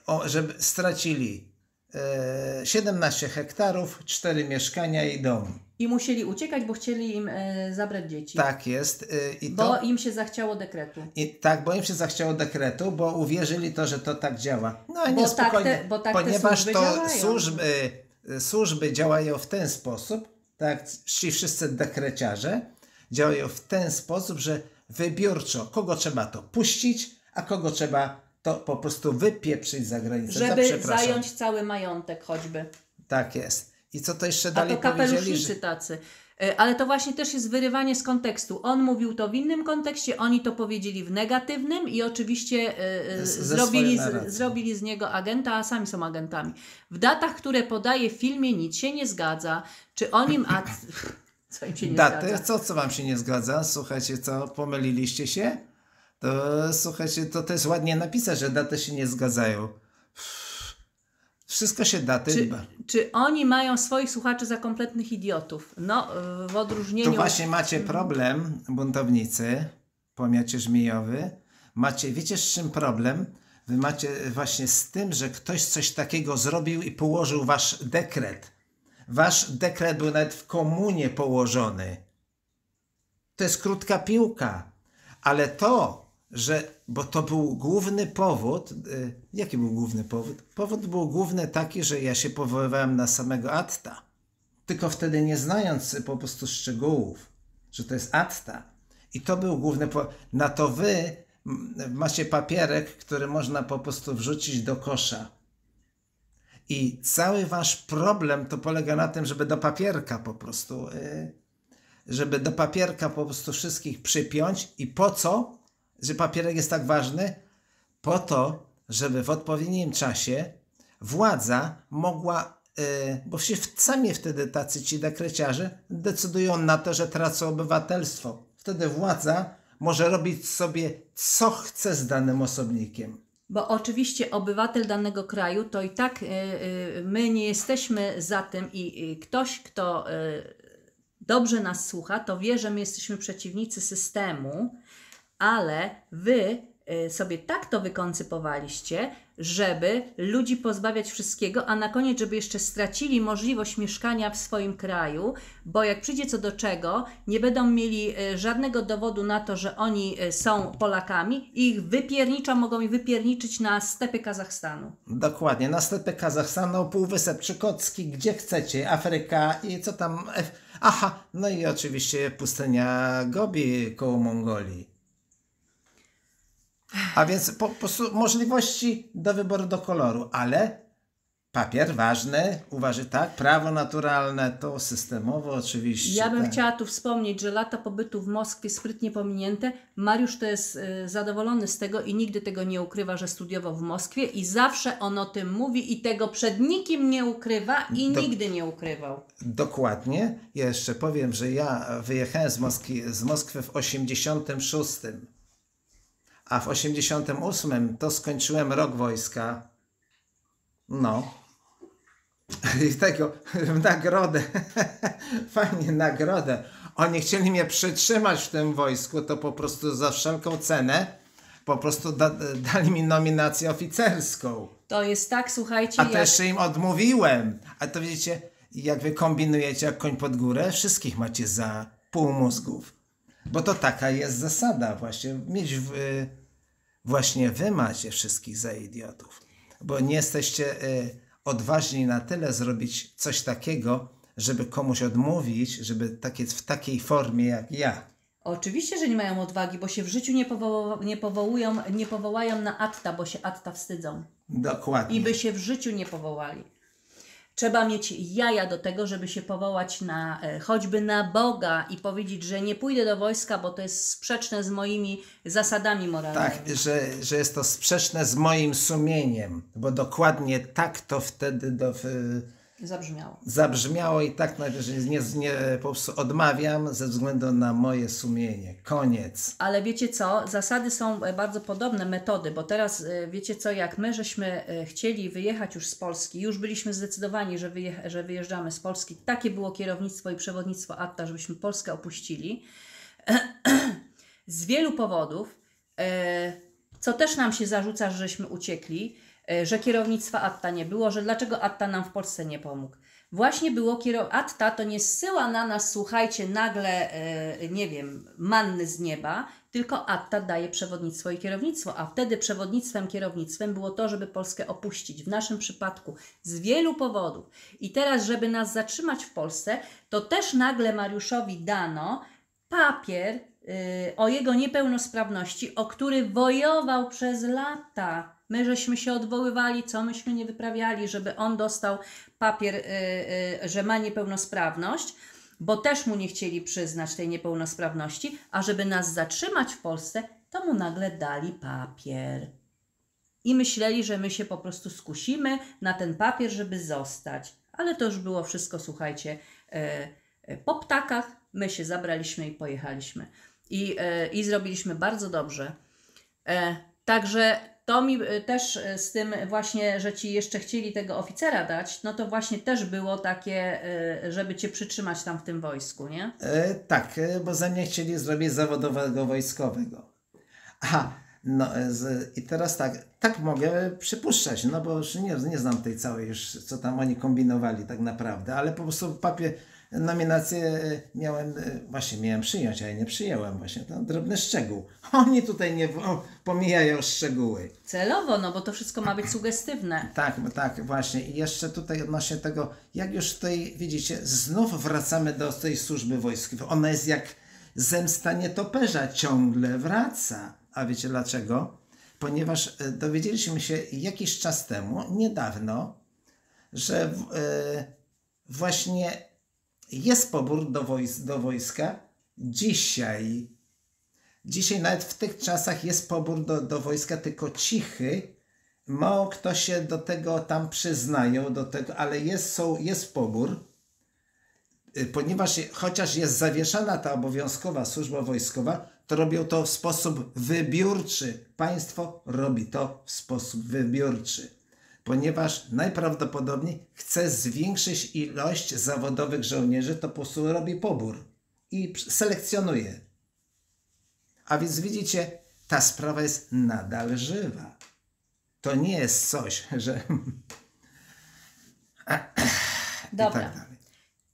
o, żeby stracili 17 hektarów, 4 mieszkania i dom.
I musieli uciekać, bo chcieli im e, zabrać dzieci.
Tak jest. y, I
Bo
to,
im się zachciało dekretu.
i, tak, bo im się zachciało dekretu, bo uwierzyli to, że to tak działa. No i nie
tak
spokojnie,
te- bo tak
ponieważ
służby
to
działają.
służby, służby działają w ten sposób, tak, ci wszyscy dekreciarze działają w ten sposób, że wybiórczo kogo trzeba to puścić, a kogo trzeba to po prostu wypieprzyć za granicę. za
Żeby
przepraszam.
zająć cały majątek choćby.
Tak jest. I co to jeszcze
A
dalej
to
powiedzieli?
tacy. E, Ale to właśnie też jest wyrywanie z kontekstu. On mówił to w innym kontekście, oni to powiedzieli w negatywnym i oczywiście e, e,
Z-
zrobili, z, zrobili z niego agenta, a sami są agentami. W datach, które podaje w filmie nic się nie zgadza. Czy on im... A, *laughs* co im się nie
Daty?
zgadza?
Co, co wam się nie zgadza? Słuchajcie, co, pomyliliście się? To słuchajcie, to, jest ładnie napisać, że daty się nie zgadzają. Wszystko się daty.
Czy, czy oni mają swoich słuchaczy za kompletnych idiotów? No, w odróżnieniu...
Tu właśnie macie problem, buntownicy, pomiacie żmijowy. Macie, wiecie z czym problem? Wy macie właśnie z tym, że ktoś coś takiego zrobił i położył wasz dekret. Wasz dekret był nawet w komunie położony. To jest krótka piłka. Ale to, że, bo to był główny powód, y, jaki był główny powód? Powód był główny taki, że ja się powoływałem na samego Atta tylko wtedy nie znając po prostu szczegółów, że to jest atta. I to był główny po... Na to wy macie papierek, który można po prostu wrzucić do kosza. I cały wasz problem to polega na tym, żeby do papierka po prostu, y, żeby do papierka po prostu wszystkich przypiąć. I po co? Że papierek jest tak ważny? Po to, żeby w odpowiednim czasie władza mogła, y, bo się sami wtedy tacy ci dekreciarze decydują na to, że tracą obywatelstwo. Wtedy władza może robić sobie co chce z danym osobnikiem.
Bo oczywiście obywatel danego kraju to i tak y, y, my nie jesteśmy za tym i ktoś, kto dobrze nas słucha, to wie, że my jesteśmy przeciwnicy systemu, ale wy y, sobie tak to wykoncypowaliście, żeby ludzi pozbawiać wszystkiego, a na koniec, żeby jeszcze stracili możliwość mieszkania w swoim kraju, bo jak przyjdzie co do czego, nie będą mieli y, żadnego dowodu na to, że oni y, są Polakami i ich wypiernicza mogą ich wypierniczyć na stepy Kazachstanu.
Dokładnie, na stepę Kazachstanu, Półwysep Czykocki, gdzie chcecie, Afryka i co tam. F- Aha, no i oczywiście pustynia Gobi koło Mongolii. A więc po, po możliwości do wyboru do koloru, ale papier ważny, uważaj tak, prawo naturalne to systemowo oczywiście.
Ja bym
tak.
chciała tu wspomnieć, że lata pobytu w Moskwie sprytnie pominięte. Mariusz to jest y, zadowolony z tego i nigdy tego nie ukrywa, że studiował w Moskwie i zawsze on o tym mówi i tego przed nikim nie ukrywa i
Do-
nigdy nie ukrywał.
Dokładnie. Ja jeszcze powiem, że ja wyjechałem z Moskwy, z Moskwy w 86, a w 88 to skończyłem rok wojska. No. *laughs* I tego, *laughs* w nagrodę, *laughs* fajnie, nagrodę. Oni chcieli mnie przytrzymać w tym wojsku, to po prostu za wszelką cenę po prostu da, dali mi nominację oficerską.
To jest tak, słuchajcie,
A
jak...
jeszcze im odmówiłem. A to wiecie, jak wy kombinujecie jak koń pod górę, wszystkich macie za pół mózgów. Bo to taka jest zasada właśnie. Mieć w, y, właśnie wy macie wszystkich za idiotów. Bo nie jesteście y, odważni na tyle zrobić coś takiego, żeby komuś odmówić, żeby takie, w takiej formie jak ja.
Oczywiście, że nie mają odwagi, bo się w życiu nie, powoła, nie powołują, nie powołają na Atta, bo się Atta wstydzą.
Dokładnie.
I by się w życiu nie powołali. Trzeba mieć jaja do tego, żeby się powołać na e, choćby na Boga i powiedzieć, że nie pójdę do wojska, bo to jest sprzeczne z moimi zasadami moralnymi.
Tak, że, że jest to sprzeczne z moim sumieniem, bo dokładnie tak to wtedy do,
Zabrzmiało.
zabrzmiało i tak najwyżej nie, nie, po prostu odmawiam ze względu na moje sumienie. Koniec.
Ale wiecie co, zasady są e, bardzo podobne, metody, bo teraz e, wiecie co, jak my żeśmy e, chcieli wyjechać już z Polski, już byliśmy zdecydowani, że, wyje, że wyjeżdżamy z Polski, takie było kierownictwo i przewodnictwo ATTA, żebyśmy Polskę opuścili. *clears throat* Z wielu powodów, co też nam się zarzuca, żeśmy uciekli, że kierownictwa ATTA nie było, że dlaczego ATTA nam w Polsce nie pomógł. właśnie było kierowane. Atta to nie zsyła na nas, słuchajcie, nagle, e, nie wiem, manny z nieba, tylko Atta daje przewodnictwo i kierownictwo, a wtedy przewodnictwem, kierownictwem było to, żeby Polskę opuścić. W naszym przypadku z wielu powodów. I teraz, żeby nas zatrzymać w Polsce, to też nagle Mariuszowi dano papier y, o jego niepełnosprawności, o który wojował przez lata. My żeśmy się odwoływali, co myśmy nie wyprawiali, żeby on dostał papier, y, y, że ma niepełnosprawność, bo też mu nie chcieli przyznać tej niepełnosprawności, a żeby nas zatrzymać w Polsce, to mu nagle dali papier. I myśleli, że my się po prostu skusimy na ten papier, żeby zostać. Ale to już było wszystko, słuchajcie, e, po ptakach. My się zabraliśmy i pojechaliśmy. I, i zrobiliśmy bardzo dobrze. E, Także to mi e, też e, z tym właśnie, że ci jeszcze chcieli tego oficera dać, no to właśnie też było takie, e, żeby cię przytrzymać tam w tym wojsku, nie?
E, tak, bo ze mnie chcieli zrobić zawodowego wojskowego. Aha, no z, i teraz tak, tak mogę przypuszczać, no bo już nie, nie znam tej całej już, co tam oni kombinowali tak naprawdę, ale po prostu papier, nominację e, miałem, e, właśnie miałem przyjąć, a ja nie przyjąłem właśnie, to drobny szczegół. *laughs* Oni tutaj nie pomijają szczegóły.
Celowo, no bo to wszystko ma być sugestywne.
Tak, tak, właśnie. I jeszcze tutaj odnośnie tego, jak już tutaj widzicie, znów wracamy do tej służby wojskowej. Ona jest jak zemsta nietoperza, ciągle wraca. A wiecie dlaczego? Ponieważ e, dowiedzieliśmy się jakiś czas temu, niedawno, że w, właśnie jest pobór do, wojs- do wojska dzisiaj. Dzisiaj nawet w tych czasach jest pobór do, do wojska, tylko cichy. Mało kto się do tego tam przyznają, do tego, ale jest, są, jest pobór, Y, ponieważ chociaż jest zawieszana ta obowiązkowa służba wojskowa, to robią to w sposób wybiórczy. Państwo robi to w sposób wybiórczy, ponieważ najprawdopodobniej chce zwiększyć ilość zawodowych żołnierzy, to po prostu robi pobór i selekcjonuje. A więc widzicie, ta sprawa jest nadal żywa. To nie jest coś, *laughs* że. *clears throat* I
Dobra.
tak dalej.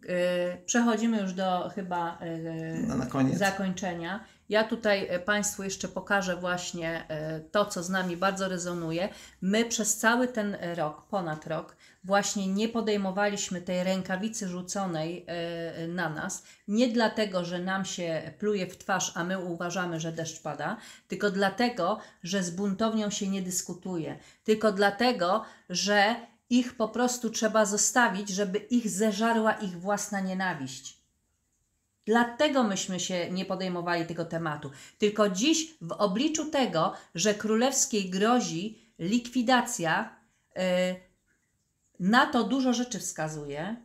Yy, Przechodzimy już do chyba yy,
No na koniec.
zakończenia. Ja tutaj e, Państwu jeszcze pokażę właśnie e, to, co z nami bardzo rezonuje. My przez cały ten rok, ponad rok, właśnie nie podejmowaliśmy tej rękawicy rzuconej e, na nas. Nie dlatego, że nam się pluje w twarz, a my uważamy, że deszcz pada, tylko dlatego, że z buntownią się nie dyskutuje. Tylko dlatego, że ich po prostu trzeba zostawić, żeby ich zeżarła ich własna nienawiść. Dlatego myśmy się nie podejmowali tego tematu. Tylko dziś, w obliczu tego, że królewskiej grozi likwidacja, yy, na to dużo rzeczy wskazuje.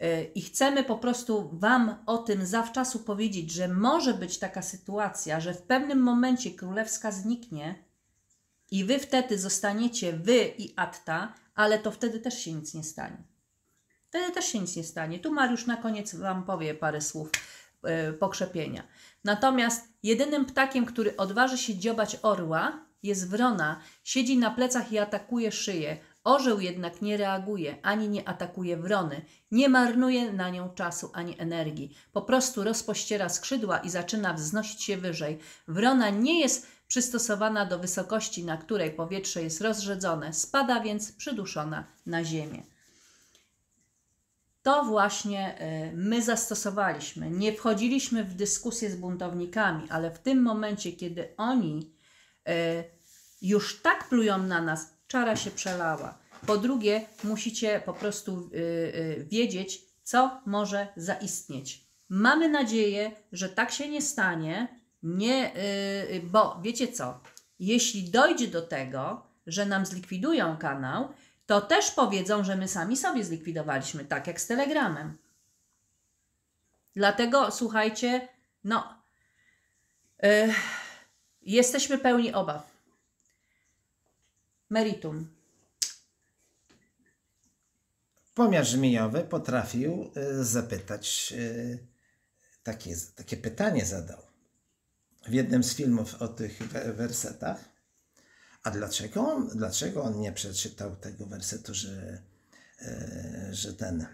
yy, I chcemy po prostu Wam o tym zawczasu powiedzieć, że może być taka sytuacja, że w pewnym momencie królewska zniknie i Wy wtedy zostaniecie Wy i Atta, ale to wtedy też się nic nie stanie. Wtedy też się nic nie stanie. Tu Mariusz na koniec Wam powie parę słów pokrzepienia. Natomiast jedynym ptakiem, który odważy się dziobać orła, jest wrona. Siedzi na plecach i atakuje szyję. Orzeł jednak nie reaguje, ani nie atakuje wrony. Nie marnuje na nią czasu ani energii. Po prostu rozpościera skrzydła i zaczyna wznosić się wyżej. Wrona nie jest przystosowana do wysokości, na której powietrze jest rozrzedzone, spada więc przyduszona na ziemię. To właśnie y, my zastosowaliśmy. Nie wchodziliśmy w dyskusję z buntownikami, ale w tym momencie, kiedy oni y, już tak plują na nas, czara się przelała. Po drugie, musicie po prostu y, wiedzieć, co może zaistnieć. Mamy nadzieję, że tak się nie stanie, nie, bo wiecie co? Jeśli dojdzie do tego, że nam zlikwidują kanał, to też powiedzą, że my sami sobie zlikwidowaliśmy, tak jak z Telegramem. Dlatego słuchajcie, no, y, jesteśmy pełni obaw. Meritum.
Pomiar żmijowy potrafił y, zapytać, y, takie, takie pytanie zadał w jednym z filmów o tych we- wersetach. A dlaczego dlaczego on nie przeczytał tego wersetu, że, y, że ten,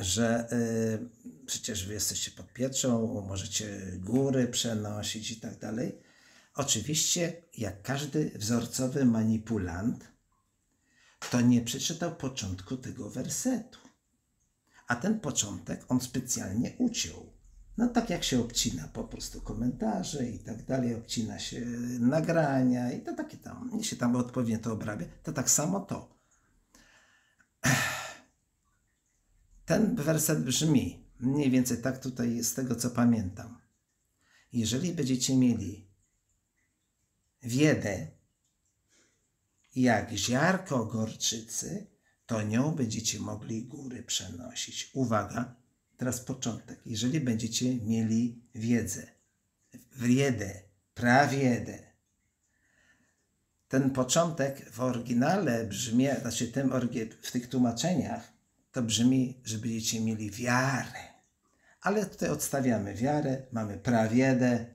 że y, przecież wy jesteście pod pieczą, możecie góry przenosić i tak dalej. Oczywiście, jak każdy wzorcowy manipulant, to nie przeczytał początku tego wersetu. A ten początek on specjalnie uciął. No tak jak się obcina po prostu komentarze i tak dalej, obcina się nagrania i to takie tam, nie się tam odpowiednio to obrabia, to tak samo to. Ten werset brzmi mniej więcej tak tutaj z tego co pamiętam. Jeżeli będziecie mieli wiedę jak ziarko gorczycy, to nią będziecie mogli góry przenosić. Uwaga, teraz początek. Jeżeli będziecie mieli wiedzę, wiedę, prawiedę, ten początek w oryginale brzmi, znaczy tym, w tych tłumaczeniach, to brzmi, że będziecie mieli wiarę. Ale tutaj odstawiamy wiarę, mamy prawiedę.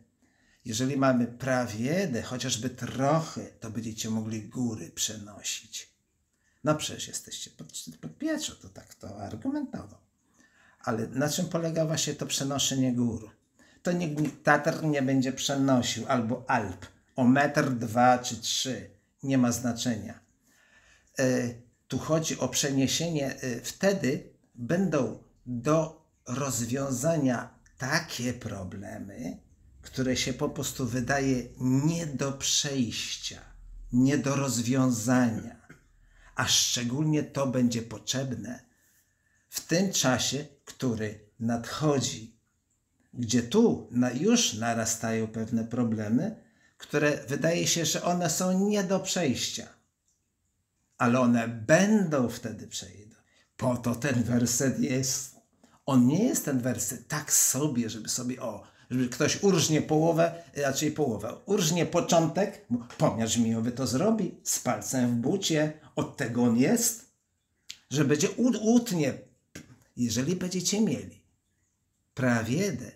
Jeżeli mamy prawiedę, chociażby trochę, to będziecie mogli góry przenosić. No przecież jesteście pod, pod pieczą, to tak to argumentował. Ale na czym polega właśnie to przenoszenie gór? To nikt Tatr nie będzie przenosił, albo Alp, o metr, dwa czy trzy. Nie ma znaczenia. E, tu chodzi o przeniesienie, e, wtedy będą do rozwiązania takie problemy, które się po prostu wydaje nie do przejścia, nie do rozwiązania. A szczególnie to będzie potrzebne w tym czasie, który nadchodzi, gdzie tu już narastają pewne problemy, które wydaje się, że one są nie do przejścia ale one będą wtedy przejdą. Po to ten werset jest. On nie jest ten werset tak sobie, żeby sobie, o, żeby ktoś urżnie połowę, raczej połowę, urżnie początek, pomiar żmijowy to zrobi, z palcem w bucie, od tego on jest, że będzie utnie, jeżeli będziecie mieli prawiedę,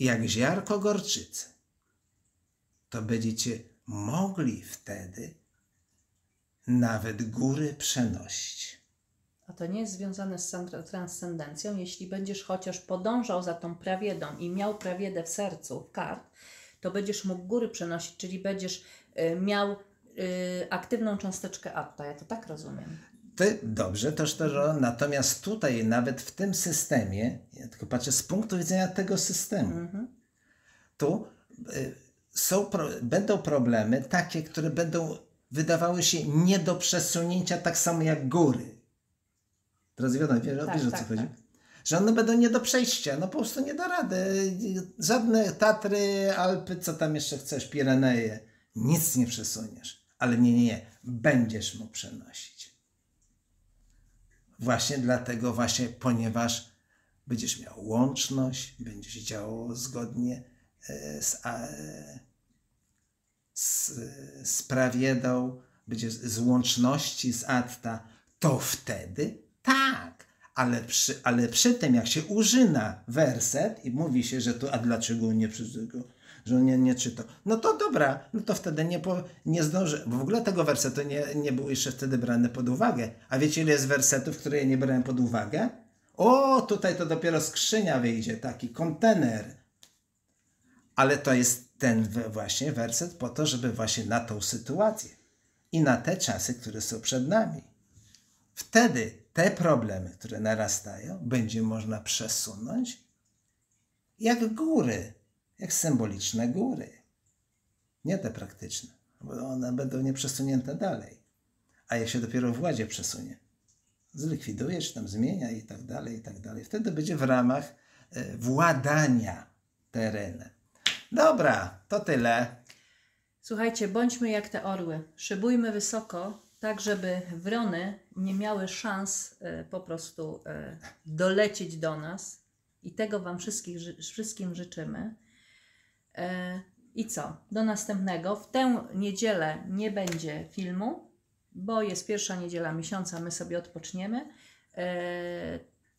jak ziarko gorczycy, to będziecie mogli wtedy nawet góry przenosić.
A to nie jest związane z transcendencją, jeśli będziesz chociaż podążał za tą prawiedą i miał prawiedę w sercu, w kart, to będziesz mógł góry przenosić, czyli będziesz y, miał y, aktywną cząsteczkę atta. Ja to tak rozumiem.
Ty, dobrze, toż to, natomiast tutaj, nawet w tym systemie, ja tylko patrzę z punktu widzenia tego systemu, mhm. tu y, są, pro, będą problemy takie, które będą wydawały się nie do przesunięcia tak samo jak góry. Teraz wiadomo, wiesz, tak, wiesz o co tak, chodzi? Tak. Że one będą nie do przejścia, no po prostu nie da rady. Żadne Tatry, Alpy, co tam jeszcze chcesz, Pireneje, nic nie przesuniesz. Ale nie, nie, nie, będziesz mógł przenosić. Właśnie dlatego, właśnie ponieważ będziesz miał łączność, będziesz działał zgodnie e, z, z, z prawiedą, będzie z łączności z Atta, to wtedy tak. Ale przy, ale przy tym, jak się użyna werset i mówi się, że to, a dlaczego nie że on nie, nie czytał. No to dobra, no to wtedy nie, po, nie zdąży, bo w ogóle tego wersetu nie, nie był jeszcze wtedy brany pod uwagę. A wiecie, ile jest wersetów, które ja nie brałem pod uwagę? O, tutaj to dopiero skrzynia wyjdzie, taki kontener. Ale to jest ten właśnie werset po to, żeby właśnie na tą sytuację i na te czasy, które są przed nami. Wtedy te problemy, które narastają, będzie można przesunąć jak góry, jak symboliczne góry. Nie te praktyczne, bo one będą nieprzesunięte dalej. A jak się dopiero w ładzie przesunie, zlikwiduje, czy tam zmienia i tak dalej, i tak dalej. Wtedy będzie w ramach e, władania terenem. Dobra, to tyle.
Słuchajcie, bądźmy jak te orły. Szybujmy wysoko, tak żeby wrony nie miały szans y, po prostu y, dolecieć do nas. I tego Wam wszystkich, wszystkim życzymy. Y, I co? Do następnego. W tę niedzielę nie będzie filmu, bo jest pierwsza niedziela miesiąca, my sobie odpoczniemy.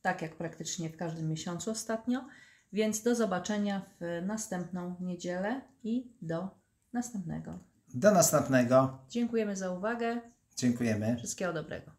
Tak jak praktycznie w każdym miesiącu ostatnio. Więc do zobaczenia w następną niedzielę i do następnego.
Do następnego.
Dziękujemy za uwagę.
Dziękujemy.
Wszystkiego dobrego.